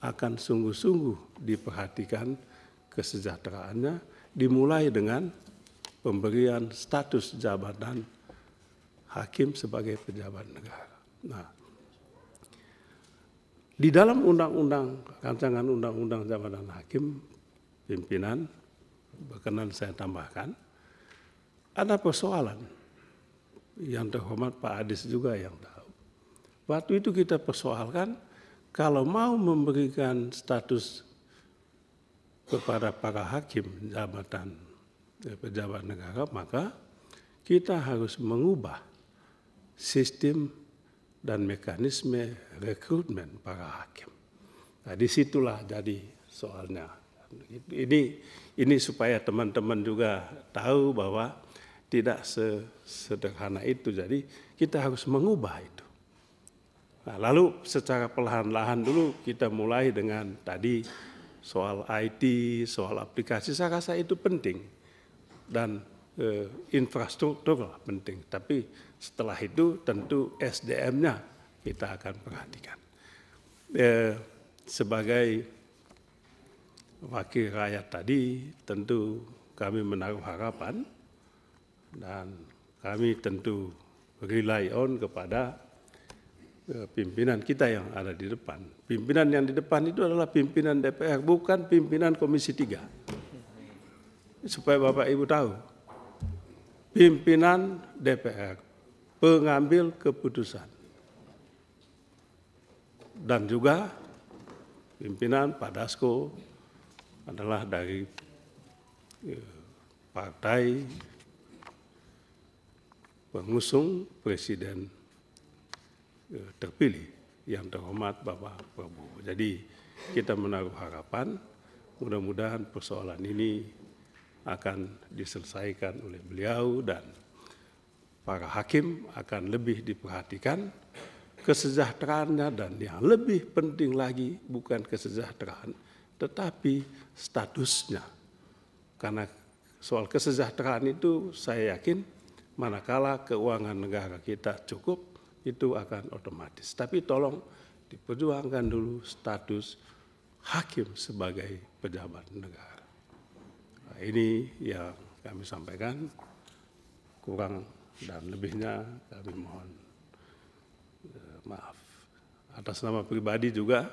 akan sungguh-sungguh diperhatikan kesejahteraannya, dimulai dengan pemberian status jabatan hakim sebagai pejabat negara. Nah, di dalam undang-undang, rancangan undang-undang jabatan hakim, pimpinan, berkenan saya tambahkan, ada persoalan yang terhormat Pak Adis juga yang tahu. Waktu itu kita persoalkan, kalau mau memberikan status kepada para hakim jabatan eh, pejabat negara, maka kita harus mengubah sistem dan mekanisme rekrutmen para hakim. Nah, di situlah jadi soalnya. Ini ini supaya teman-teman juga tahu bahwa tidak sesederhana itu. Jadi kita harus mengubah itu. Nah, lalu secara perlahan-lahan dulu kita mulai dengan tadi soal IT, soal aplikasi. Saya rasa itu penting dan eh, infrastruktur penting. Tapi setelah itu tentu SDM-nya kita akan perhatikan. Eh, sebagai wakil rakyat tadi tentu kami menaruh harapan dan kami tentu rely on kepada pimpinan kita yang ada di depan. Pimpinan yang di depan itu adalah pimpinan DPR, bukan pimpinan Komisi 3. Supaya Bapak Ibu tahu, pimpinan DPR, pengambil keputusan. Dan juga pimpinan Pak Dasko adalah dari eh, partai pengusung presiden eh, terpilih yang terhormat Bapak Prabowo. Jadi kita menaruh harapan mudah-mudahan persoalan ini akan diselesaikan oleh beliau dan para hakim akan lebih diperhatikan kesejahteraannya dan yang lebih penting lagi bukan kesejahteraan tetapi statusnya. Karena soal kesejahteraan itu saya yakin manakala keuangan negara kita cukup itu akan otomatis. Tapi tolong diperjuangkan dulu status hakim sebagai pejabat negara. Nah, ini yang kami sampaikan, kurang dan lebihnya kami mohon eh, maaf. Atas nama pribadi juga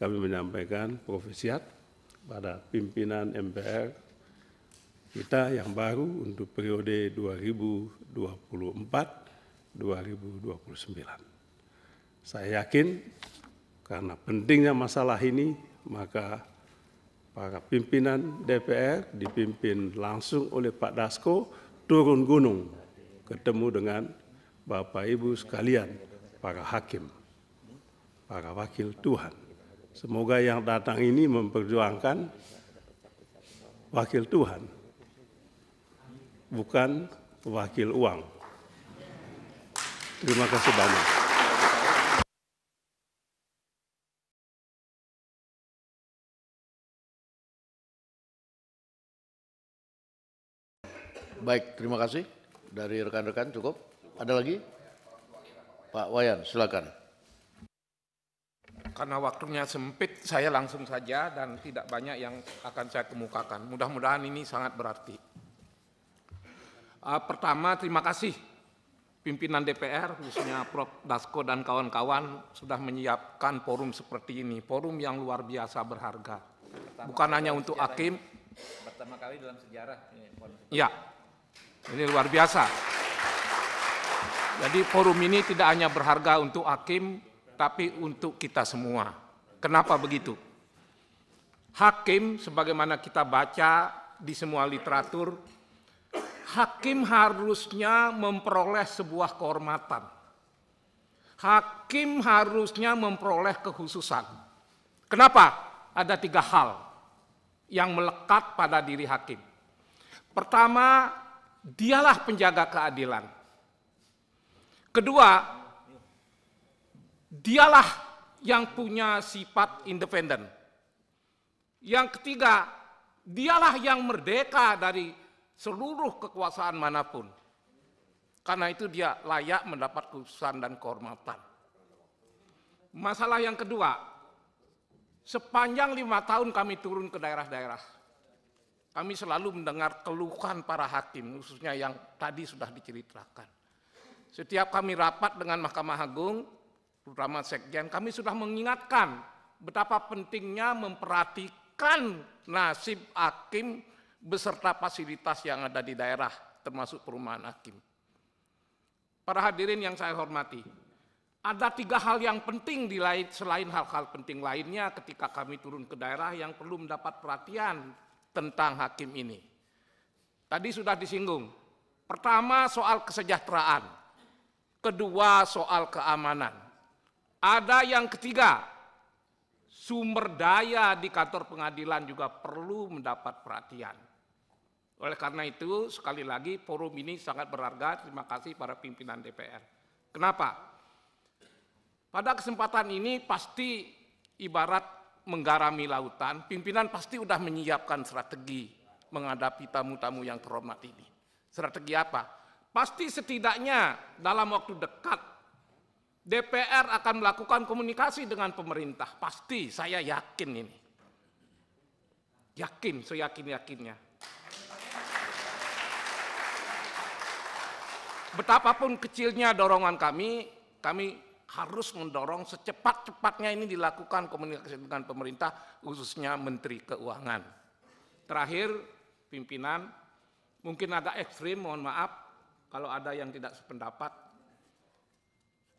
kami menyampaikan profesiat pada pimpinan MPR kita yang baru untuk periode 2024-2029. Saya yakin karena pentingnya masalah ini, maka para pimpinan DPR dipimpin langsung oleh Pak Dasko turun gunung ketemu dengan Bapak Ibu sekalian para hakim, para wakil Tuhan Semoga yang datang ini memperjuangkan wakil Tuhan, bukan wakil uang. Terima kasih banyak. Baik, terima kasih dari rekan-rekan cukup. Ada lagi? Pak Wayan, silakan. Karena waktunya sempit, saya langsung saja dan tidak banyak yang akan saya kemukakan. Mudah-mudahan ini sangat berarti. Uh, pertama, terima kasih pimpinan DPR, khususnya Prof. Dasko dan kawan-kawan sudah menyiapkan forum seperti ini. Forum yang luar biasa berharga. Bukan hanya untuk hakim. Pertama kali dalam sejarah. Ya, ini luar biasa. Jadi forum ini tidak hanya berharga untuk hakim, tapi untuk kita semua. Kenapa begitu? Hakim, sebagaimana kita baca di semua literatur, hakim harusnya memperoleh sebuah kehormatan. Hakim harusnya memperoleh kekhususan. Kenapa? Ada tiga hal yang melekat pada diri hakim. Pertama, dialah penjaga keadilan. Kedua, dialah yang punya sifat independen. Yang ketiga, dialah yang merdeka dari seluruh kekuasaan mana pun. Karena itu dia layak mendapat kekhususan dan kehormatan. Masalah yang kedua, sepanjang lima tahun kami turun ke daerah-daerah, kami selalu mendengar keluhan para hakim, khususnya yang tadi sudah diceritakan. Setiap kami rapat dengan Mahkamah Agung, terutama Sekjen, kami sudah mengingatkan betapa pentingnya memperhatikan nasib hakim beserta fasilitas yang ada di daerah, termasuk perumahan hakim. Para hadirin yang saya hormati, ada tiga hal yang penting di lain, selain hal-hal penting lainnya ketika kami turun ke daerah yang perlu mendapat perhatian tentang hakim ini. Tadi sudah disinggung. Pertama soal kesejahteraan kedua soal keamanan. Ada yang ketiga, sumber daya di kantor pengadilan juga perlu mendapat perhatian. Oleh karena itu, sekali lagi forum ini sangat berharga. Terima kasih para pimpinan DPR. Kenapa? Pada kesempatan ini pasti ibarat menggarami lautan, pimpinan pasti sudah menyiapkan strategi menghadapi tamu-tamu yang terhormat ini. Strategi apa? Pasti setidaknya dalam waktu dekat DPR akan melakukan komunikasi dengan pemerintah. Pasti, saya yakin ini. Yakin, saya Betapapun kecilnya dorongan kami, kami harus mendorong secepat-cepatnya ini dilakukan komunikasi dengan pemerintah, khususnya Menteri Keuangan. Terakhir, pimpinan, mungkin agak ekstrim, mohon maaf, kalau ada yang tidak sependapat.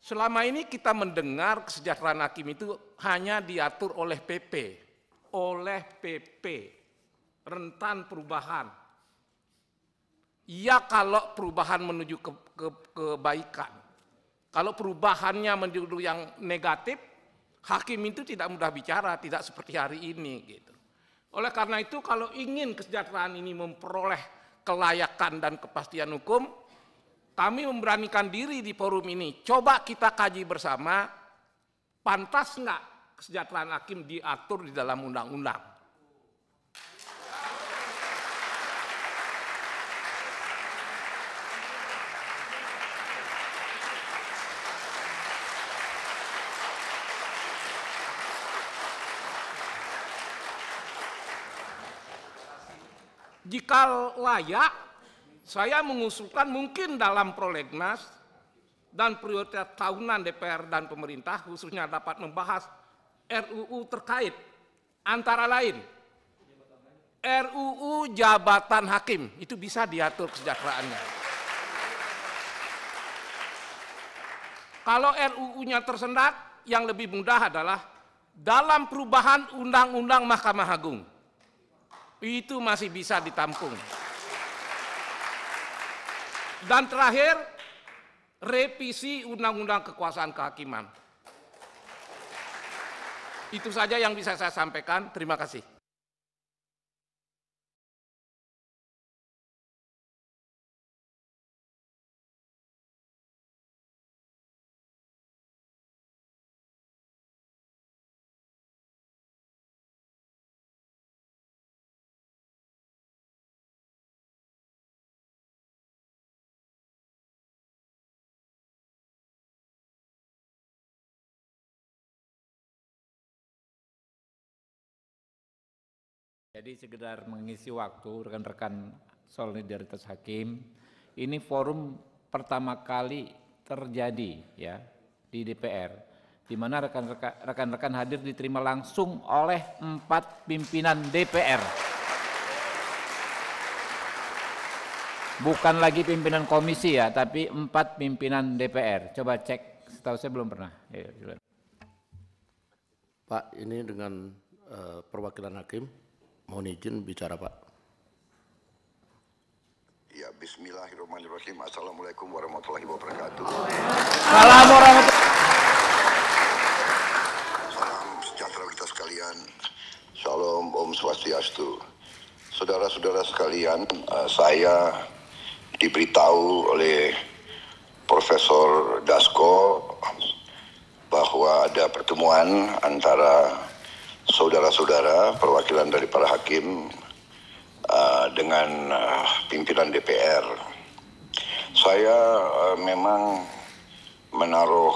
Selama ini kita mendengar kesejahteraan hakim itu hanya diatur oleh PP, oleh PP, rentan perubahan. Ya kalau perubahan menuju ke, ke, kebaikan. Kalau perubahannya menuju yang negatif, hakim itu tidak mudah bicara, tidak seperti hari ini gitu. Oleh karena itu kalau ingin kesejahteraan ini memperoleh kelayakan dan kepastian hukum, kami memberanikan diri di forum ini. Coba kita kaji bersama, pantas nggak kesejahteraan hakim diatur di dalam undang-undang. Jika layak, saya mengusulkan mungkin dalam prolegnas dan prioritas tahunan DPR dan pemerintah khususnya dapat membahas RUU terkait antara lain RUU jabatan hakim itu bisa diatur kesejahteraannya. Kalau RUU-nya tersendat, yang lebih mudah adalah dalam perubahan Undang-Undang Mahkamah Agung. Itu masih bisa ditampung. Dan terakhir, revisi Undang-Undang Kekuasaan Kehakiman. Itu saja yang bisa saya sampaikan. Terima kasih. Jadi sekedar mengisi waktu rekan-rekan solidaritas hakim, ini forum pertama kali terjadi ya di DPR, di mana rekan-rekan hadir diterima langsung oleh empat pimpinan DPR. Bukan lagi pimpinan komisi ya, tapi empat pimpinan DPR. Coba cek, setahu saya belum pernah. Ya, Pak, ini dengan uh, perwakilan hakim, Mohon izin bicara Pak. Ya, Bismillahirrahmanirrahim. Assalamualaikum warahmatullahi wabarakatuh. Salam warahmatullahi Salam sejahtera kita sekalian. Shalom, Om Swastiastu. Saudara-saudara sekalian, eh, saya diberitahu oleh Profesor Dasko bahwa ada pertemuan antara saudara-saudara perwakilan dari para hakim uh, dengan uh, pimpinan DPR. Saya uh, memang menaruh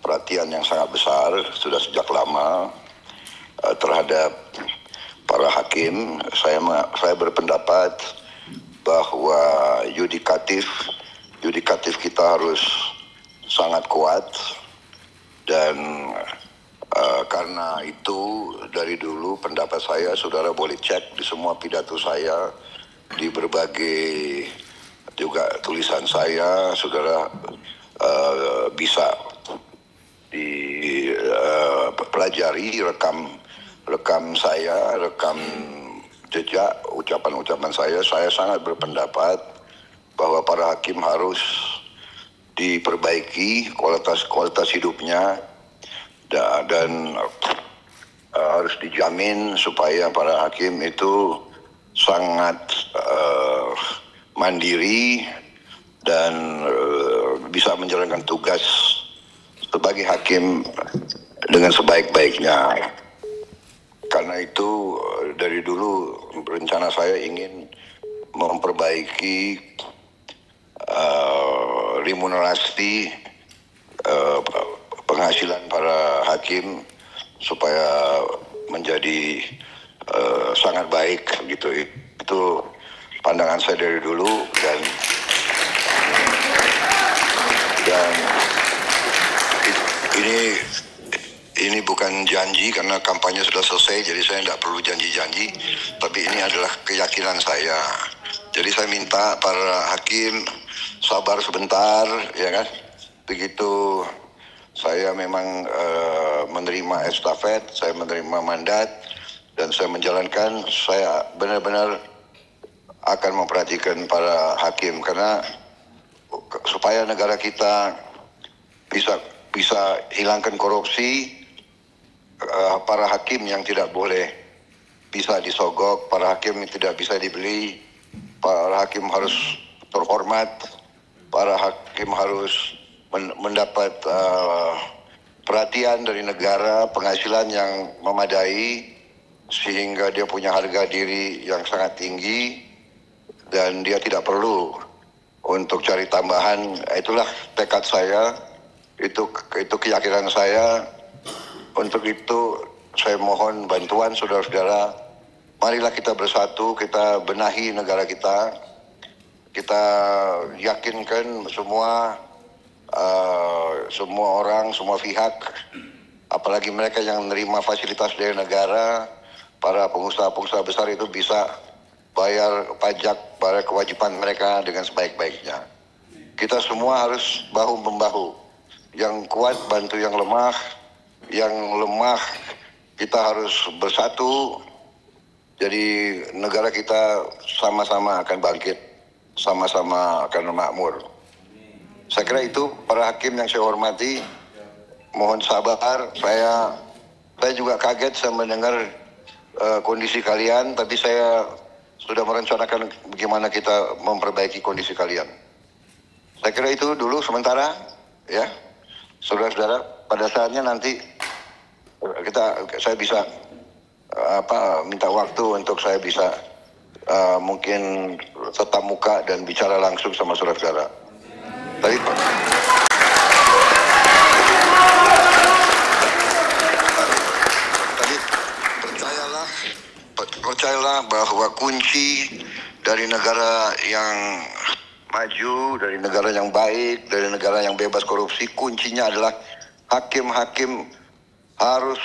perhatian yang sangat besar sudah sejak lama uh, terhadap para hakim. Saya saya berpendapat bahwa yudikatif yudikatif kita harus sangat kuat dan Uh, karena itu dari dulu pendapat saya saudara boleh cek di semua pidato saya di berbagai juga tulisan saya saudara uh, bisa dipelajari uh, rekam rekam saya rekam jejak ucapan-ucapan saya. Saya sangat berpendapat bahwa para hakim harus diperbaiki kualitas kualitas hidupnya dan uh, harus dijamin supaya para hakim itu sangat uh, mandiri dan uh, bisa menjalankan tugas sebagai hakim dengan sebaik-baiknya. Karena itu dari dulu rencana saya ingin memperbaiki uh, remunerasi uh, penghasilan para hakim supaya menjadi uh, sangat baik gitu. Itu pandangan saya dari dulu dan dan ini ini bukan janji karena kampanye sudah selesai jadi saya tidak perlu janji-janji tapi ini adalah keyakinan saya. Jadi saya minta para hakim sabar sebentar ya kan? Begitu saya memang uh, menerima estafet, saya menerima mandat dan saya menjalankan. Saya benar-benar akan memperhatikan para hakim karena supaya negara kita bisa bisa hilangkan korupsi, uh, para hakim yang tidak boleh bisa disogok, para hakim yang tidak bisa dibeli, para hakim harus terhormat, para hakim harus mendapat uh, perhatian dari negara, penghasilan yang memadai sehingga dia punya harga diri yang sangat tinggi dan dia tidak perlu untuk cari tambahan. Itulah tekad saya, itu itu keyakinan saya. Untuk itu saya mohon bantuan saudara-saudara. Marilah kita bersatu, kita benahi negara kita. Kita yakinkan semua uh, semua orang, semua pihak, apalagi mereka yang menerima fasilitas dari negara, para pengusaha-pengusaha besar itu bisa bayar pajak pada kewajiban mereka dengan sebaik-baiknya. Kita semua harus bahu membahu. Yang kuat bantu yang lemah, yang lemah kita harus bersatu. Jadi negara kita sama-sama akan bangkit, sama-sama akan makmur. Saya kira itu para hakim yang saya hormati, mohon sabar, saya Saya juga kaget saya mendengar uh, kondisi kalian, tapi saya sudah merencanakan bagaimana kita memperbaiki kondisi kalian. Saya kira itu dulu sementara, ya, saudara-saudara. Pada saatnya nanti uh, kita saya bisa uh, apa minta waktu untuk saya bisa uh, mungkin tetap muka dan bicara langsung sama saudara-saudara. Tapi tapi percayalah percayalah bahwa kunci dari negara yang maju, dari negara yang baik, dari negara yang bebas korupsi, kuncinya adalah hakim-hakim harus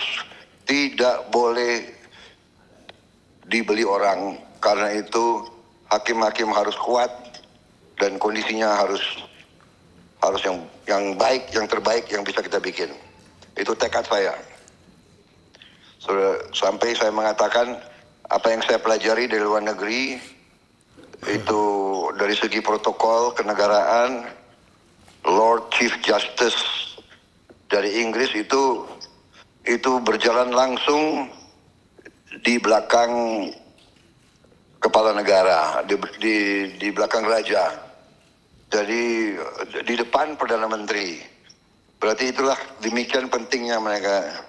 tidak boleh dibeli orang. Karena itu hakim-hakim harus kuat dan kondisinya harus harus yang yang baik, yang terbaik yang bisa kita bikin. Itu tekad saya. Sampai saya mengatakan apa yang saya pelajari dari luar negeri itu dari segi protokol kenegaraan Lord Chief Justice dari Inggris itu itu berjalan langsung di belakang kepala negara di, di, di belakang raja jadi di depan perdana menteri berarti itulah demikian pentingnya mereka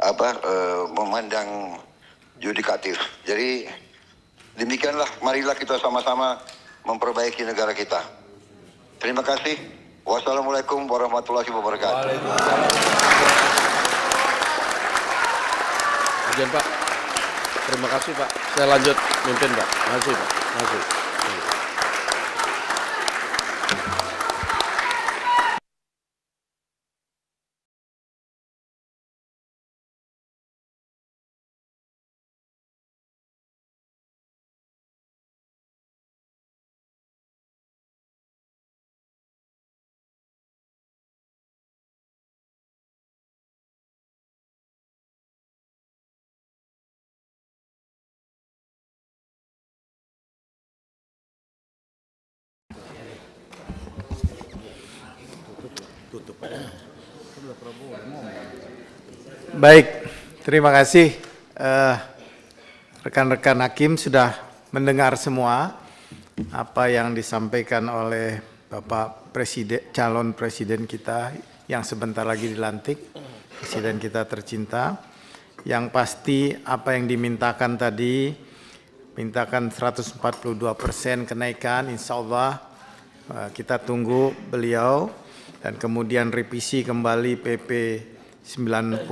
apa eh, memandang yudikatif jadi demikianlah marilah kita sama-sama memperbaiki negara kita terima kasih wassalamualaikum warahmatullahi wabarakatuh Izin Pak. Terima kasih Pak. Saya lanjut mimpin Pak. Terima kasih Pak. Terima kasih. Baik, terima kasih eh, rekan-rekan hakim sudah mendengar semua apa yang disampaikan oleh Bapak Presiden calon presiden kita yang sebentar lagi dilantik, presiden kita tercinta. Yang pasti apa yang dimintakan tadi, mintakan 142 persen kenaikan, insya Allah eh, kita tunggu beliau dan kemudian revisi kembali PP 94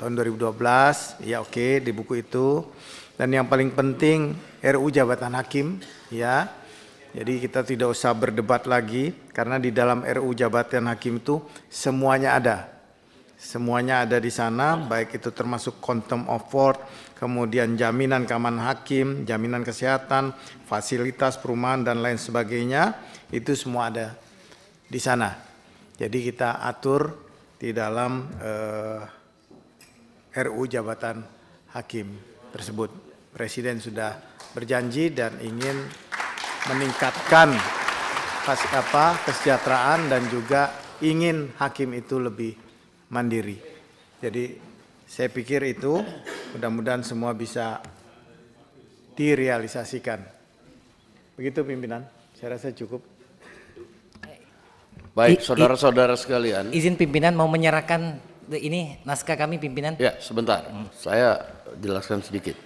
tahun 2012 ya oke di buku itu. Dan yang paling penting RU jabatan hakim ya. Jadi kita tidak usah berdebat lagi karena di dalam RU jabatan hakim itu semuanya ada. Semuanya ada di sana baik itu termasuk contempt of court kemudian jaminan keamanan hakim jaminan kesehatan fasilitas perumahan dan lain sebagainya. Itu semua ada di sana. Jadi kita atur di dalam eh, RU jabatan hakim tersebut. Presiden sudah berjanji dan ingin meningkatkan pas apa kesejahteraan dan juga ingin hakim itu lebih mandiri. Jadi saya pikir itu mudah-mudahan semua bisa direalisasikan. Begitu pimpinan, saya rasa cukup. Baik, saudara-saudara sekalian. Izin pimpinan mau menyerahkan ini naskah kami pimpinan. Ya, sebentar. Saya jelaskan sedikit.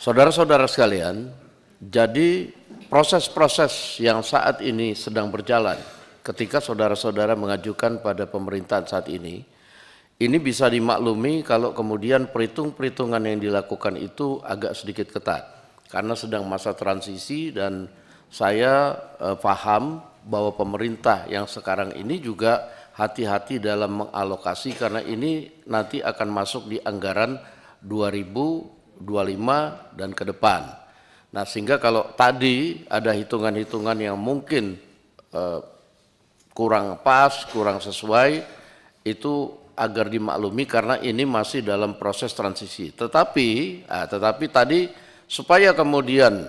Saudara-saudara sekalian, jadi proses-proses yang saat ini sedang berjalan ketika saudara-saudara mengajukan pada pemerintahan saat ini, ini bisa dimaklumi kalau kemudian perhitung-perhitungan yang dilakukan itu agak sedikit ketat karena sedang masa transisi dan saya eh, paham bahwa pemerintah yang sekarang ini juga hati-hati dalam mengalokasi karena ini nanti akan masuk di anggaran 2025 dan ke depan. Nah, sehingga kalau tadi ada hitungan-hitungan yang mungkin eh, kurang pas, kurang sesuai, itu agar dimaklumi karena ini masih dalam proses transisi. Tetapi, ah, tetapi tadi supaya kemudian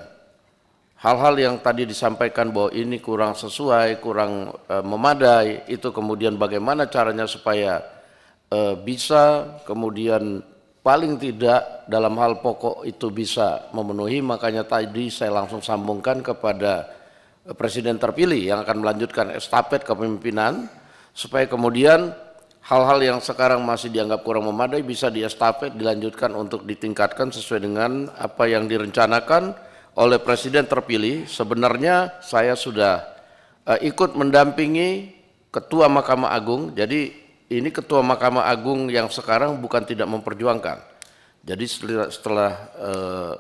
hal-hal yang tadi disampaikan bahwa ini kurang sesuai, kurang e, memadai, itu kemudian bagaimana caranya supaya eh, bisa kemudian paling tidak dalam hal pokok itu bisa memenuhi. Makanya tadi saya langsung sambungkan kepada eh, presiden terpilih yang akan melanjutkan estafet kepemimpinan supaya kemudian hal-hal yang sekarang masih dianggap kurang memadai bisa diestafet dilanjutkan untuk ditingkatkan sesuai dengan apa yang direncanakan oleh presiden terpilih sebenarnya saya sudah uh, ikut mendampingi ketua Mahkamah Agung jadi ini ketua Mahkamah Agung yang sekarang bukan tidak memperjuangkan. Jadi setelah, setelah eh,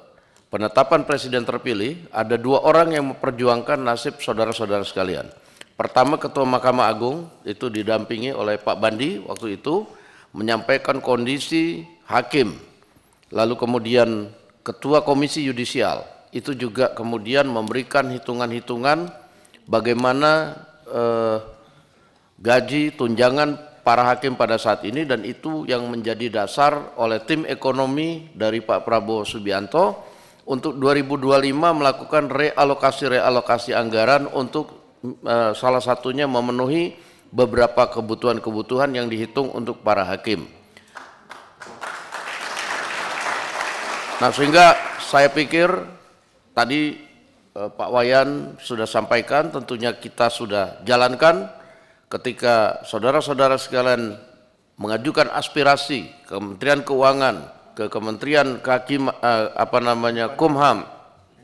penetapan presiden terpilih, ada dua orang yang memperjuangkan nasib saudara-saudara sekalian. Pertama ketua Mahkamah Agung itu didampingi oleh Pak Bandi waktu itu menyampaikan kondisi hakim. Lalu kemudian ketua Komisi Yudisial itu juga kemudian memberikan hitungan-hitungan bagaimana eh, gaji tunjangan para hakim pada saat ini dan itu yang menjadi dasar oleh tim ekonomi dari Pak Prabowo Subianto untuk 2025 melakukan realokasi-realokasi anggaran untuk uh, salah satunya memenuhi beberapa kebutuhan-kebutuhan yang dihitung untuk para hakim. Nah sehingga saya pikir tadi eh, Pak Wayan sudah sampaikan tentunya kita sudah jalankan ketika saudara-saudara sekalian mengajukan aspirasi ke Kementerian Keuangan, ke Kementerian Kehakim eh, apa namanya Kumham,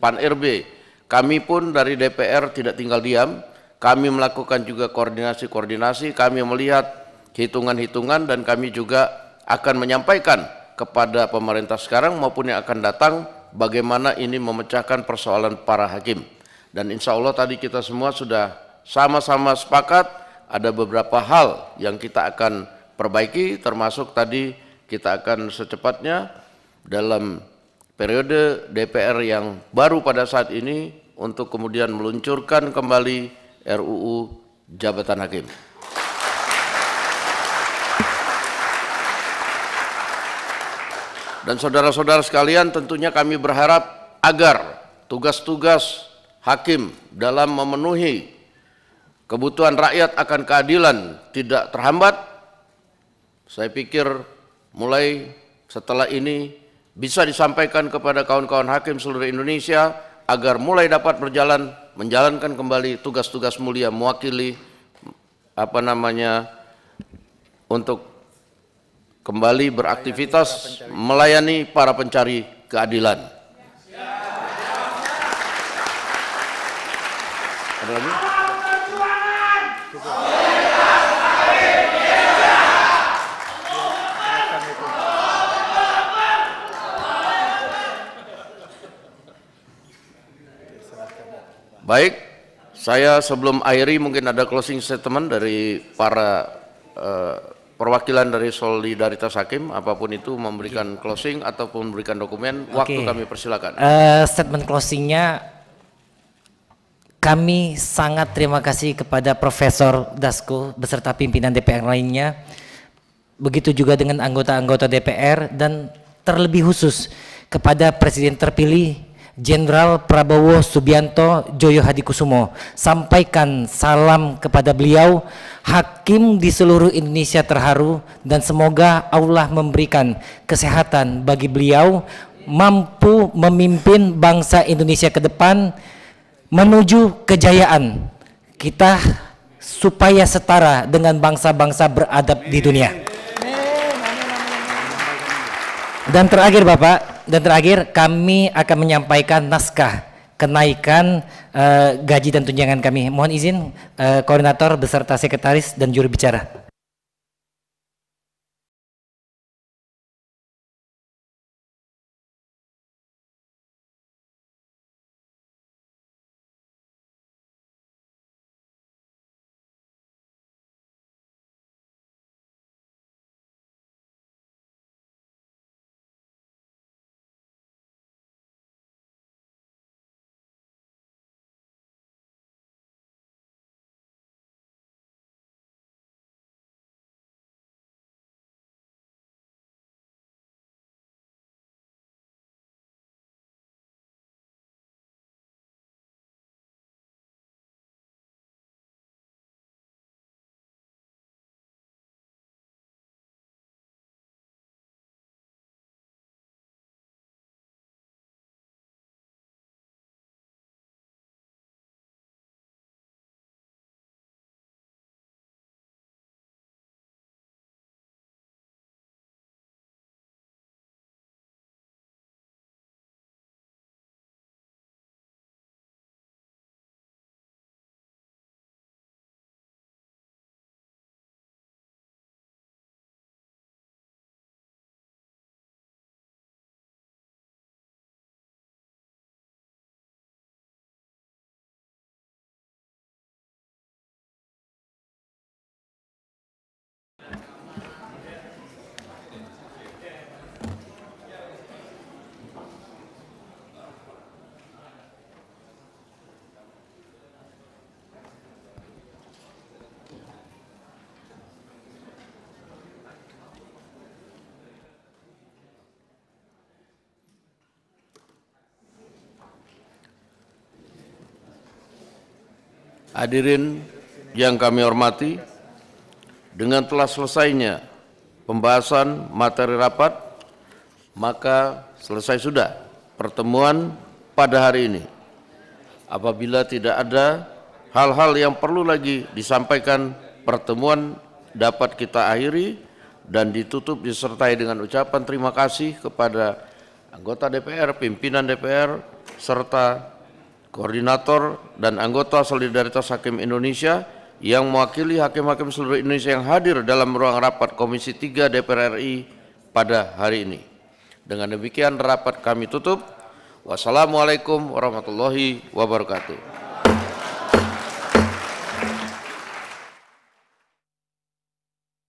Pan RB, kami pun dari DPR tidak tinggal diam, kami melakukan juga koordinasi-koordinasi, kami melihat hitungan-hitungan dan kami juga akan menyampaikan kepada pemerintah sekarang maupun yang akan datang bagaimana ini memecahkan persoalan para hakim. Dan insya Allah tadi kita semua sudah sama-sama sepakat ada beberapa hal yang kita akan perbaiki termasuk tadi kita akan secepatnya dalam periode DPR yang baru pada saat ini untuk kemudian meluncurkan kembali RUU Jabatan Hakim. Dan saudara-saudara sekalian tentunya kami berharap agar tugas-tugas hakim dalam memenuhi kebutuhan rakyat akan keadilan tidak terhambat, saya pikir mulai setelah ini bisa disampaikan kepada kawan-kawan hakim seluruh Indonesia agar mulai dapat berjalan menjalankan kembali tugas-tugas mulia mewakili apa namanya untuk kembali beraktivitas melayani para pencari keadilan. Baik, saya sebelum akhiri mungkin ada closing statement dari para uh, perwakilan dari Solidaritas Hakim, apa pun itu memberikan closing ataupun memberikan dokumen, okay. waktu kami persilakan. Uh, statement closingnya kami sangat terima kasih kepada Profesor Dasko beserta pimpinan DPR lainnya, begitu juga dengan anggota-anggota DPR dan terlebih khusus kepada Presiden terpilih Jenderal Prabowo Subianto Joyo Hadikusumo sampaikan salam kepada beliau hakim di seluruh Indonesia terharu dan semoga Allah memberikan kesehatan bagi beliau mampu memimpin bangsa Indonesia ke depan menuju kejayaan kita supaya setara dengan bangsa-bangsa beradab di dunia. Dan terakhir Bapak dan terakhir kami akan menyampaikan naskah kenaikan uh, gaji dan tunjangan kami. Mohon izin uh, koordinator beserta sekretaris dan juru bicara. Hadirin yang kami hormati, dengan telah selesainya pembahasan materi rapat, maka selesai sudah pertemuan pada hari ini. Apabila tidak ada hal-hal yang perlu lagi disampaikan, pertemuan dapat kita akhiri dan ditutup disertai dengan ucapan terima kasih kepada anggota DPR, pimpinan DPR, serta koordinator dan anggota Solidaritas Hakim Indonesia yang mewakili hakim-hakim seluruh Indonesia yang hadir dalam ruang rapat Komisi 3 DPR RI pada hari ini. Dengan demikian rapat kami tutup. Wassalamualaikum warahmatullahi wabarakatuh.